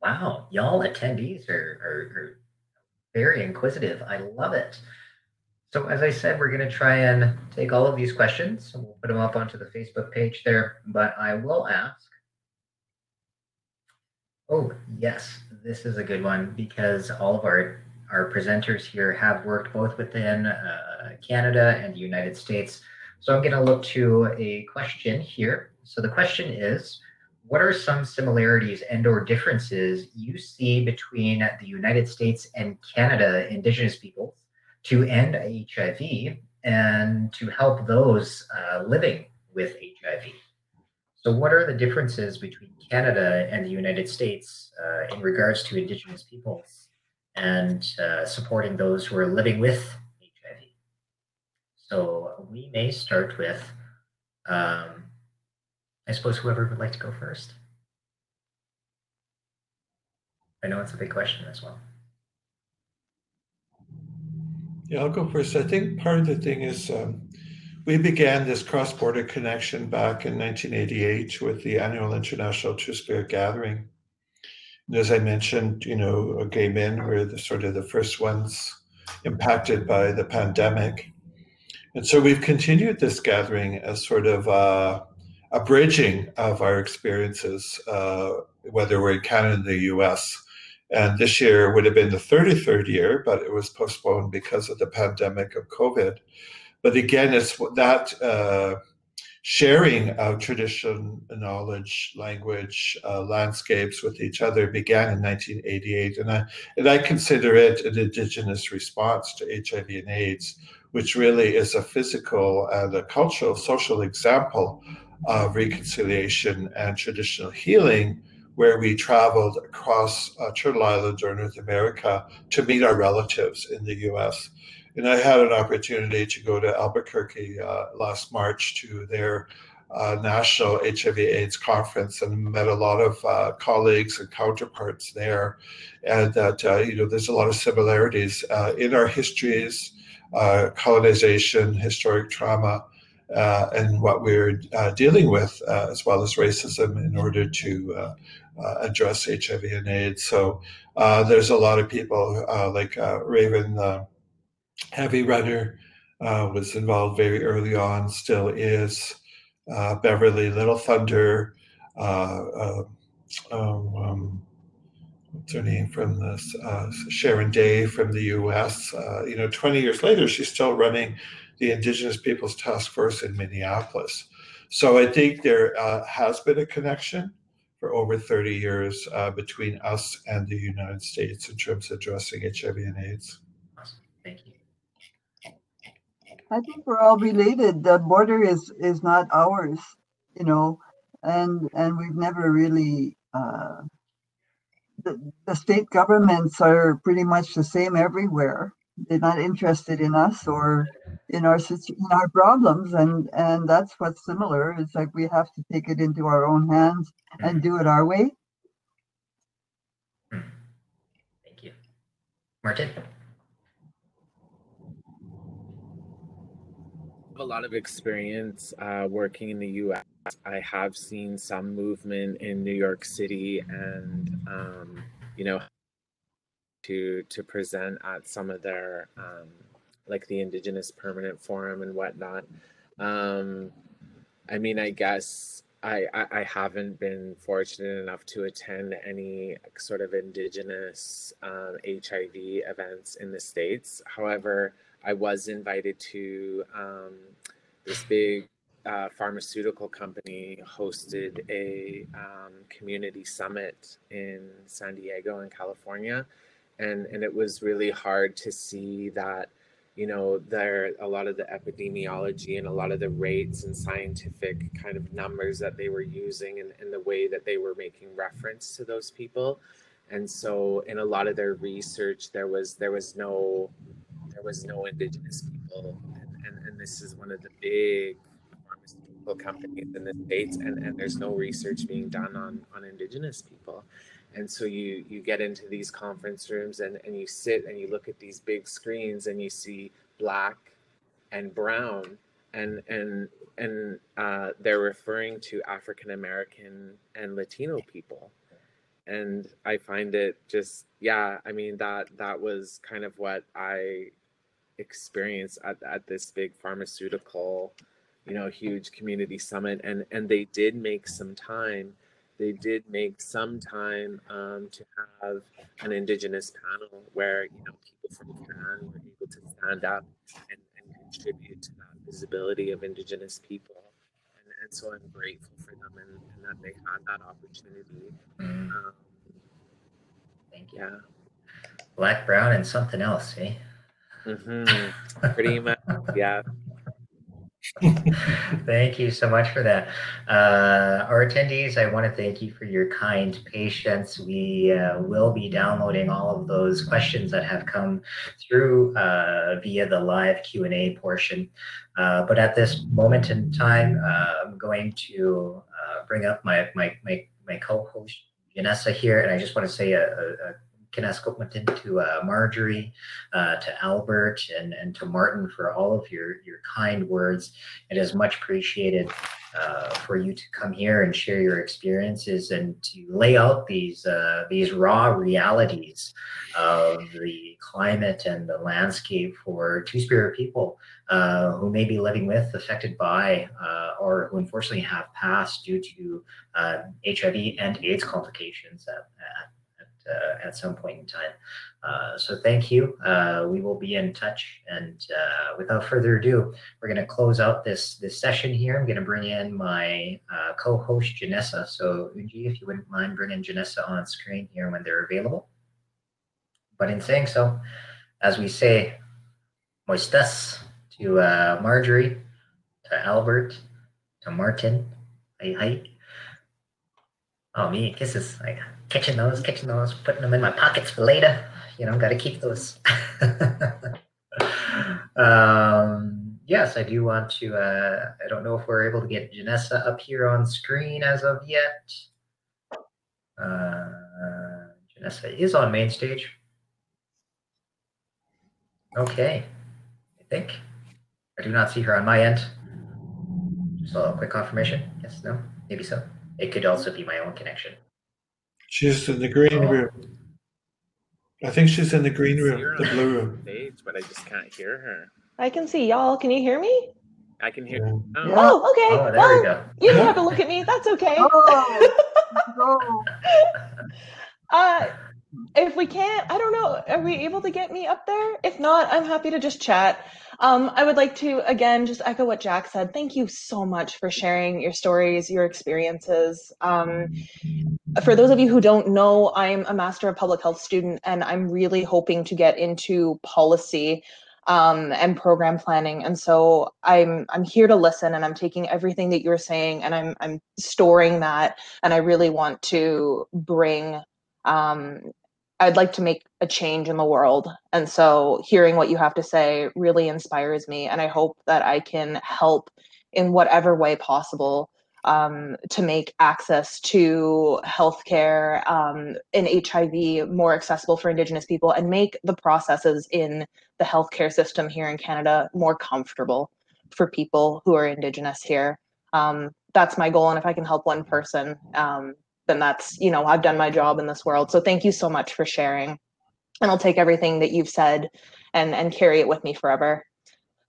Wow, y'all attendees are, are, are very inquisitive. I love it. So as I said, we're going to try and take all of these questions and we'll put them up onto the Facebook page there. But I will ask. Oh, yes, this is a good one because all of our our presenters here have worked both within uh, Canada and the United States. So I'm going to look to a question here. So the question is, what are some similarities and or differences you see between the United States and Canada Indigenous peoples to end HIV and to help those uh, living with HIV? So, what are the differences between Canada and the United States uh, in regards to Indigenous peoples and uh, supporting those who are living with HIV? So, we may start with um, I suppose whoever would like to go first. I know it's a big question as well. Yeah, I'll go first. I think part of the thing is um, we began this cross-border connection back in 1988 with the annual International Two Spirit Gathering. And as I mentioned, you know, gay men were the sort of the first ones impacted by the pandemic. And so we've continued this gathering as sort of uh, a bridging of our experiences, uh, whether we're in Canada or the US. And this year would have been the 33rd year, but it was postponed because of the pandemic of COVID. But again, it's that uh, sharing of tradition, knowledge, language, uh, landscapes with each other began in 1988. And I, and I consider it an Indigenous response to HIV and AIDS, which really is a physical and a cultural, social example of reconciliation and traditional healing, where we traveled across uh, Turtle Island or North America to meet our relatives in the US. And I had an opportunity to go to Albuquerque uh, last March to their uh, national HIV AIDS conference and met a lot of uh, colleagues and counterparts there. And that, uh, you know, there's a lot of similarities uh, in our histories, uh, colonization, historic trauma, uh, and what we're uh, dealing with, uh, as well as racism, in order to uh, uh, address HIV and AIDS. So uh, there's a lot of people like Raven Heavy Runner was involved very early on, still is. Beverly Little Thunder, um, um, what's her name from this? Sharon Day from the U.S. you know, 20 years later, she's still running the Indigenous Peoples Task Force in Minneapolis. So I think there uh, has been a connection for over 30 years uh, between us and the United States in terms of addressing HIV and AIDS. Awesome. Thank you. I think we're all related. The border is is not ours, you know, and and we've never really. Uh, the, the state governments are pretty much the same everywhere they're not interested in us or in our in our problems and and that's what's similar it's like we have to take it into our own hands and do it our way thank you martin a lot of experience uh, working in the us i have seen some movement in new york city and um, you know to to present at some of their um, like the Indigenous Permanent Forum and whatnot. Um, I mean, I guess I, I, I haven't been fortunate enough to attend any sort of Indigenous um, HIV events in the states. However, I was invited to um, this big uh, pharmaceutical company hosted a um, community summit in San Diego in California. And and it was really hard to see that you know there a lot of the epidemiology and a lot of the rates and scientific kind of numbers that they were using and, and the way that they were making reference to those people. And so in a lot of their research there was there was no there was no indigenous people and, and, and this is one of the big pharmaceutical companies in the states and, and there's no research being done on on indigenous people. And so you you get into these conference rooms and, and you sit and you look at these big screens and you see black and brown and and and uh, they're referring to African American and Latino people. And I find it just yeah I mean that that was kind of what I experienced at, at this big pharmaceutical you know huge community summit and and they did make some time they did make some time um, to have an indigenous panel where you know people from Canada were able to stand up and, and contribute to that visibility of indigenous people. and so I'm grateful for them and, and that they had that opportunity. Mm, Um, thank you. yeah. Black, brown, and something else, eh? Hmm Pretty much. Yeah. thank you so much for that. Uh, our attendees, I want to thank you for your kind patience. We uh, will be downloading all of those questions that have come through uh, via the live Q&A portion. Uh, but at this moment in time, uh, I'm going to uh, bring up my, my, my, my co-host, Janessa here, and I just want to say a, a, a Kineskopmatin to uh, Marjorie, uh, to Albert, and, and to Martin for all of your, your kind words. It is much appreciated uh, for you to come here and share your experiences and to lay out these uh, these raw realities of the climate and the landscape for Two Spirit people uh, who may be living with, affected by, or who unfortunately have passed due to HIV and AIDS complications at, at uh, at some point in time. Uh, so thank you. Uh, we will be in touch. And uh, without further ado, we're going to close out this this session here. I'm going to bring in my uh, co-host Janessa. So Unji, if you wouldn't mind bringing Janessa on screen here when they're available. But in saying so, as we say, moistas to uh, Marjorie, to Albert, to Martin. Hi, hi. Oh, me, kisses. Like, catching those, catching those, putting them in my pockets for later. You know, got to keep those. um, yes, I do want to. Uh, I don't know if we're able to get Janessa up here on screen as of yet. Uh, Janessa is on main stage. Okay, I think. I do not see her on my end. Just a quick confirmation. Yes, no, maybe so. It could also be my own connection. She's in the green Oh. room. I think she's in the green room, the blue room. Stage, but I just can't hear her. I can see y'all. Can you hear me? I can hear. Yeah. Oh, Yeah. Oh, okay. Oh, there well, we go. you don't have to look at me. That's okay. Oh, no. Uh, if we can't, I don't know. Are we able to get me up there? If not, I'm happy to just chat. Um, I would like to again just echo what Jack said. Thank you so much for sharing your stories, your experiences. Um, for those of you who don't know, I'm a Master of Public Health student, and I'm really hoping to get into policy um, and program planning. And so I'm I'm here to listen, and I'm taking everything that you're saying, and I'm I'm storing that, and I really want to bring um, I'd like to make a change in the world. And so hearing what you have to say really inspires me. And I hope that I can help in whatever way possible um, to make access to healthcare um, and HIV more accessible for Indigenous people and make the processes in the healthcare system here in Canada more comfortable for people who are Indigenous here. Um, that's my goal. And if I can help one person, um, then that's you know i've done my job in this world. So thank you so much for sharing. And i'll take everything that you've said and and carry it with me forever.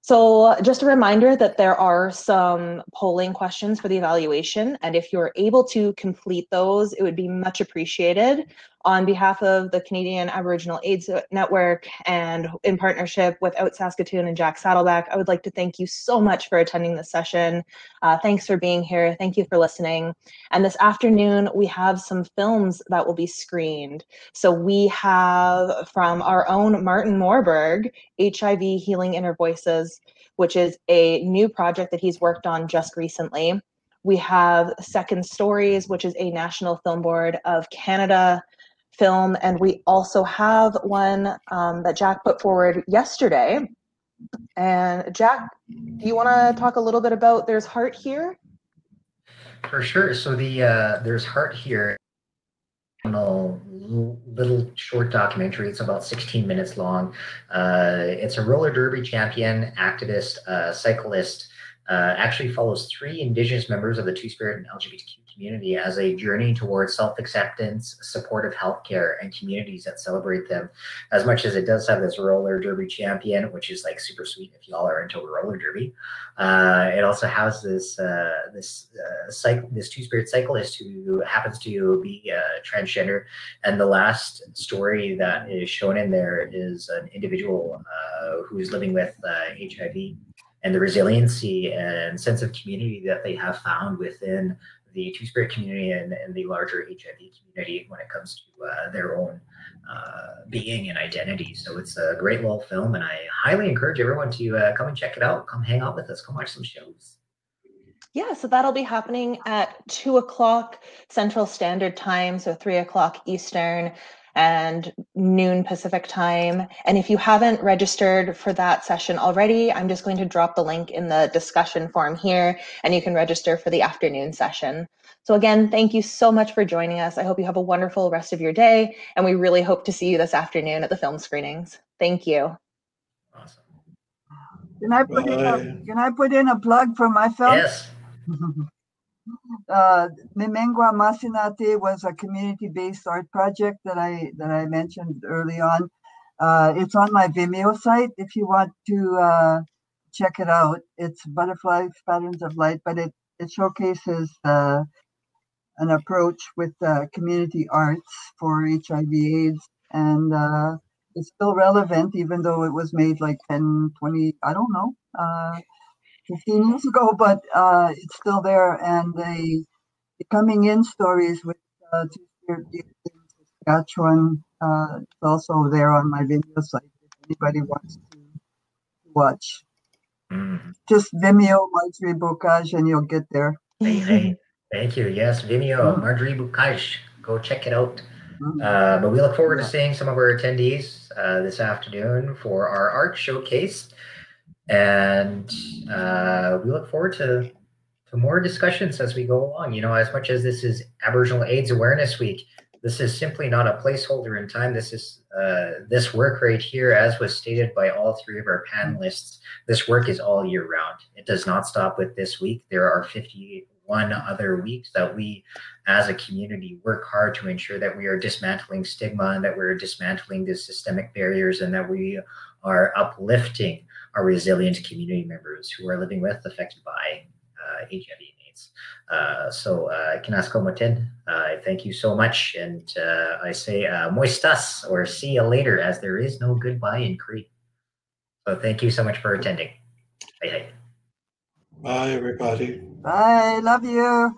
So just a reminder that there are some polling questions for the evaluation. And if you're able to complete those it would be much appreciated on behalf of the canadian aboriginal aids network and in partnership with OUTSaskatoon and jack saddleback i would like to thank you so much for attending this session uh, thanks for being here thank you for listening and this afternoon, we have some films that will be screened. So we have from our own Martin Morberg, HIV Healing Inner Voices, which is a new project that he's worked on just recently. We have Second Stories, which is a National Film Board of Canada film. And we also have one um, that Jack put forward yesterday. And Jack, do you want to talk a little bit about There's Heart Here? For sure. So the uh, there's heart here. Little, short documentary. It's about 16 minutes long. Uh, it's a roller derby champion, activist, uh, cyclist. Uh, actually follows three Indigenous members of the Two Spirit and LGBTQ community as a journey towards self-acceptance, supportive healthcare, and communities that celebrate them. As much as it does have this roller derby champion, which is like super sweet if y'all are into roller derby, uh, it also has this uh, this uh, cycle, this two spirit cyclist who happens to be uh, transgender. And the last story that is shown in there is an individual uh, who's living with HIV and the resiliency and sense of community that they have found within the Two Spirit community and, and the larger HIV community when it comes to uh, their own uh, being and identity. So it's a great little film, and I highly encourage everyone to uh, come and check it out. Come hang out with us. Come watch some shows. Yeah, so that'll be happening at two o'clock Central Standard Time, so three o'clock Eastern and noon Pacific time. And if you haven't registered for that session already, I'm just going to drop the link in the discussion forum here, and you can register for the afternoon session. So again, thank you so much for joining us. I hope you have a wonderful rest of your day, and we really hope to see you this afternoon at the film screenings. Thank you. Awesome. Can I put in a, can I put in a plug for my film? Yes. uh, Mimengwa Masinate was a community-based art project that I that I mentioned early on. Uh, it's on my Vimeo site if you want to uh, check it out. It's Butterfly Patterns of Light, but it it showcases uh, an approach with uh, community arts for HIV/AIDS, and uh, it's still relevant even though it was made like 10, 20, I don't know. Uh, 15 years ago, but uh, it's still there. And the, the coming in stories with uh, Saskatchewan uh, is also there on my video site if anybody wants to watch. Mm. Just Vimeo Marjorie Beaucage and you'll get there. Hey, hey. Thank you. Yes, Vimeo, Marjorie Beaucage. Go check it out. Uh, but we look forward to seeing some of our attendees uh, this afternoon for our art showcase and uh, we look forward to to more discussions as we go along. You know, as much as this is Aboriginal AIDS Awareness Week, this is simply not a placeholder in time. This is uh, this work right here, as was stated by all three of our panelists. This work is all year round. It does not stop with this week. There are 51 other weeks that we, as a community, work hard to ensure that we are dismantling stigma and that we're dismantling the systemic barriers and that we are uplifting our resilient community members who are living with affected by uh, HIV and AIDS. Uh, so, uh, Kinasko Motin, I thank you so much. And uh, I say uh, moistas or see you later as there is no goodbye in Cree. So, thank you so much for attending. Hey, hey. Bye, everybody. Bye. Love you.